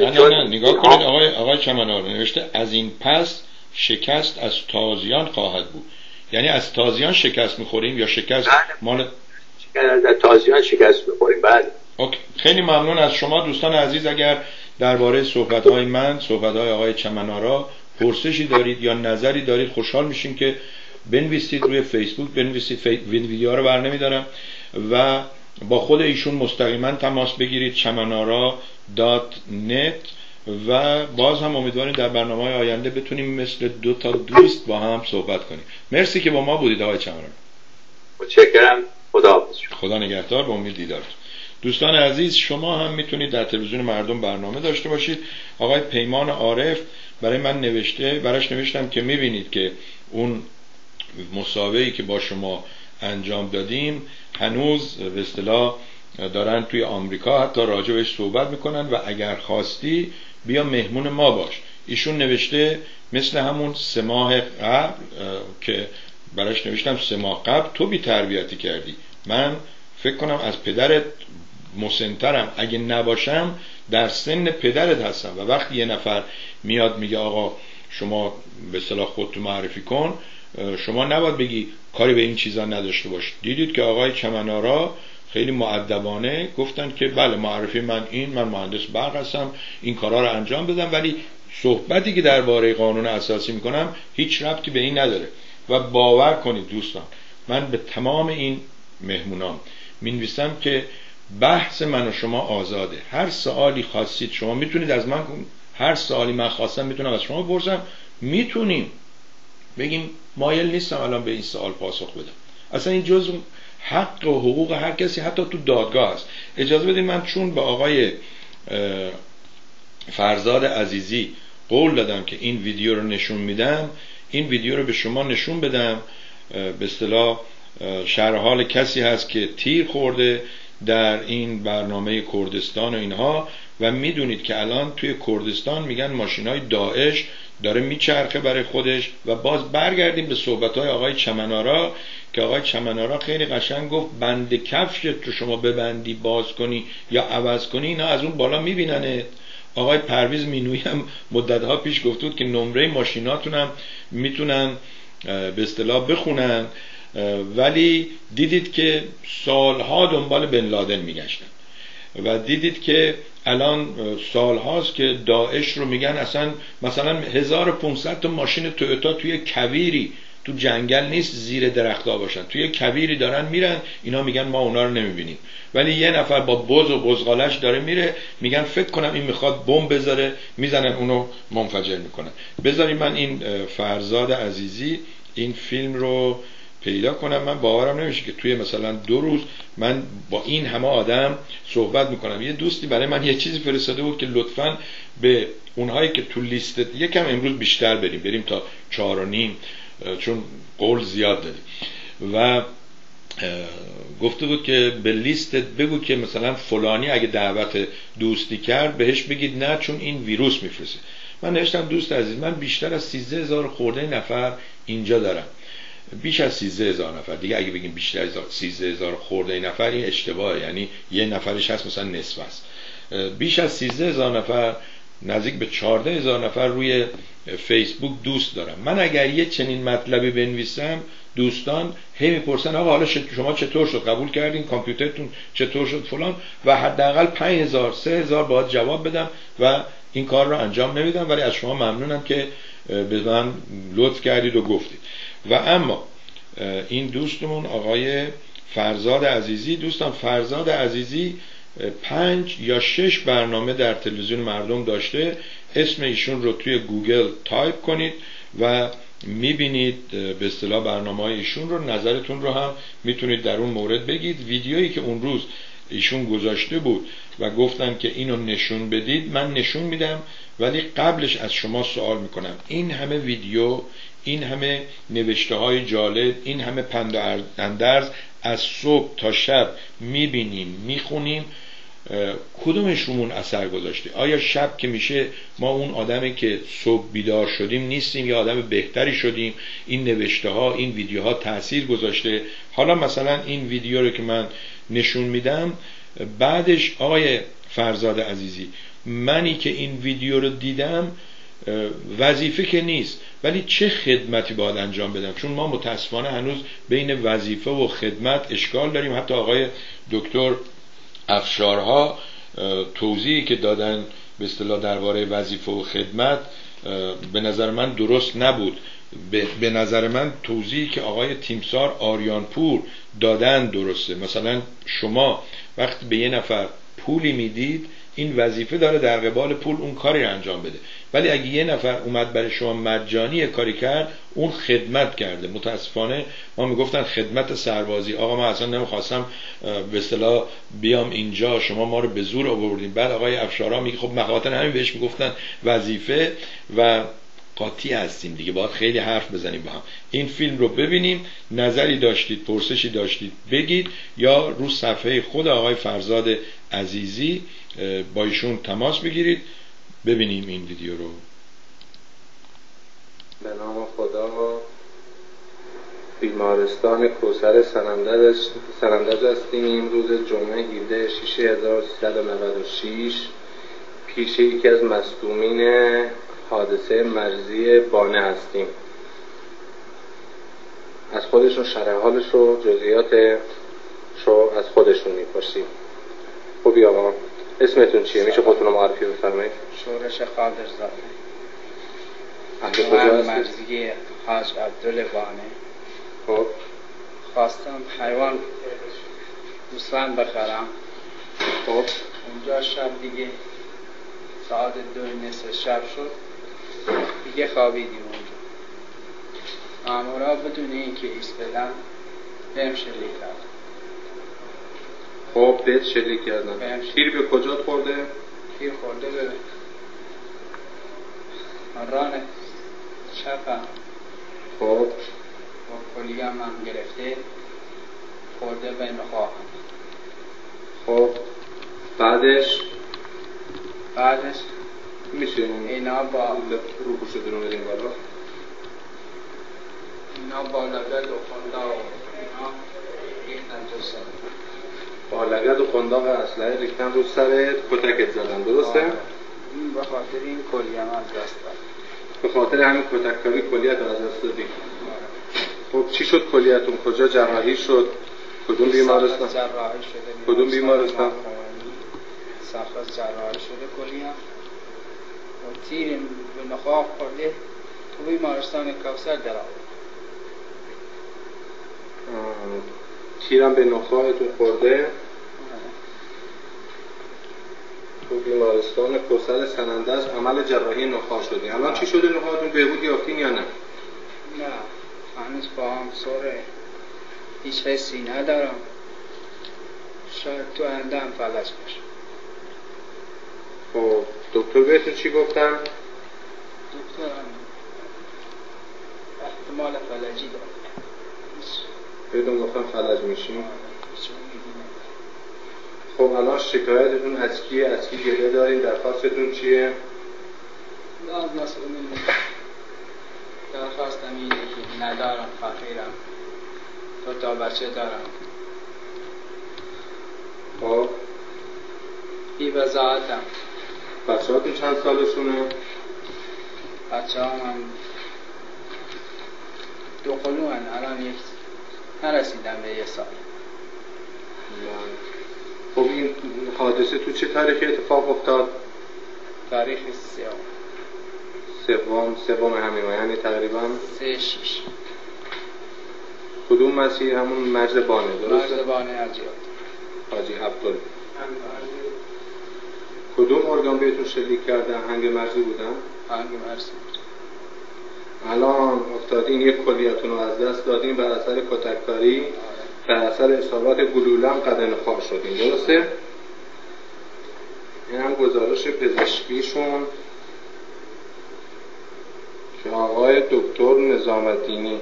Speaker 1: نه نه نه نگاه کنید آقای, آقای چمنار نوشته از این پس شکست از تازیان خواهد بود. یعنی از تازیان شکست می‌خوریم یا شکست بله. مال
Speaker 5: از تازیان شکست می‌خوریم. بله.
Speaker 1: اوکی. خیلی ممنون از شما. دوستان عزیز اگر درباره صحبت های من صحبت های آقای چمنارا پرسشی دارید یا نظری دارید خوشحال میشیم که بنویسید روی فیسبوک بنویسید. ویدیو رو بر نمیدارم و با خود ایشون مستقیما تماس بگیرید چمنارا دات نت و باز هم امیدواریم در برنامه های آینده بتونیم مثل دو تا دوست با هم صحبت کنیم. مرسی که با ما بودید آقای چمنارا.
Speaker 5: متشکرم. خدا
Speaker 1: خدا نگهدار به امید دیدار. دوستان عزیز شما هم می‌تونید در تلویزیون مردم برنامه داشته باشید. آقای پیمان عارف برای من نوشته براش نوشتم که می‌بینید که اون مسابقه که با شما انجام دادیم هنوز به اصطلاح دارن توی آمریکا حتی راجبش صحبت می‌کنن و اگر خواستی بیا مهمون ما باش. ایشون نوشته مثل همون سه ماه قبل که براش نوشتم سه ماه قبل تو بی تربیتی کردی. من فکر کنم از پدرت مسنترم. اگه نباشم در سن پدرت هستم. و وقتی یه نفر میاد میگه آقا شما به صلاح خودتو معرفی کن شما نباید بگی کاری به این چیزا نداشته باش. دیدید که آقای چمنارا خیلی معدبانه گفتن که بله معرفی من این من مهندس برق هستم این کارا رو انجام بدم. ولی صحبتی که درباره قانون اساسی می‌کنم هیچ ربطی به این نداره. و باور کنید دوستان من به تمام این مهمونان می‌نویسم که بحث من و شما آزاده. هر سوالی خواستید شما می‌تونید از من هر سوالی من خواستم می‌تونم از شما بپرسم. می‌تونیم. بگیم مایل نیستم الان به این سوال پاسخ بدم. اصلا این جز حق و حقوق هر کسی حتی تو دادگاه است. اجازه بدید من چون به آقای فرزاد عزیزی قول دادم که این ویدیو رو نشون میدم این ویدیو رو به شما نشون بدم. به اصطلاح شرح حال کسی هست که تیر خورده در این برنامه کردستان و اینها و می‌دونید که الان توی کردستان میگن ماشین های داعش داره میچرخه برای خودش و باز برگردیم به صحبت های آقای چمنارا که آقای چمنارا خیلی قشنگ گفت بند کفشت رو شما ببندی باز کنی یا عوض کنی اینا از اون بالا میبیننه آقای پرویز مینوی هم مدت ها پیش گفت بود که نمره ماشیناتون هم می‌تونن به اصطلاح بخونن ولی دیدید که سالها دنبال بن لادن میگشتن. و دیدید که الان سال هاست که داعش رو میگن اصلا مثلا 1500 تا ماشین تویوتا توی کویری تو جنگل نیست زیر درختها باشن. توی کبیری دارن میرن اینا میگن ما اونا رو نمی‌بینیم. ولی یه نفر با بز و بزغالش داره میره میگن فکر کنم این می‌خواد بمب بذاره می‌زنن اونو منفجر می‌کنن. بذاریم من این فرزاد عزیزی این فیلم رو پیدا کنم. من باورم نمیشه که توی مثلا دو روز من با این همه آدم صحبت می‌کنم. یه دوستی برای من یه چیزی فرستاده بود که لطفا به اونهایی که تو لیست یکم امروز بیشتر بریم. بریم تا چهار و نیم. چون قول زیاد دادیم و گفته بود که به لیستت بگو که مثلا فلانی اگه دعوت دوستی کرد بهش بگید نه چون این ویروس میفرسته. من نوشتم دوست عزیز من بیشتر از 13 هزار خورده نفر اینجا دارم. بیش از 13 هزار نفر. دیگه اگه بگیم بیشتر از 13 هزار خورده نفر این اشتباهه. یعنی یه نفرش هست مثلا نصف است. بیش از 13 هزار نفر نزدیک به 14 هزار نفر روی فیسبوک دوست دارم. من اگر یه چنین مطلبی بنویسم دوستان هی می‌پرسن آقا حالا شما چطور شد؟ قبول کردین؟ کامپیوترتون چطور شد؟ فلان. و حداقل 5000 3000 باید جواب بدم و این کار رو انجام نمیدم. ولی از شما ممنونم که به من لطف کردید و گفتید. و اما این دوستمون آقای فرزاد عزیزی دوستان فرزاد عزیزی پنج یا شش برنامه در تلویزیون مردم داشته. اسم ایشون رو توی گوگل تایپ کنید و می‌بینید به اصطلاح برنامه ایشون رو. نظرتون رو هم می‌تونید در اون مورد بگید. ویدیویی که اون روز ایشون گذاشته بود و گفتن که اینو نشون بدید من نشون میدم ولی قبلش از شما سوال می‌کنم. این همه ویدیو این همه نوشته های جالب این همه پند اندرز از صبح تا شب می‌بینیم می‌خونیم. کدومشون اثر گذاشته؟ آیا شب که میشه ما اون آدمی که صبح بیدار شدیم نیستیم یا آدم بهتری شدیم؟ این نوشته ها این ویدیوها تاثیر گذاشته. حالا مثلا این ویدیو رو که من نشون میدم بعدش آقای فرزاد عزیزی منی که این ویدیو رو دیدم وظیفه که نیست. ولی چه خدمتی باید انجام بدم؟ چون ما متاسفانه هنوز بین وظیفه و خدمت اشکال داریم. حتی آقای دکتر افشارها توضیحی که دادن به اصطلاح درباره وظیفه و خدمت به نظر من درست نبود. به نظر من توضیحی که آقای تیمسار آریانپور دادن درسته. مثلا شما وقتی به یه نفر پولی می‌دید این وظیفه داره در قبال پول اون کاری رو انجام بده. ولی اگه یه نفر اومد برای شما مجانی کاری کرد اون خدمت کرده. متاسفانه ما می‌گفتن خدمت سربازی. آقا ما اصلا نمی‌خواستم به اصطلاح بیام اینجا شما ما رو به زور آوردین. بعد آقای افشارا میگه خب مخاطر همین بهش می‌گفتن وظیفه و قاطی هستیم دیگه. باید خیلی حرف بزنیم با هم. این فیلم رو ببینیم نظری داشتید پرسشی داشتید بگید یا رو صفحه خود آقای فرزاد عزیزی با ایشون تماس بگیرید. ببینیم این ویدیو رو.
Speaker 6: به نام خدا. بیمارستان کوسر سنندج هستیم. روز جمعه 17 6 1396 پیش یکی از مصدومین حادثه مرزی بانه هستیم. از خودشون شرح حالش رو جزئیات رو از خودشون می‌پرسیم. خوبی آقا؟ اسمتون چیه؟ میشه خودتون رو معرفی بفرمایید.
Speaker 7: شورش قادر زاده
Speaker 6: اهل کجا
Speaker 7: مرزی حاج عبدالبانه
Speaker 6: خب.
Speaker 7: خواستم حیوان گوسفند بخرم.
Speaker 6: خب.
Speaker 7: اونجا شب دیگه. ساعت دو نصف شب شد. دیگه خوابیدیم اونجا. مامورا بدون اینکه ایستادن بهم شلیک کرد.
Speaker 6: خب بهت شلیک کردن. تیر به کجا خورده؟
Speaker 7: تیر خورده به ران چپم
Speaker 6: خب.
Speaker 7: با کلیم هم گرفته خورده به نخواهم
Speaker 6: خب. بعدش؟
Speaker 7: بعدش
Speaker 6: میشه اون
Speaker 7: اینا با
Speaker 6: رو پوشتون رو بدیم بالا.
Speaker 7: اینا با لگد و خوندا و اینا ریختن تو سر.
Speaker 6: با لگد و قنداق اسلحه ریختن رو سرت کتکت زدن درسته؟
Speaker 7: این به خاطر این کلیم از دست
Speaker 6: به خاطر همین کتککاری کلیت از دست دادی خب چی شد کلیتون؟ کجا جراحی شد؟ کدوم بیمارستان؟
Speaker 7: جراحی شده
Speaker 6: کدوم بیمارستان؟
Speaker 7: سرخواست جراحی شده کلیم و تیر به نخواه خورده. تو بیمارستان کوسر در آورد
Speaker 6: تیرم به نخواهتون خورده. تو بیمارستان کوسر سنندج عمل جراحی نخواه شدی الان چی شده نخواهتون بهبود یافتین یا نه؟
Speaker 7: نه. هنوز با هم سوره هیچ حسی ندارم. شاید تو آینده هم فلج باشه.
Speaker 6: خب دکتر بهتون چی گفتم
Speaker 7: دکتر احتمال فلجی هیچ
Speaker 6: بهتون گفتم فلج
Speaker 7: نداره.
Speaker 6: خب الان شکایتتون از کیه؟ از کی گله دارین؟ درخواستتون چیه؟
Speaker 7: از مسئولین درخواستم اینه که ندارم فقیرم. دو تا بچه دارم.
Speaker 6: خب.
Speaker 7: بی وضاحتم.
Speaker 6: بچه هاتون چند سالشونه؟
Speaker 7: بچه هم, دو قلو. الان یک نرسیدم به یه سال.
Speaker 6: خب این حادثه تو چه تاریخی اتفاق افتاد؟
Speaker 7: تاریخ سیاه
Speaker 6: سوم سوم همین ماه یعنی تقریبا؟
Speaker 7: سه شیش.
Speaker 6: کدوم مسیح همون مرز بانه درسته؟
Speaker 7: مرز بانه ارجیات
Speaker 6: حاجی عبدال کدوم ارگان بهتون شلیک کرده هنگ مرزی بودن؟
Speaker 7: هنگ مرزی.
Speaker 6: الان افتادین یک کلیتون رو از دست دادین بر اثر کتککاری بر اثر اصابات گلولم قدن خواه شدین درسته؟ این هم گزارش پزشکیشون که آقای دکتر نظام الدینی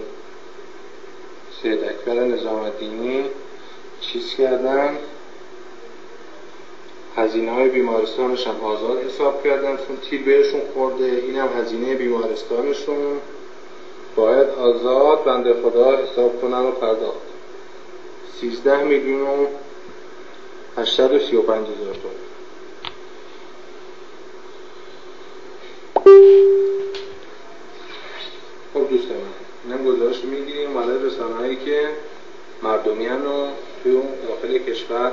Speaker 6: سید اکبر نظام الدینی چیز کردن هزینه های بیمارستانش هم آزاد حساب کردن چون تیر بهشون خورده هم هزینه بیمارستانشون. باید آزاد بنده خدا حساب کنن و پرداخت. 13 میلیون و 835 هزار تومان خب دوست من اینم گزارش می‌گیریم. برای رسانه هایی که مردمیان رو توی اون داخل کشور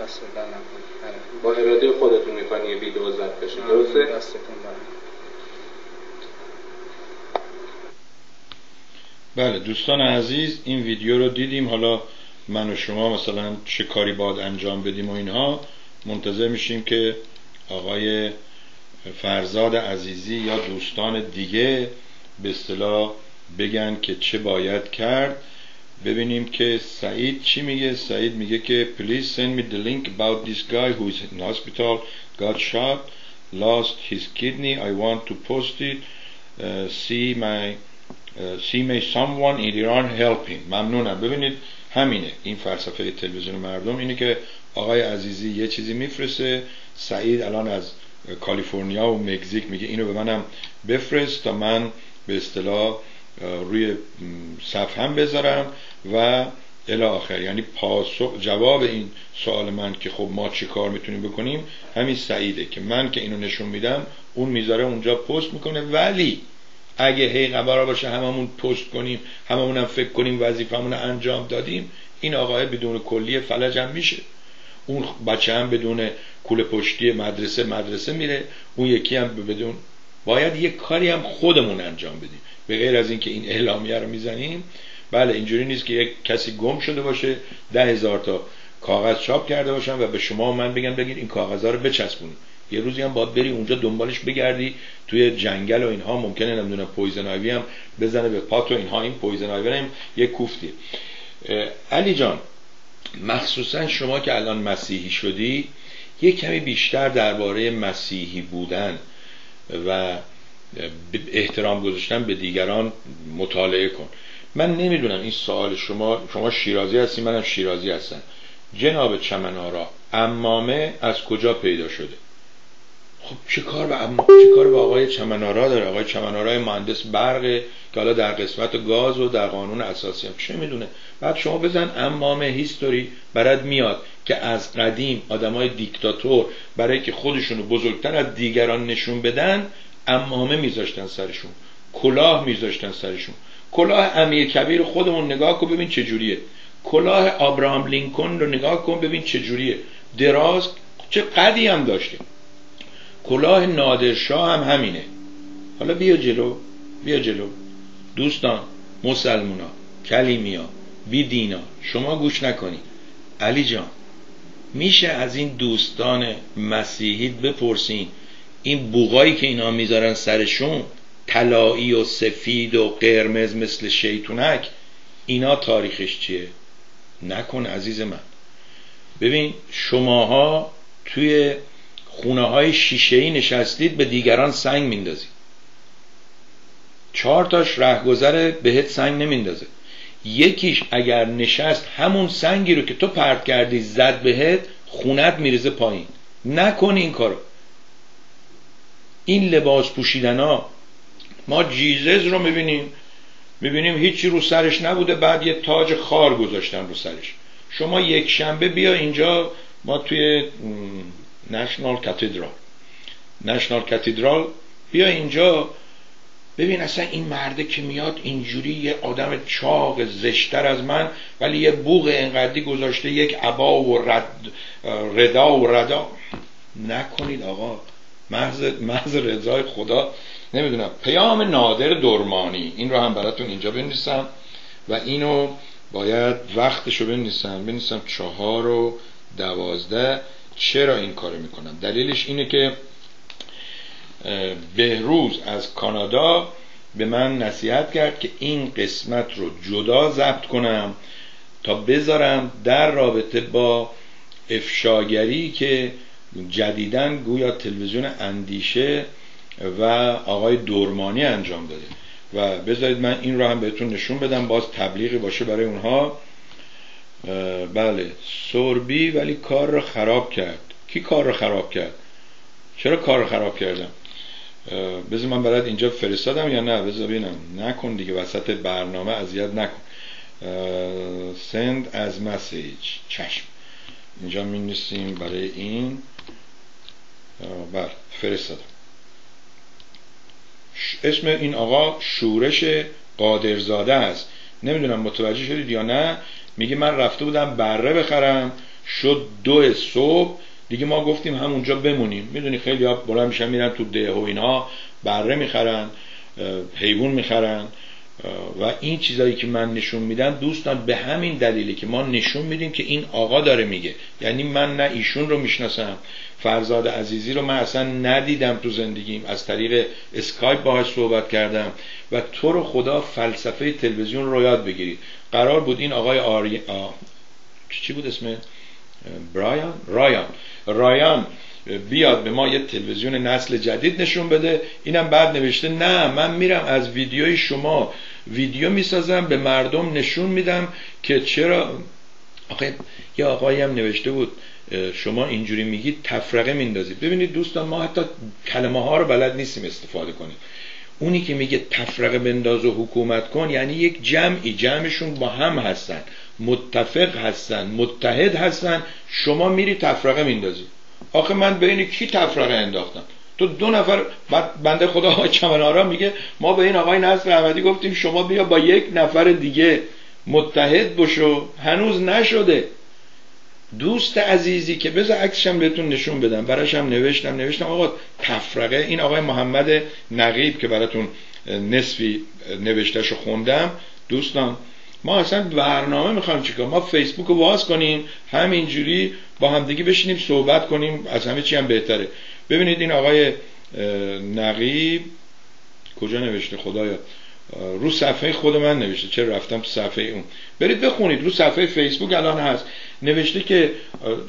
Speaker 7: دست در نکنید.
Speaker 6: با اراده خودتون می‌کنی یه ویدیو زد بشه درسته؟
Speaker 7: دستتون در
Speaker 1: بله دوستان عزیز این ویدیو رو دیدیم. حالا من و شما مثلا چه کاری باید انجام بدیم و اینها منتظر میشیم که آقای فرزاد عزیزی یا دوستان دیگه به اصطلاح بگن که چه باید کرد. ببینیم که سعید چی میگه. سعید میگه که please send me the link about this guy who is in hospital. Got shot. Lost his kidney. I want to post it. Uh, see my uh, see me someone in Iran help him. ممنونم. ببینید همینه. این فلسفه تلویزیون مردم اینه که آقای عزیزی یه چیزی میفرسته. سعید الان از کالیفرنیا و مکزیک میگه اینو به منم بفرست تا من به اصطلاح روی صفحه هم بذارم و الی آخر. یعنی پاسخ جواب این سوال من که خب ما چی کار می‌تونیم بکنیم همین سعیده که من که اینو نشون میدم اون می‌ذاره اونجا پست می‌کنه. ولی اگه هی قرار باشه هممون پست کنیم هممون هم فکر کنیم وظیفمون انجام دادیم این آقای بدون کلیه فلج هم میشه. اون بچه هم بدون کول پشتی مدرسه مدرسه میره اون یکی هم بدون باید یک کاری هم خودمون انجام بدیم. به غیر از اینکه این اعلامیه رو می‌زنیم بله اینجوری نیست که یک کسی گم شده باشه ده هزار تا کاغذ چاپ کرده باشن و به شما من بگن بگید این کاغذها رو بچسبونید یه روزی هم باید بری اونجا دنبالش بگردی توی جنگل و اینها ممکنه نمی‌دونم poison ivy هم بزنه به پات و اینها این poison ivy هم یک کوفتی. علی جان مخصوصا شما که الان مسیحی شدی یه کمی بیشتر درباره مسیحی بودن و احترام گذاشتن به دیگران مطالعه کن. من نمی‌دونم این سوال شما شما شیرازی هستی منم شیرازی هستم. جناب چمنارا امامه از کجا پیدا شده؟ خب چه کار به ام... چه کار به آقای چمنارا داره؟ آقای چمنارا مهندس برقه که حالا در قسمت گاز و در قانون اساسی هم چه می‌دونه؟ بعد شما بزن امامه هیستوری برات میاد که از قدیم آدمای دیکتاتور برای که خودشونو بزرگتر از دیگران نشون بدن امامه میذاشتن سرشون. کلاه میذاشتن سرشون. کلاه امیر کبیر خودمون نگاه کن ببین چه جوریه. کلاه آبراهام لینکن رو نگاه کن ببین چه جوریه. دراز چه قدی هم داشته. کلاه نادرشاه هم همینه. حالا بیا جلو بیا جلو. دوستان مسلمونا کلیمیا بی دینا شما گوش نکنید علی جان میشه از این دوستان مسیحی بپرسین؟ این بوغایی که اینا می‌ذارن سرشون طلایی و سفید و قرمز مثل شیطونک اینا تاریخش چیه؟ نکن عزیز من. ببین شماها توی خونه های شیشه ای نشستید به دیگران سنگ میندازید. چهار تاش رهگذر بهت سنگ نمیندازه. یکیش اگر نشست همون سنگی رو که تو پرت کردی زد بهت خونت میریزه پایین. نکن این کارو. این لباس پوشیدن ها ما جیزز رو می‌بینیم. می‌بینیم هیچی رو سرش نبوده بعد یه تاج خار گذاشتن رو سرش. شما یک شنبه بیا اینجا ما توی نشنال کاتیدرال نشنال کاتیدرال بیا اینجا. ببین اصلا این مرده که میاد اینجوری یه آدم چاق زشتر از من ولی یه بوغ انقدی گذاشته یک عبا و رد ردا و ردا. نکنید آقا. محض, محض رضای خدا. نمی‌دونم. پیام نادر درمانی. این رو هم براتون اینجا بنویسم. و اینو باید وقتشو بنویسم. بنویسم چهار و دوازده. چرا این کارو می‌کنم؟ دلیلش اینه که بهروز از کانادا به من نصیحت کرد که این قسمت رو جدا ضبط کنم تا بذارم در رابطه با افشاگری که جدیدن گویا تلویزیون اندیشه و آقای دورمانی انجام داده. و بذارید من این رو هم بهتون نشون بدم باز تبلیغی باشه برای اونها. بله سوربی ولی کار رو خراب کرد. کی کار رو خراب کرد؟ چرا کار رو خراب کردم؟ بذار من برات اینجا فرستادم یا نه؟ بذار ببینم. نکن دیگه وسط برنامه اذیت نکن. send از مسیج چشم. اینجا می برای این. بر فرستادم. اسم این آقا شورش قادرزاده است. نمی‌دونم متوجه شدید یا نه. میگه من رفته بودم بره بخرم. شد دو صبح. دیگه ما گفتیم همونجا بمونیم. می‌دونی خیلی ها بلند میشن میرن تو ده و اینها بره می‌خرن حیوان می‌خرن. و این چیزایی که من نشون میدم دوستان به همین دلیلی که ما نشون میدیم که این آقا داره میگه. یعنی من نه ایشون رو می‌شناسم. فرزاد عزیزی رو من اصلا ندیدم تو زندگیم. از طریق اسکایپ باهاش صحبت کردم و تو رو خدا فلسفه تلویزیون رو یاد بگیری قرار بود این آقای آری... چی بود اسم؟ برایان؟ رایان. رایان بیاد به ما یه تلویزیون نسل جدید نشون بده. اینم بعد نوشته نه من میرم از ویدیوی شما. ویدیو می‌سازم به مردم نشون میدم که چرا آخه یه آقایی هم نوشته بود شما اینجوری میگید تفرقه میندازید. ببینید دوستان ما حتی کلمه ها رو بلد نیستیم استفاده کنیم. اونی که میگه تفرقه بنداز و حکومت کن یعنی یک جمعی. جمعشون با هم هستن. متفق هستن متحد هستن. شما میری تفرقه میندازید آخه من بین کی تفرقه انداختم؟ تو دو نفر بنده خدا های چمنارا میگه ما به این آقای نصر احمدی گفتیم شما بیا با یک نفر دیگه متحد بشو. هنوز نشده. دوست عزیزی که بذار عکسشم بهتون نشون بدم. هم نوشتم نوشتم آقا تفرقه. این آقای محمد نقیب که براتون نصفی نوشتهشو خوندم. دوستان ما اصلا برنامه می‌خوایم چیکار؟ ما فیسبوک رو باز کنیم همینجوری با همدیگه بشینیم صحبت کنیم. از همه چی هم بهتره. ببینید این آقای نقیب کجا نوشته؟ خدایا. رو صفحه خود من نوشته. چرا رفتم صفحه اون؟ برید بخونید. رو صفحه فیسبوک الان هست. نوشته که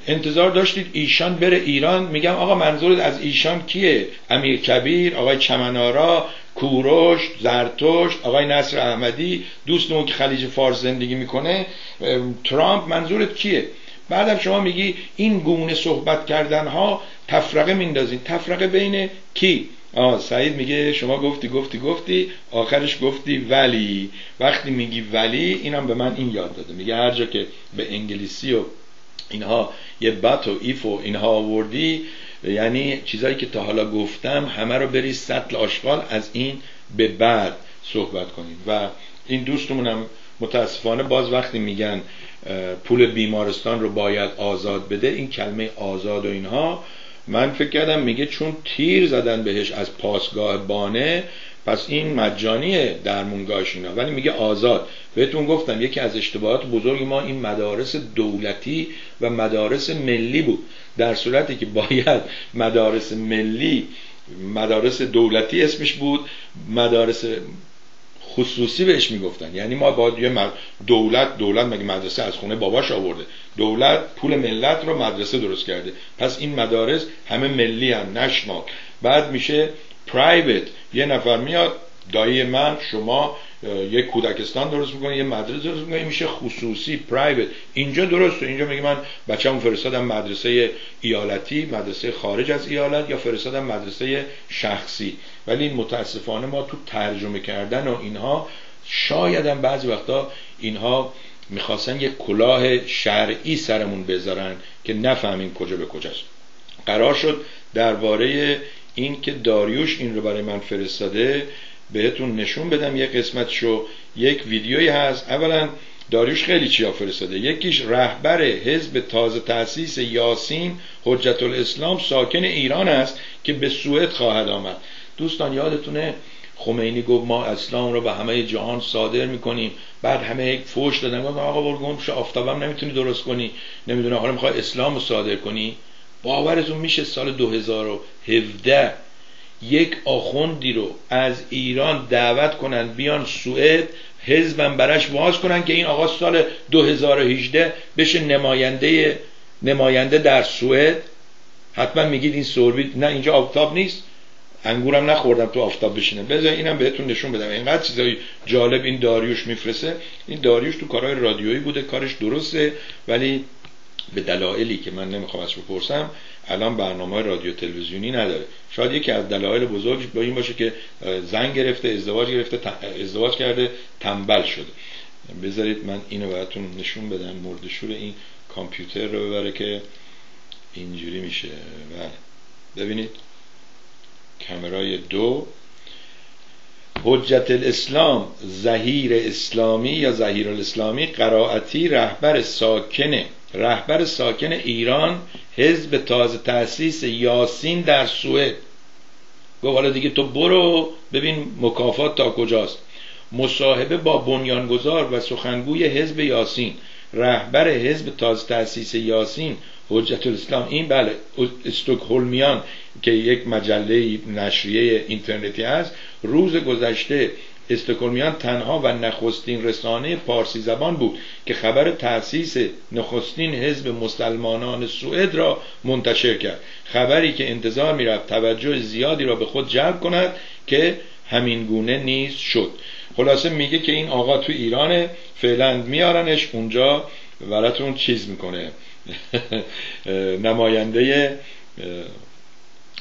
Speaker 1: انتظار داشتید ایشان بره ایران. میگم آقا منظورت از ایشان کیه؟ امیر کبیر آقای چمنارا کوروش زرتشت آقای نصر احمدی. دوستمون که خلیج فارس زندگی می‌کنه. ترامپ منظورت کیه؟ بعدم شما میگی این گونه صحبت کردن ها تفرقه میندازین. تفرقه بین کی؟ آه سعید میگه شما گفتی گفتی گفتی آخرش گفتی ولی. وقتی میگی ولی اینم به من این یاد داده. میگه هر جا که به انگلیسی و اینها یه بات و ایف و اینها آوردی یعنی چیزایی که تا حالا گفتم همه رو بری سطل آشغال از این به بعد صحبت کنیم و این دوستمونم متاسفانه باز وقتی میگن پول بیمارستان رو باید آزاد بده این کلمه آزاد و اینها من فکر کردم میگه چون تیر زدن بهش از پاسگاه بانه پس این مجانیه درمونگاهش اینا. ولی میگه آزاد. بهتون گفتم یکی از اشتباهات بزرگ ما این مدارس دولتی و مدارس ملی بود. در صورتی که باید مدارس ملی مدارس دولتی اسمش بود مدارس خصوصی بهش می‌گفتن. یعنی ما باید یه دولت دولت مگه مدرسه از خونه باباش آورده؟ دولت پول ملت رو مدرسه درست کرده. پس این مدارس همه ملی هم نشنال بعد میشه پرایوت یه نفر میاد دایی من شما یه کودکستان درست می‌کنه یه مدرسه درست می‌کنه میشه خصوصی پرایوت اینجا درسته اینجا میگه من بچه‌مو فرستادم مدرسه ایالتی مدرسه خارج از ایالت یا فرستادم مدرسه شخصی. ولی متاسفانه ما تو ترجمه کردن و اینها شاید بعضی وقتا اینها می‌خواستن یه کلاه شرعی سرمون بذارن که نفهمیم کجا به کجاست. قرار شد درباره این که داریوش این رو برای من فرستاده بهتون نشون بدم یه قسمت شو یک ویدیویی هست. اولا داریوش خیلی چیا فرستاده یکیش رهبر حزب تازه تأسیس یاسین حجت الاسلام ساکن ایران است که به سوئد خواهد آمد. دوستان یادتونه خمینی گفت ما اسلام رو به همه جهان صادر می‌کنیم. بعد همه فوش دادن. گفت آقا برگم شو آفتابم نمی‌تونی درست کنی. نمی‌دونه حالا می‌خوای اسلام رو صادر کنی؟ باورتون میشه سال 2017 یک آخوندی رو از ایران دعوت کنن بیان سوئد حزبم برش واز کنن که این آقا سال 2018 بشه نماینده نماینده در سوئد. حتما میگید این سوربی نه اینجا آفتاب نیست. انگورم نخوردم تو آفتاب بشینه. بذار اینم بهتون نشون بدم. اینقدر چیزای جالب این داریوش میفرسه این داریوش تو کارهای رادیویی بوده کارش درسته ولی به دلایلی که من نمی‌خوام ازش بپرسم الان برنامه رادیو تلویزیونی نداره. شاید یکی از دلایل بزرگش با این باشه که زن گرفته ازدواج گرفته ازدواج کرده تنبل شده. بذارید من اینو براتون نشون بدم مردشور این کامپیوتر رو ببره که اینجوری میشه. بله. ببینید. کمرای دو. حجت الاسلام زهیر اسلامی یا زهیر الاسلامی قرائتی رهبر ساکن رهبر ساکن ایران حزب تازه تأسیس یاسین در سوئد. گفت حالا دیگه تو برو ببین مکافات تا کجاست. مصاحبه با بنیانگذار و سخنگوی حزب یاسین. رهبر حزب تازه تأسیس یاسین حجت الاسلام. این بله استوکهلمیان که یک مجله نشریه اینترنتی هست. روز گذشته استکلمیان تنها و نخستین رسانه پارسی زبان بود که خبر تأسیس نخستین حزب مسلمانان سوئد را منتشر کرد. خبری که انتظار می‌رفت توجه زیادی را به خود جلب کند که همین گونه نیز شد. خلاصه میگه که این آقا تو ایران فعلا میارنش اونجا براتون چیز می‌کنه. نماینده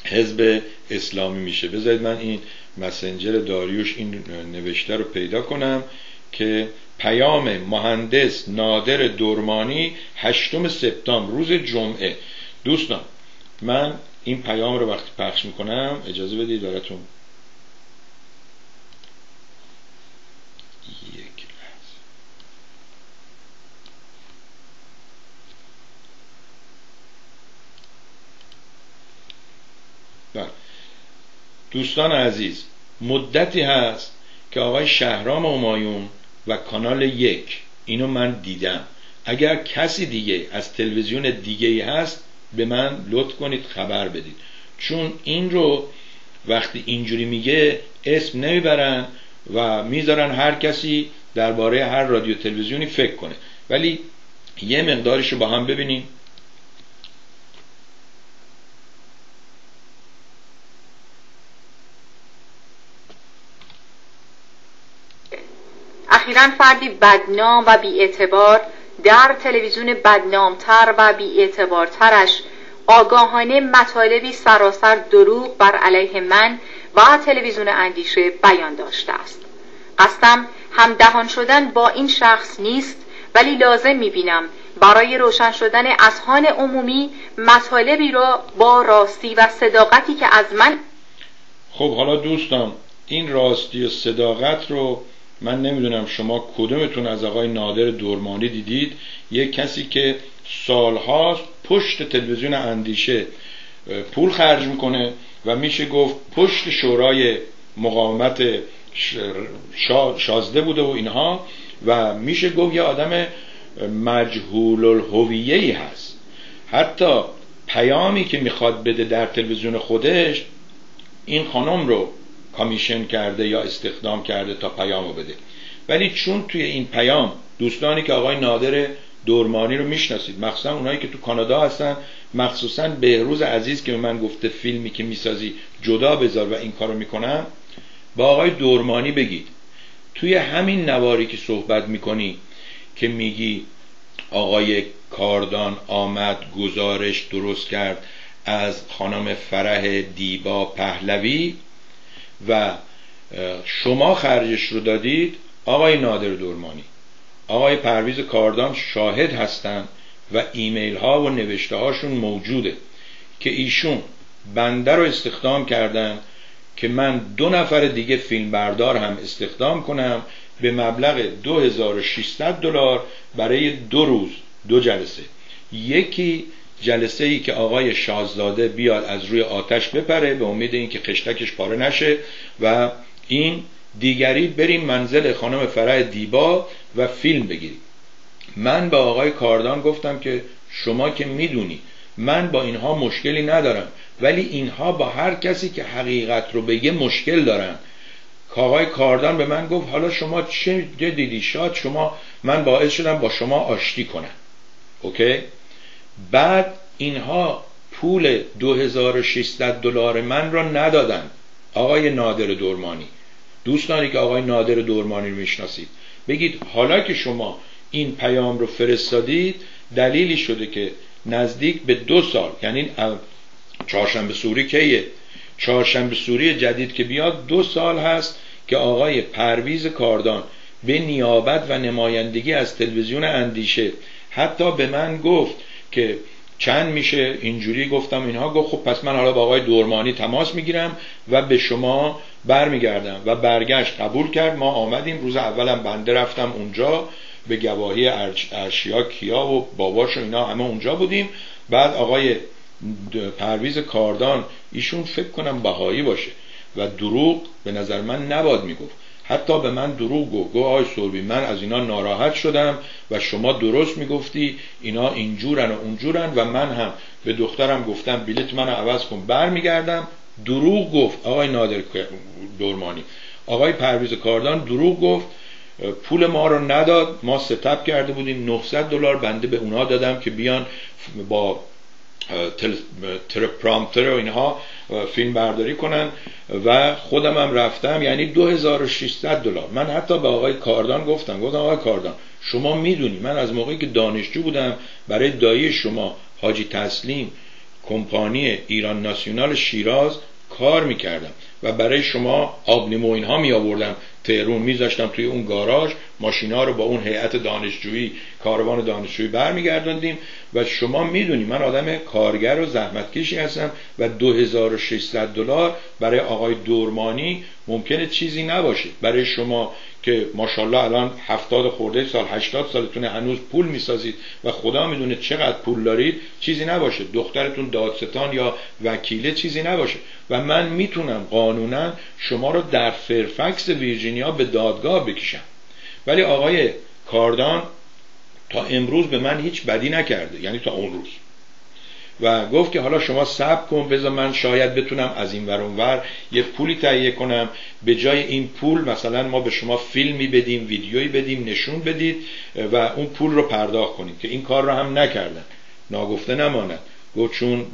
Speaker 1: حزب اسلامی میشه. بذارید من این مسنجر داریوش این نوشته رو پیدا کنم که پیام مهندس نادر دورمانی هشتم سپتامبر روز جمعه. دوستان من این پیام رو وقتی پخش می‌کنم اجازه بدید براتون دوستان عزیز مدتی هست که آقای شهرام امایون و کانال یک اینو من دیدم. اگر کسی دیگه از تلویزیون دیگه هست به من لطف کنید خبر بدید. چون این رو وقتی اینجوری میگه اسم نمی‌برن و می‌ذارن هر کسی درباره هر رادیو تلویزیونی فکر کنه. ولی یه مقدارش رو با هم ببینیم.
Speaker 8: اخیرا فردی بدنام و بیاعتبار در تلویزیون بدنامتر و بیاعتبارترش آگاهانه مطالبی سراسر دروغ بر علیه من و تلویزیون اندیشه بیان داشته است. قصدم هم دهان شدن با این شخص نیست ولی لازم می‌بینم برای روشن شدن اذهان عمومی مطالبی را با راستی و صداقتی که از من
Speaker 1: خب حالا دوستان این راستی و صداقت رو من نمی‌دونم شما کدومتون از آقای نادر دورمانی دیدید. یک کسی که سالهاست پشت تلویزیون اندیشه پول خرج می‌کنه و میشه گفت پشت شورای مقاومت شازده بوده و اینها و میشه گفت یه آدم مجهول الهویه هست. حتی پیامی که می‌خواد بده در تلویزیون خودش این خانم رو کامیشن کرده یا استخدام کرده تا پیامو بده. ولی چون توی این پیام دوستانی که آقای نادر دورمانی رو می‌شناسید مخصوصا اونایی که تو کانادا هستن مخصوصا بهروز عزیز که به من گفته فیلمی که می‌سازی جدا بذار و این کارو می‌کنم با آقای دورمانی بگید. توی همین نواری که صحبت می‌کنی که میگی آقای کاردان آمد گزارش درست کرد از خانم فرح دیبا پهلوی و شما خرجش رو دادید آقای نادر دورمانی آقای پرویز کاردان شاهد هستند و ایمیل ها و نوشته هاشون موجوده که ایشون بنده رو استخدام کردن که من دو نفر دیگه فیلم بردار هم استخدام کنم به مبلغ 2600 دلار برای دو روز دو جلسه. یکی جلسه ای که آقای شاهزاده بیاد از روی آتش بپره به امید اینکه خشتکش پاره نشه و این دیگری بریم منزل خانم فرح دیبا و فیلم بگیریم. من به آقای کاردان گفتم که شما که می‌دونی من با اینها مشکلی ندارم ولی اینها با هر کسی که حقیقت رو بگه مشکل دارن. آقای کاردان به من گفت حالا شما چه دیدی؟ شاد شما من باعث شدم با شما آشتی کنم. اوکی؟ بعد اینها پول 2600 دلار من را ندادن آقای نادر دورمانی. دوستانی که آقای نادر دورمانی رو می‌شناسید. بگید حالا که شما این پیام رو فرستادید دلیلی شده که نزدیک به دو سال یعنی چهارشنبه سوری کیه؟ چهارشنبه سوری جدید که بیاد دو سال هست که آقای پرویز کاردان به نیابت و نمایندگی از تلویزیون اندیشه حتی به من گفت که چند میشه اینجوری گفتم اینها. گفت خب پس من حالا با آقای دورمانی تماس می‌گیرم و به شما برمیگردم و برگشت قبول کرد. ما آمدیم. روز اولم بنده رفتم اونجا به گواهی ارشیا کیا و باباش و اینا همه اونجا بودیم. بعد آقای پرویز کاردان ایشون فکر کنم بهایی باشه و دروغ به نظر من نباد می‌گفت. حتی به من دروغ گفت. گفت آقای سوربی من از اینا ناراحت شدم و شما درست می‌گفتی اینا اینجورن و اونجورن و من هم. به دخترم گفتم بلیت منو عوض کن. برمیگردم دروغ گفت. آقای نادر دورمانی آقای پرویز کاردان دروغ گفت. پول ما رو نداد. ما ستب کرده بودیم. 900 دلار بنده به اونا دادم که بیان با پرامتر و اینها فیلم برداری کنن و خودم هم رفتم یعنی 2600 دلار. من حتی به آقای کاردان گفتم گفتم آقای کاردان شما می‌دونی من از موقعی که دانشجو بودم برای دایی شما حاجی تسلیم کمپانی ایران ناسیونال شیراز کار می‌کردم و برای شما آب لیمو اینها می آوردم تهرون میذاشتم توی اون گاراژ. ماشینا رو با اون هیئت دانشجویی کاروان دانشجویی برمیگرداندیم و شما می‌دونی من آدم کارگر و زحمتکشی هستم و 2600 دلار برای آقای دورمانی ممکنه چیزی نباشه. برای شما که ماشاءالله الان هفتاد خورده سال هشتاد سالتون هنوز پول می‌سازید و خدا می‌دونه چقدر پول دارید چیزی نباشه. دخترتون دادستان یا وکیله چیزی نباشه. و من می‌تونم قانونا شما رو در فرفکس ویرجینیا به دادگاه بکشم. ولی آقای کاردان تا امروز به من هیچ بدی نکرده. یعنی تا اون روز. و گفت که حالا شما صبر کن بذار من شاید بتونم از این ور یه پولی تهیه کنم. به جای این پول مثلا ما به شما فیلمی بدیم ویدیویی بدیم نشون بدید و اون پول رو پرداخت کنیم که این کار رو هم نکردن. ناگفته نماند. گفت چون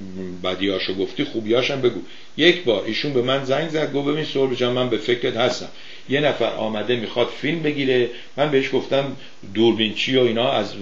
Speaker 1: بدیاشو گفتی خوبیاشم بگو. یک بار ایشون به من زنگ زد گفت ببین سرب جان من به فکرت هستم. یه نفر آمده می‌خواد فیلم بگیره. من بهش گفتم دوربینچی و اینا از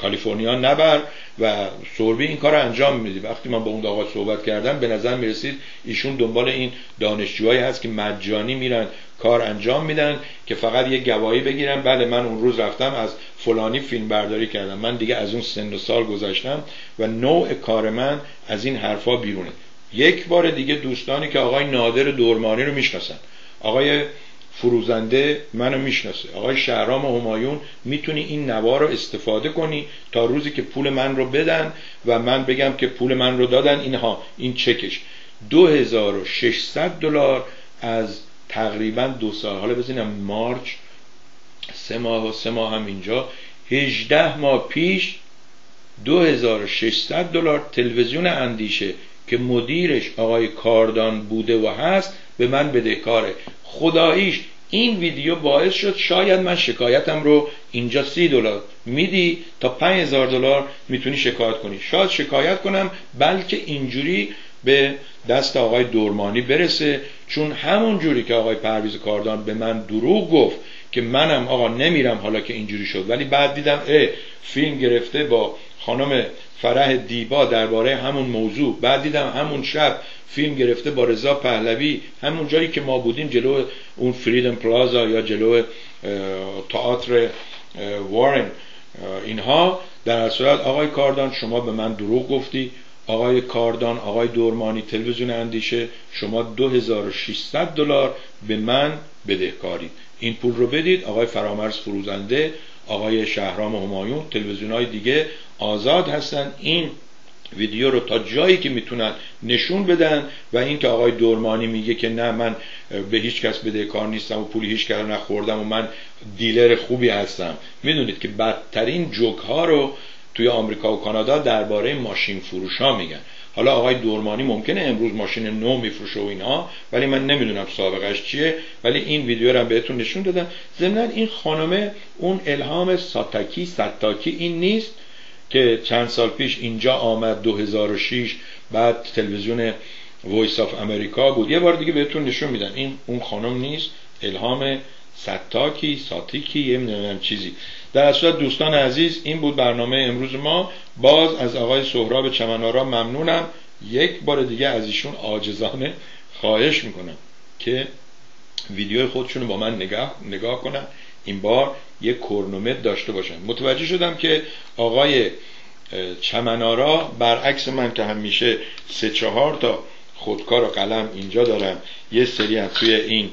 Speaker 1: کالیفرنیا نبر و سوربی این کار انجام میدی. وقتی من با اون آقا صحبت کردم به نظر می‌رسید ایشون دنبال این دانشجوهایی هست که مجانی میرن. کار انجام میدن که فقط یه گواهی بگیرن بله من اون روز رفتم از فلانی فیلم برداری کردم. من دیگه از اون سن و سال گذاشتم و نوع کار من از این حرفا بیرونه. یک بار دیگه دوستانی که آقای نادر دورمانی رو می‌شناسن. آقای فروزنده منو می‌شناسه. آقای شهرام همایون می‌تونی این نوار رو استفاده کنی تا روزی که پول من رو بدن و من بگم که پول من رو دادن. اینها این چکش. 2600 دلار از تقریبا دو سال. حالا بزنم مارچ سه ماه و سه ماه هم اینجا. 18 ماه پیش 2600 دلار تلویزیون اندیشه که مدیرش آقای کاردان بوده و هست به من بدهکاره خداییش این ویدیو باعث شد شاید من شکایتم رو اینجا سی دلار میدی تا پنج هزار دلار می‌تونی شکایت کنی. شاید شکایت کنم بلکه اینجوری به دست آقای دورمانی برسه چون همون جوری که آقای پرویز کاردان به من دروغ گفت که منم آقا نمیرم حالا که اینجوری شد. ولی بعد دیدم اه فیلم گرفته با خانم فرح دیبا درباره همون موضوع. بعد دیدم همون شب فیلم گرفته با رضا پهلوی همون جایی که ما بودیم جلو اون فریدم پلازا یا جلو تئاتر وارن اینها. در صورت آقای کاردان شما به من دروغ گفتی. آقای کاردان آقای دورمانی تلویزیون اندیشه شما 2600 دلار به من بدهکارید. این پول رو بدید آقای فرامرز فروزنده آقای شهرام همایون تلویزیون های دیگه آزاد هستن. این ویدیو رو تا جایی که می‌تونن نشون بدن و اینکه آقای دورمانی میگه که نه من به هیچ کس بده کار نیستم و پولی هیچ کار نخوردم و من دیلر خوبی هستم. می‌دونید که بدترین جوک ها رو توی آمریکا و کانادا درباره ماشین فروش ها میگن. حالا آقای دورمانی ممکنه امروز ماشین نو میفروشه و اینها ولی من نمی‌دونم سابقش چیه ولی این ویدیو رو بهتون نشون دادم. ضمن این خانمه اون الهام ساتاکی ستاکی این نیست که چند سال پیش اینجا آمد 2006 بعد تلویزیون Voice of America بود. یه بار دیگه بهتون نشون میدن این اون خانم نیست الهام ستاکی ساتیکی یه نمی‌دونم چیزی. در صورت دوستان عزیز این بود برنامه امروز ما. باز از آقای سهراب چمنارا ممنونم. یک بار دیگه از ایشون عاجزانه خواهش می‌کنم که ویدیو خودشون با من نگاه, نگاه کنن. این بار یک کرنومتر داشته باشن. متوجه شدم که آقای چمنارا برعکس من که همیشه سه چهار تا خودکار و قلم اینجا دارم یه سری هم توی این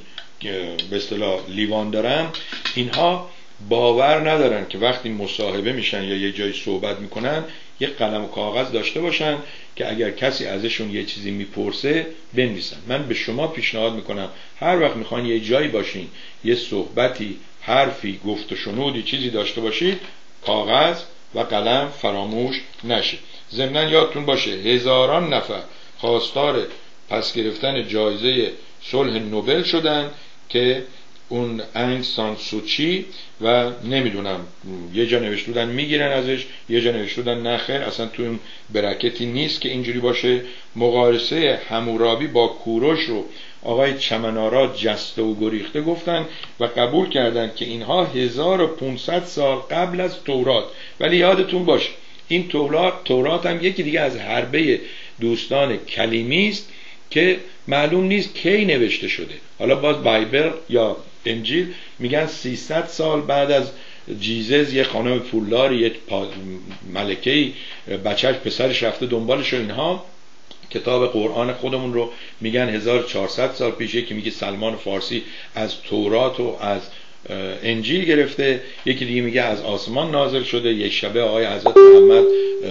Speaker 1: به اصطلاح لیوان دارم اینها باور ندارن که وقتی مصاحبه میشن یا یه جایی صحبت می‌کنن یه قلم و کاغذ داشته باشن که اگر کسی ازشون یه چیزی می‌پرسه بنویسن. من به شما پیشنهاد می‌کنم هر وقت می‌خوان یه جایی باشین یه صحبتی حرفی گفت و شنودی چیزی داشته باشید کاغذ و قلم فراموش نشه. ضمنا یادتون باشه هزاران نفر خواستار پس گرفتن جایزه صلح نوبل شدن. که اون انگ سان سوچی و نمی‌دونم یه جا نوشتودن می‌گیرن ازش یه جا نوشتودن نخیر اصلا تو اون برکتی نیست که اینجوری باشه. مقایسه همورابی با کوروش رو آقای چمنارا جسته و گریخته گفتن و قبول کردند که اینها 1500 سال قبل از تورات. ولی یادتون باشه این تورات تورات هم یکی دیگه از حربه دوستان کلیمی است. که معلوم نیست کی نوشته شده. حالا باز بایبل یا انجیل میگن 300 سال بعد از جیزز یه خانم پولداری یک ملکه بچهش پسرش رفته دنبالش و اینها. کتاب قرآن خودمون رو میگن 1400 سال پیش یکی میگه سلمان فارسی از تورات و از انجیل گرفته. یکی دیگه میگه از آسمان نازل شده. یک شبه آقای حضرت محمد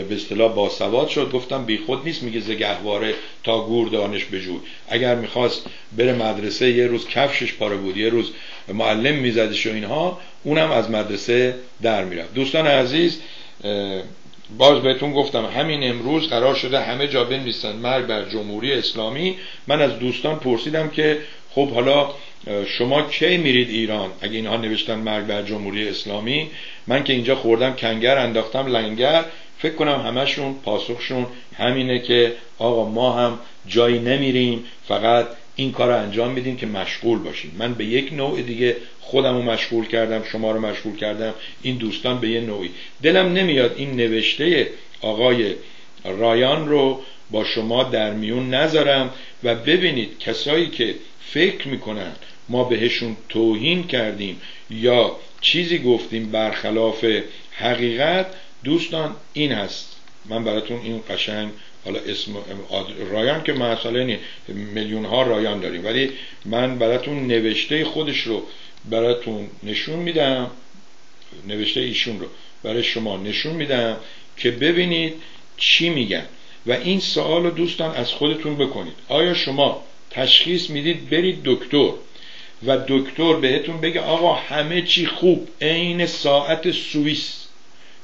Speaker 1: به اصطلاح باسواد شد. گفتم بی خود نیست. میگه زگهواره تا گور دانش بجوی اگر می‌خواست بره مدرسه یه روز کفشش پاره بود. یه روز معلم میزدش و اینها. اونم از مدرسه در می‌رفت. دوستان عزیز باز بهتون گفتم همین امروز قرار شده همه جا بنویسن. مرگ بر جمهوری اسلامی. من از دوستان پرسیدم که خب حالا شما کی میرید ایران؟ اگه اینها نوشتن مرگ بر جمهوری اسلامی من که اینجا خوردم کنگر انداختم لنگر فکر کنم همشون پاسخشون همینه که آقا ما هم جایی نمیریم فقط این کار رو انجام میدیم که مشغول باشیم. من به یک نوع دیگه خودم رو مشغول کردم شما رو مشغول کردم این دوستان به یه نوعی. دلم نمیاد این نوشته آقای رایان رو با شما در میون نذارم و ببینید کسایی که فکر می‌کنن ما بهشون توهین کردیم. یا چیزی گفتیم برخلاف حقیقت دوستان این هست. من براتون این قشنگ حالا اسم رایان که مسئله نیست. میلیون ها رایان داریم. ولی من براتون نوشته خودش رو براتون نشون میدم. نوشته ایشون رو برای شما نشون میدم که ببینید چی میگن. و این سوال رو دوستان از خودتون بکنید. آیا شما تشخیص می‌دید برید دکتر. و دکتر بهتون بگه آقا همه چی خوب. عین ساعت سوئیس.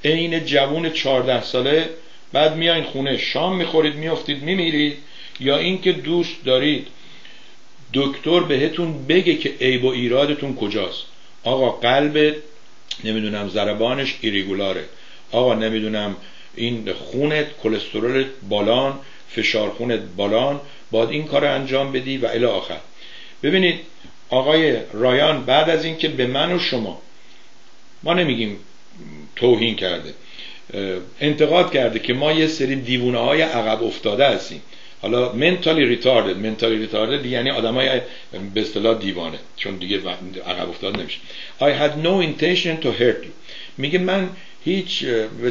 Speaker 1: عین جوون چهارده ساله. بعد میاین خونه. شام می‌خورید میافتید میمیرید. یا اینکه دوست دارید دکتر بهتون بگه که عیب و ایرادتون کجاست. آقا قلبت نمی‌دونم ضربانش ایریگولاره. آقا نمی‌دونم این خونت کلسترولت بالان فشار خونت بالان. باید این کار انجام بدی و الی آخر. ببینید آقای رایان بعد از اینکه به من و شما ما نمیگیم توهین کرده انتقاد کرده که ما یه سری دیوونه های عقب افتاده هستیم. حالا منتالی ریتاردد منتالی ریتاردد یعنی آدمای به اصطلاح دیوانه چون دیگه عقب افتاده نمیشه. I had no intention to hurt you. میگه من هیچ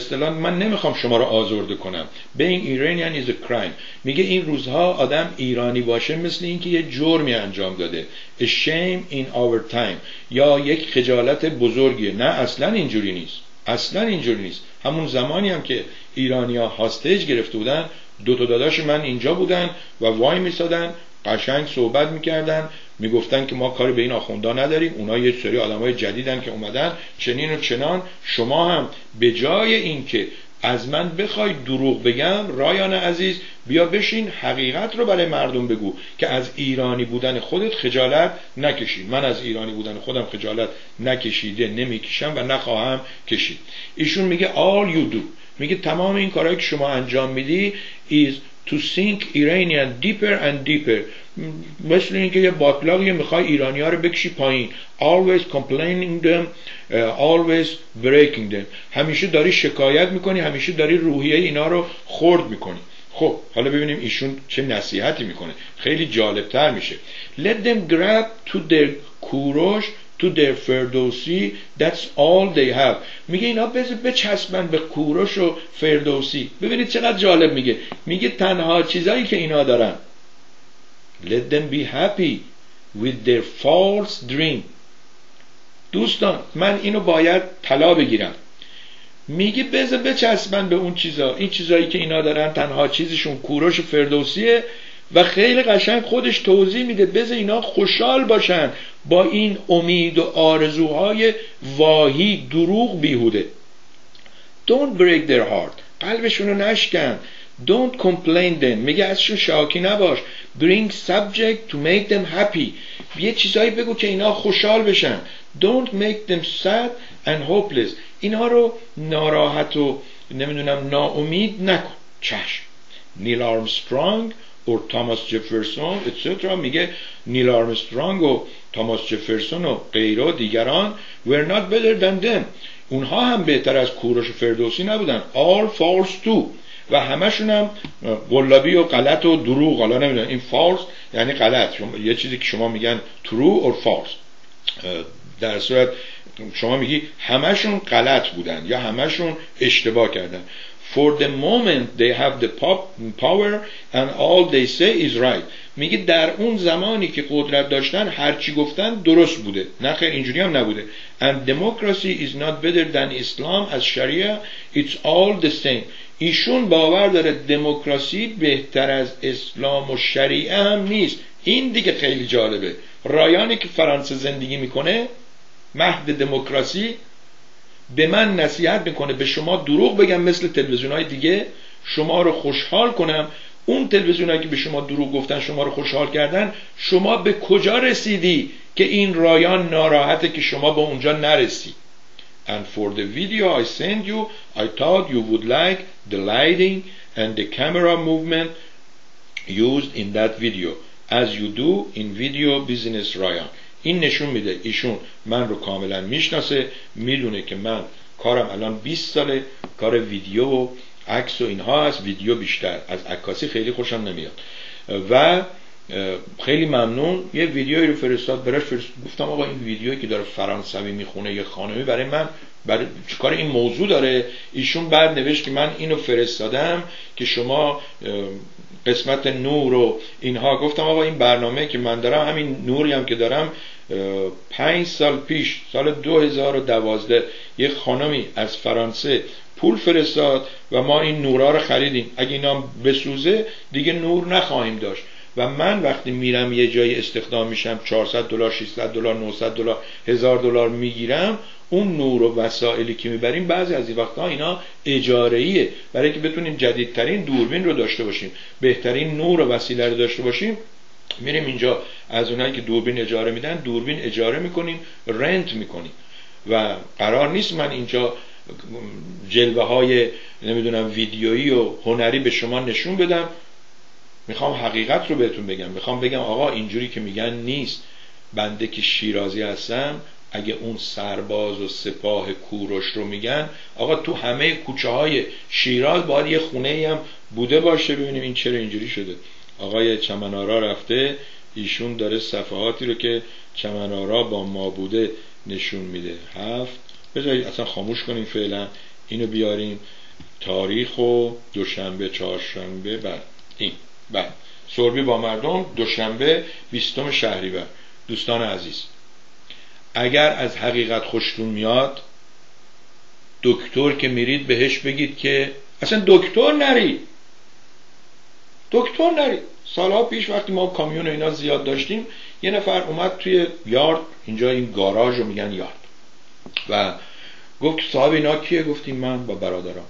Speaker 1: به من نمی‌خوام شما رو آزرده کنم. Being Iranian is a crime. میگه این روزها آدم ایرانی باشه مثل اینکه یه جرمی انجام داده. A shame in our time. یا یک خجالت بزرگیه. نه اصلا اینجوری نیست. اصلا اینجوری نیست. همون زمانی هم که ایرانیا هاستیج گرفته بودن دو تا داداش من اینجا بودن و وای میسادن قشنگ صحبت می‌کردن می‌گفتن که ما کاری به این آخوندا نداریم اونا یه سری های جدیدن که اومدن چنین و چنان. شما هم به جای اینکه از من بخوای دروغ بگم رایان عزیز بیا بشین حقیقت رو برای مردم بگو که از ایرانی بودن خودت خجالت نکشید من از ایرانی بودن خودم خجالت نکشیده نمی‌کشم و نخواهم کشید. ایشون میگه all you do. میگه تمام این کارهایی که شما انجام میدی is to sink Iranian deeper and deeper. مثل اینکه یه باطلاقی می‌خوای ایرانی ها رو بکشی پایین. Always complaining them uh, always breaking them. همیشه داری شکایت می‌کنی همیشه داری روحیه اینا رو خورد می‌کنی. خب حالا ببینیم ایشون چه نصیحتی می‌کنه. خیلی جالبتر میشه. Let them grab to their کوروش to their فردوسی that's all they have. میگه اینا بذار بچسبن به کوروش و فردوسی. ببینید چقدر جالب میگه. میگه تنها چیزایی که اینا دارن. Let them be happy with their false dream. دوستان من اینو باید طلا بگیرم. میگه بذار بچسبن به اون چیزا. این چیزایی که اینا دارن تنها چیزشون کوروش و فردوسیه. و خیلی قشنگ خودش توضیح میده بذار اینا خوشحال باشن با این امید و آرزوهای واهی دروغ بیهوده. Don't break their heart. قلبشون رو نشکن. Don't complain them. میگه ازشون شاکی نباش. Bring subject to make them happy. یه چیزایی بگو که اینا خوشحال بشن. Don't make them sad and hopeless. اینها رو ناراحت و نمی‌دونم ناامید نکن. چشم. نیل آرمسترانگ و تاماس جفرسون اتسترا میگه نیل آرمسترانگ و تاماس جفرسون و غیره و دیگران were not better than them. اونها هم بهتر از کوروش فردوسی نبودن. All false too. و همشون هم قلابی و غلط و دروغ. حالا نمی‌دونم. این فالس یعنی غلط. یه چیزی که شما میگن true or false. در صورت شما میگی همشون غلط بودن یا همشون اشتباه کردن. For the moment they have the power and all they say is right. میگه در اون زمانی که قدرت داشتن هرچی گفتن درست بوده. نه خیر اینجوری هم نبوده. And democracy is not better than Islam as Sharia. It's all the same. ایشون باور داره دموکراسی بهتر از اسلام و شریعه هم نیست. این دیگه خیلی جالبه. رایانی که فرانسه زندگی می‌کنه مهد دموکراسی به من نصیحت می‌کنه به شما دروغ بگم مثل تلویزیون های دیگه شما رو خوشحال کنم. اون تلویزیون که به شما دروغ گفتن شما رو خوشحال کردن شما به کجا رسیدی که این رایان ناراحته که شما به اونجا نرسی؟ And for the video I sent you I thought you would like the lighting and the camera movement used in that video. As you do in video business Ryan. این نشون میده ایشون من رو کاملا می‌شناسه می‌دونه که من کارم الان 20 ساله کار ویدیو و عکس و اینها هست ویدیو بیشتر از عکاسی خیلی خوشم نمیاد. و خیلی ممنون یه ویدیویی رو فرستاد براش فرست... گفتم آقا این ویدیویی که داره فرانسوی می‌خونه یه خانمی برای من برای چیکار این موضوع داره؟ ایشون بعد نوشت که من اینو فرستادم که شما قسمت نور و اینها گفتم آقا این برنامه که من دارم همین نوری هم که دارم پنج سال پیش سال 2012 یه خانمی از فرانسه پول فرستاد و ما این نورا رو خریدیم. اگه اینا بسوزه دیگه نور نخواهیم داشت. و من وقتی میرم یه جایی استخدام میشم 400 دلار 600 دلار 900 دلار 1000 دلار می‌گیرم اون نور و وسایلی که می‌بریم بعضی از این وقتها اینا اجاره برای که بتونیم جدیدترین دوربین رو داشته باشیم بهترین نور و وسیله رو داشته باشیم میریم اینجا. از اونایی که دوربین اجاره میدن دوربین اجاره می‌کنیم رنت می‌کنیم. و قرار نیست من اینجا جلوه های نمی‌دونم ویدیویی و هنری به شما نشون بدم. می‌خوام حقیقت رو بهتون بگم. می‌خوام بگم آقا اینجوری که میگن نیست. بنده که شیرازی هستم اگه اون سرباز و سپاه کوروش رو میگن آقا تو همه کوچه های شیراز باید یه خونه هم بوده باشه ببینیم این چرا اینجوری شده. آقای چمنارا رفته ایشون داره صفحاتی رو که چمنارا با ما بوده نشون میده. هفت بذارید اصلا خاموش کنیم فعلا اینو بیاریم. تاریخ و دوشنبه چهارشنبه بعد. این. بعد. سربی با مردم دوشنبه بیستم شهریور. دوستان عزیز. اگر از حقیقت خوشتون میاد دکتر که میرید بهش بگید که اصلا دکتر نری دکتر نری سالها پیش وقتی ما کامیون اینا زیاد داشتیم یه نفر اومد توی یارد اینجا این گاراژ رو میگن یارد. و گفت صاحب اینا کیه؟ گفتیم من با برادرم.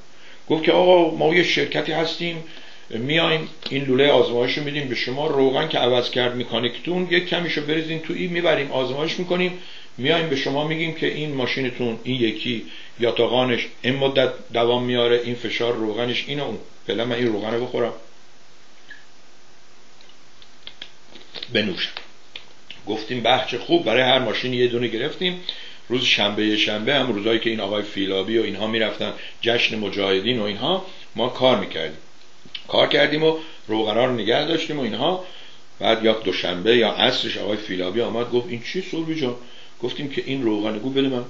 Speaker 1: گفت که آقا ما یه شرکتی هستیم میایم این لوله آزمایش رو میدیم به شما. روغن که عوض کرد میکانیکتون یک کمیشو بریزین تو این می‌بریم آزمایش می‌کنیم. میایم به شما میگیم که این ماشینتون این یکی یا تاقانش این مدت دوام میاره این فشار روغنش اینو اون. فعلا من این روغن رو بخورم. بنوشم. گفتیم بخش خوب برای هر ماشین یه دونه گرفتیم. روز شنبه شنبه هم روزایی که این آقای فیلابی و اینها می‌رفتن جشن مجاهدین و اینها ما کار می‌کردیم. کار کردیم و روغنا رو نگه داشتیم و اینها. بعد یا دوشنبه یا عصرش آقای فیلابی آمد گفت این چی سولوی جان؟ گفتیم که این روغن گو بده من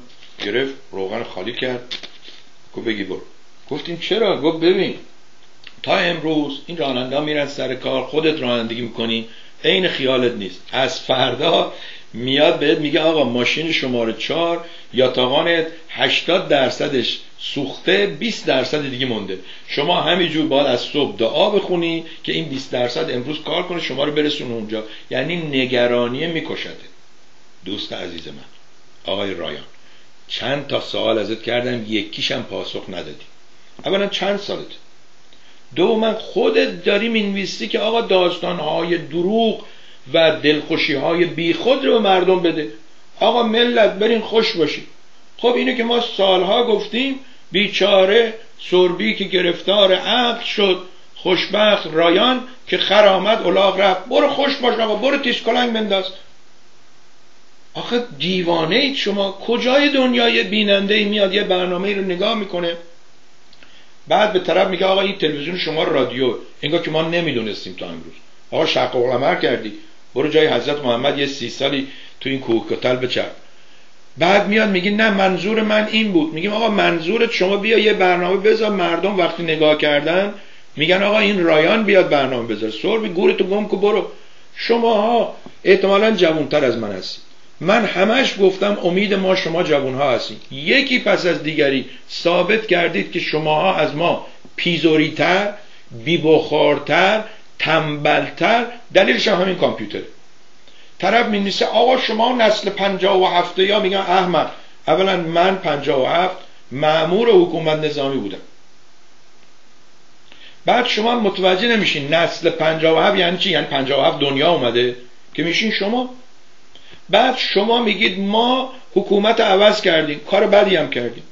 Speaker 1: گرفت روغن خالی کرد. گفت بگی برو. گفتیم چرا؟ گفت ببین تا امروز این راننده میرن سر کار خودت رانندگی می‌کنی عین خیالت نیست. از فردا میاد بهت میگه آقا ماشین شماره چهار یا تاقانت 80 درصدش سوخته 20 درصد دیگه مونده. شما همینجور باید از صبح دعا بخونی که این 20 درصد امروز کار کنه شما رو برسون اونجا. یعنی نگرانی میکشده دوست عزیز من آقای رایان چند تا سوال ازت کردم یکیشم پاسخ ندادی. اولا چند سالت من خودت داری می‌نویسی که آقا داستانهای دروغ و دلخوشی های بیخود رو به مردم بده. آقا ملت برین خوش باشید خب اینو که ما سالها گفتیم بیچاره سربی که گرفتار عقل شد. خوشبخت رایان که خر الاغ رفت. برو خوش باش آقا برو تیز کلنگ بنداز. آخه دیوانه اید شما کجای دنیای بیننده ای میاد یه برنامه ای رو نگاه می‌کنه؟ بعد به طرف میگه آقا این تلویزیون شما رادیو انگار که ما نمی‌دونستیم تا امروز. آقا شق و کردی. برو جای حضرت محمد یه سی سالی تو این کوه کتل بچرد بعد میاد میگه نه منظور من این بود. میگیم آقا منظورت شما بیا یه برنامه بذار مردم وقتی نگاه کردن میگن آقا این رایان بیاد برنامه بذار. سر بی گورتو گم کو برو. شما احتمالا جوانتر از من هستید من همش گفتم امید ما شما جوان ها هستید یکی پس از دیگری ثابت کردید که شماها از ما پیزوریتر بیبخارتر تنبلتر. دلیلش هم همین کامپیوتر طرف می آقا شما نسل پنجاه و هفته یا میگن احمد. اولا من پنجاه و هفت معمور حکومت نظامی بودم. بعد شما متوجه نمیشین نسل پنجاه و هفت یعنی چی؟ یعنی پنجاه و هفت دنیا اومده که میشین شما بعد شما میگید ما حکومت عوض کردیم. کار بدی هم کردیم.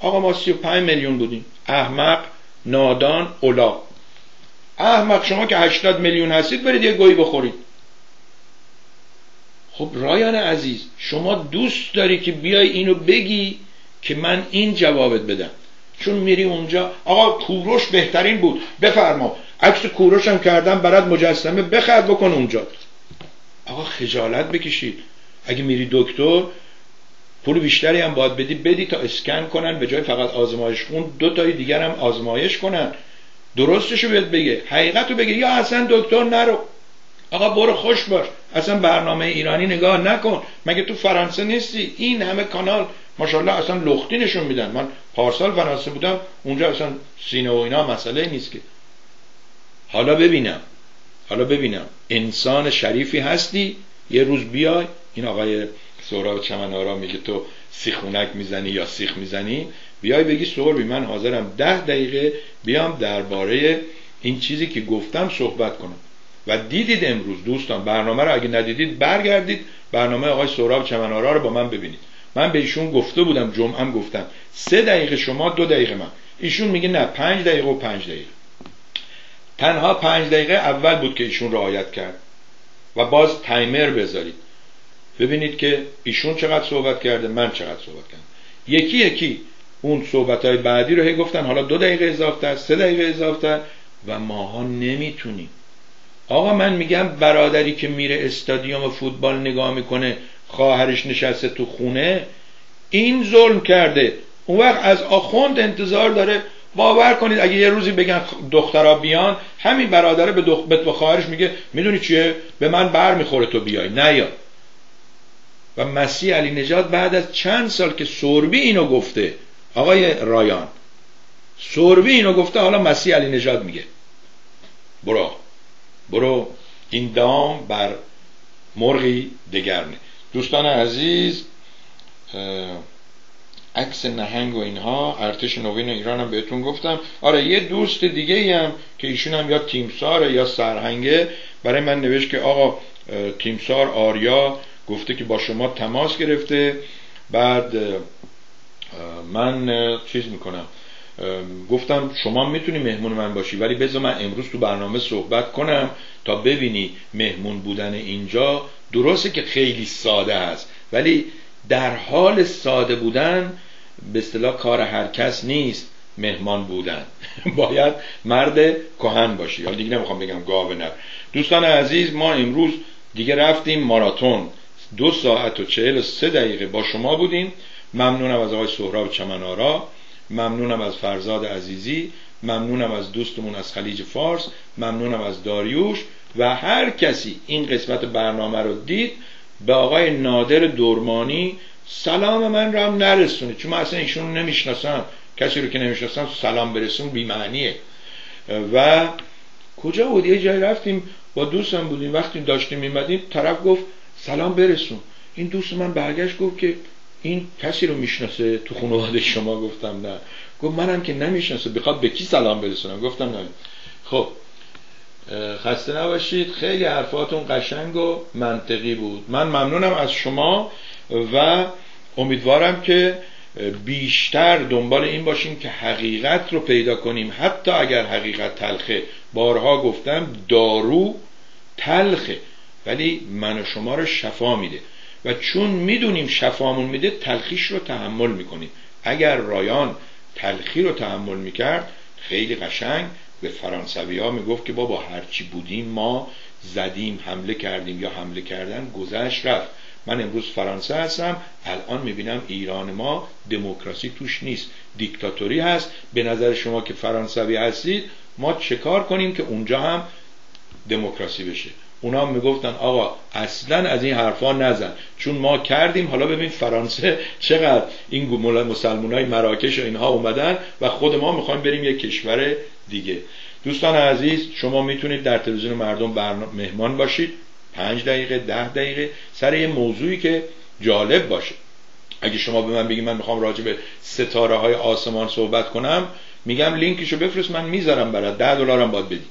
Speaker 1: آقا ما سی و پنج میلیون بودیم. احمق نادان اولا. احمد شما که 80 میلیون هستید برید یه گویی بخورید. خب رایان عزیز شما دوست داری که بیای اینو بگی که من این جوابت بدم. چون میری اونجا. آقا کوروش بهترین بود. بفرما. عکس کوروش هم کردم برات مجسمه. بخر بکن اونجا. آقا خجالت بکشید. اگه میری دکتر پول بیشتری هم باید بدی. بدی تا اسکن کنن به جای فقط آزمایش خون. دو تای دیگر هم آزمایش کنن. درستشو بهت بگه. حقیقت رو بگه. یا اصلا دکتر نرو. آقا برو خوش باش. اصلا برنامه ایرانی نگاه نکن. مگه تو فرانسه نیستی؟ این همه کانال ماشاءالله اصلا لختی نشون میدن. من پارسال فرانسه بودم. اونجا اصلا سینه و اینا مسئله نیست که. حالا ببینم. حالا ببینم. انسان شریفی هستی؟ یه روز بیای. این آقای سهراب چمنارا میگه تو سیخونک می‌زنی یا سیخ می‌زنی؟ بیای بگی سوربی من حاضرم ده دقیقه بیام درباره این چیزی که گفتم صحبت کنم. و دیدید امروز دوستان برنامه رو اگه ندیدید برگردید برنامه آقای سهراب چمنارا رو با من ببینید. من به ایشون گفته بودم جمعه گفتم. سه دقیقه شما دو دقیقه من. ایشون میگه نه پنج دقیقه و پنج دقیقه. تنها پنج دقیقه اول بود که ایشون رعایت کرد. و باز تایمر بذارید. ببینید که ایشون چقدر صحبت کرده من چقدر صحبت کردم. یکی یکی اون صحبت های بعدی رو هی گفتن حالا دو دقیقه اضافه سه دقیقه اضافه و ماها نمی‌تونیم. آقا من میگم برادری که میره استادیوم فوتبال نگاه می‌کنه خواهرش نشسته تو خونه این ظلم کرده. اون وقت از آخوند انتظار داره باور کنید اگه یه روزی بگن دخترها بیان همین برادره به, دخ... به خواهرش میگه می‌دونی چیه؟ به من بر می‌خوره تو بیای نه یا و مسیح علی نجات بعد از چند سال که سربی اینو گفته آقای رایان سوربی اینو گفته حالا مسیح علی نجات میگه. برو برو این دام بر مرغی دگرنه. دوستان عزیز عکس نهنگ و اینها ارتش نوین ایران هم بهتون گفتم. آره یه دوست دیگه هم که ایشون هم یا تیمساره یا سرهنگه. برای من نوشت که آقا تیمسار آریا گفته که با شما تماس گرفته. بعد من چیز می‌کنم. گفتم شما می‌تونی مهمون من باشی ولی بذار من امروز تو برنامه صحبت کنم تا ببینی مهمون بودن اینجا. درسته که خیلی ساده است ولی در حال ساده بودن به اصطلاح کار هر کس نیست مهمان بودن. باید مرد کهن باشی. حالا دیگه نمی‌خوام بگم گاو نه. دوستان عزیز ما امروز دیگه رفتیم ماراتون. دو ساعت و چهل و سه دقیقه با شما بودیم. ممنونم از آقای سهراب چمنارا. ممنونم از فرزاد عزیزی. ممنونم از دوستمون از خلیج فارس. ممنونم از داریوش. و هر کسی این قسمت برنامه رو دید به آقای نادر دورمانی سلام من رو هم نرسونه. چون من اصلا ایشون نمی‌شناسم. کسی رو که نمی‌شناسم سلام برسون بیمعنیه. و کجا بود؟ یه جایی رفتیم با دوستم بودیم. وقتی داشتیم میمدیم طرف گفت سلام برسون. این دوست من برگشت گفت که این کسی رو می‌شناسه؟ تو خانواده شما؟ گفتم نه. گفت منم که نمی‌شناسه. بخواد به کی سلام برسونم؟ گفتم نه. خب خسته نباشید. خیلی حرفاتون قشنگ و منطقی بود. من ممنونم از شما و امیدوارم که بیشتر دنبال این باشیم که حقیقت رو پیدا کنیم. حتی اگر حقیقت تلخه. بارها گفتم دارو تلخه. ولی من و شما رو شفا میده. و چون می‌دونیم شفامون میده تلخیش رو تحمل می‌کنیم. اگر رایان تلخی رو تحمل می‌کرد خیلی قشنگ. به فرانسوی ها می‌گفت که بابا هرچی بودیم ما زدیم حمله کردیم یا حمله کردن گذشت رفت. من امروز فرانسه هستم الان می‌بینم ایران ما دموکراسی توش نیست دیکتاتوری هست. به نظر شما که فرانسوی هستید ما چه کار کنیم که اونجا هم دموکراسی بشه؟ اونا می‌گفتن آقا اصلا از این حرفا نزن. چون ما کردیم حالا ببین فرانسه چقدر این مسلمان های مراکش و اینها اومدن و خود ما می‌خوایم بریم یک کشور دیگه. دوستان عزیز شما می‌تونید در تلویزیون مردم مهمان باشید. پنج دقیقه ده دقیقه سر یه موضوعی که جالب باشه. اگه شما به من بگید من می‌خوام راجع به ستاره های آسمان صحبت کنم میگم لینکشو بفرست من می‌ذارم برات. ده دلارم باید بدی.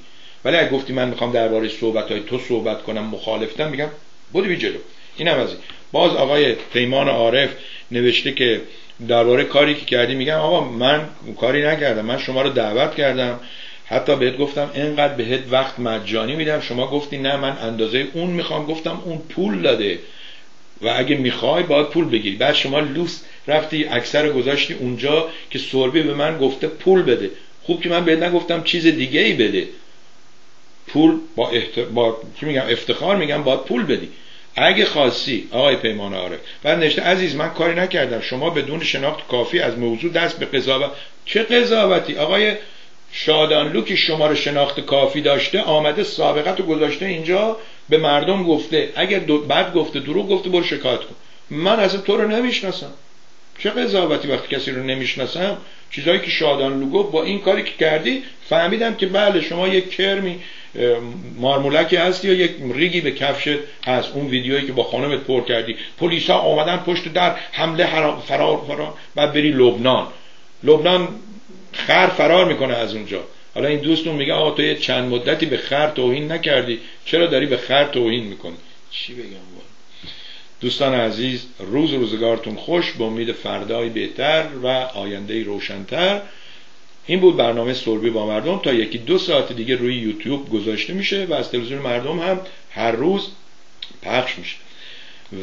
Speaker 1: ولی اگه گفتی من می‌خوام درباره صحبت های تو صحبت کنم مخالفتم میگم بودی بی جلو. این هم از باز آقای پیمان عارف نوشته که درباره کاری که کردی میگم آقا من کاری نکردم من شما رو دعوت کردم. حتی بهت گفتم اینقدر بهت وقت مجانی میدم. شما گفتی نه من اندازه اون می‌خوام. گفتم اون پول داده. و اگه می‌خوای باید پول بگیری. بعد شما لوس رفتی اکثر گذاشتی اونجا که سربی به من گفته پول بده. خوب که من بهت نگفتم چیز دیگه ای بده. پول با, احت... با... چی میگم افتخار میگم باید پول بدی. اگه خاصی آقای پیمان آره. بعد نشته عزیز من کاری نکردم. شما بدون شناخت کافی از موضوع دست به قضاوت چه قضاوتی؟ آقای شادانلو که شما رو شناخت کافی داشته آمده سابقت رو گذاشته اینجا به مردم گفته. اگر دو بعد گفته دروغ گفته برو شکایت کن. من اصلا تو رو نمی‌شناسم. چه قضاوتی وقتی کسی رو نمی‌شناسم؟ چیزایی که شادانلو گفت با این کاری که کردی فهمیدم که بله شما یک کرمی مارمولکی هستی یا یک ریگی به کفشت هست. اون ویدیویی که با خانمت پر کردی. پلیسا آمدن پشت در حمله فرار فرار بعد بری لبنان. لبنان خر فرار می‌کنه از اونجا. حالا این دوستون میگه آقا تو یه چند مدتی به خر توهین نکردی. چرا داری به خر توهین می‌کنی؟ چی بگم؟ دوستان عزیز روز روزگارتون خوش به امید فردای بهتر و آینده روشنتر. این بود برنامه سربی با مردم. تا یکی دو ساعت دیگه روی یوتیوب گذاشته میشه و از تلویزیون مردم هم هر روز پخش میشه.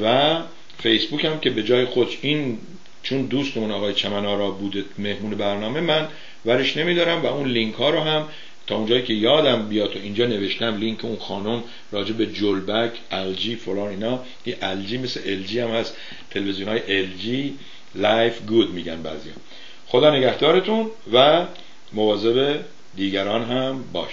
Speaker 1: و فیسبوک هم که به جای خودش این چون دوستمون آقای چمنارا بوده مهمون برنامه من ورش نمیدارم و اون لینک ها رو هم اونجایی که یادم بیاد و اینجا نوشتم لینک اون خانم راجع به جلبک الجی فلان اینا این الجی مثل الجی هم هست. تلویزیون های الجی لایف گود میگن بعضی خدا نگهدارتون و مواظب دیگران هم باش.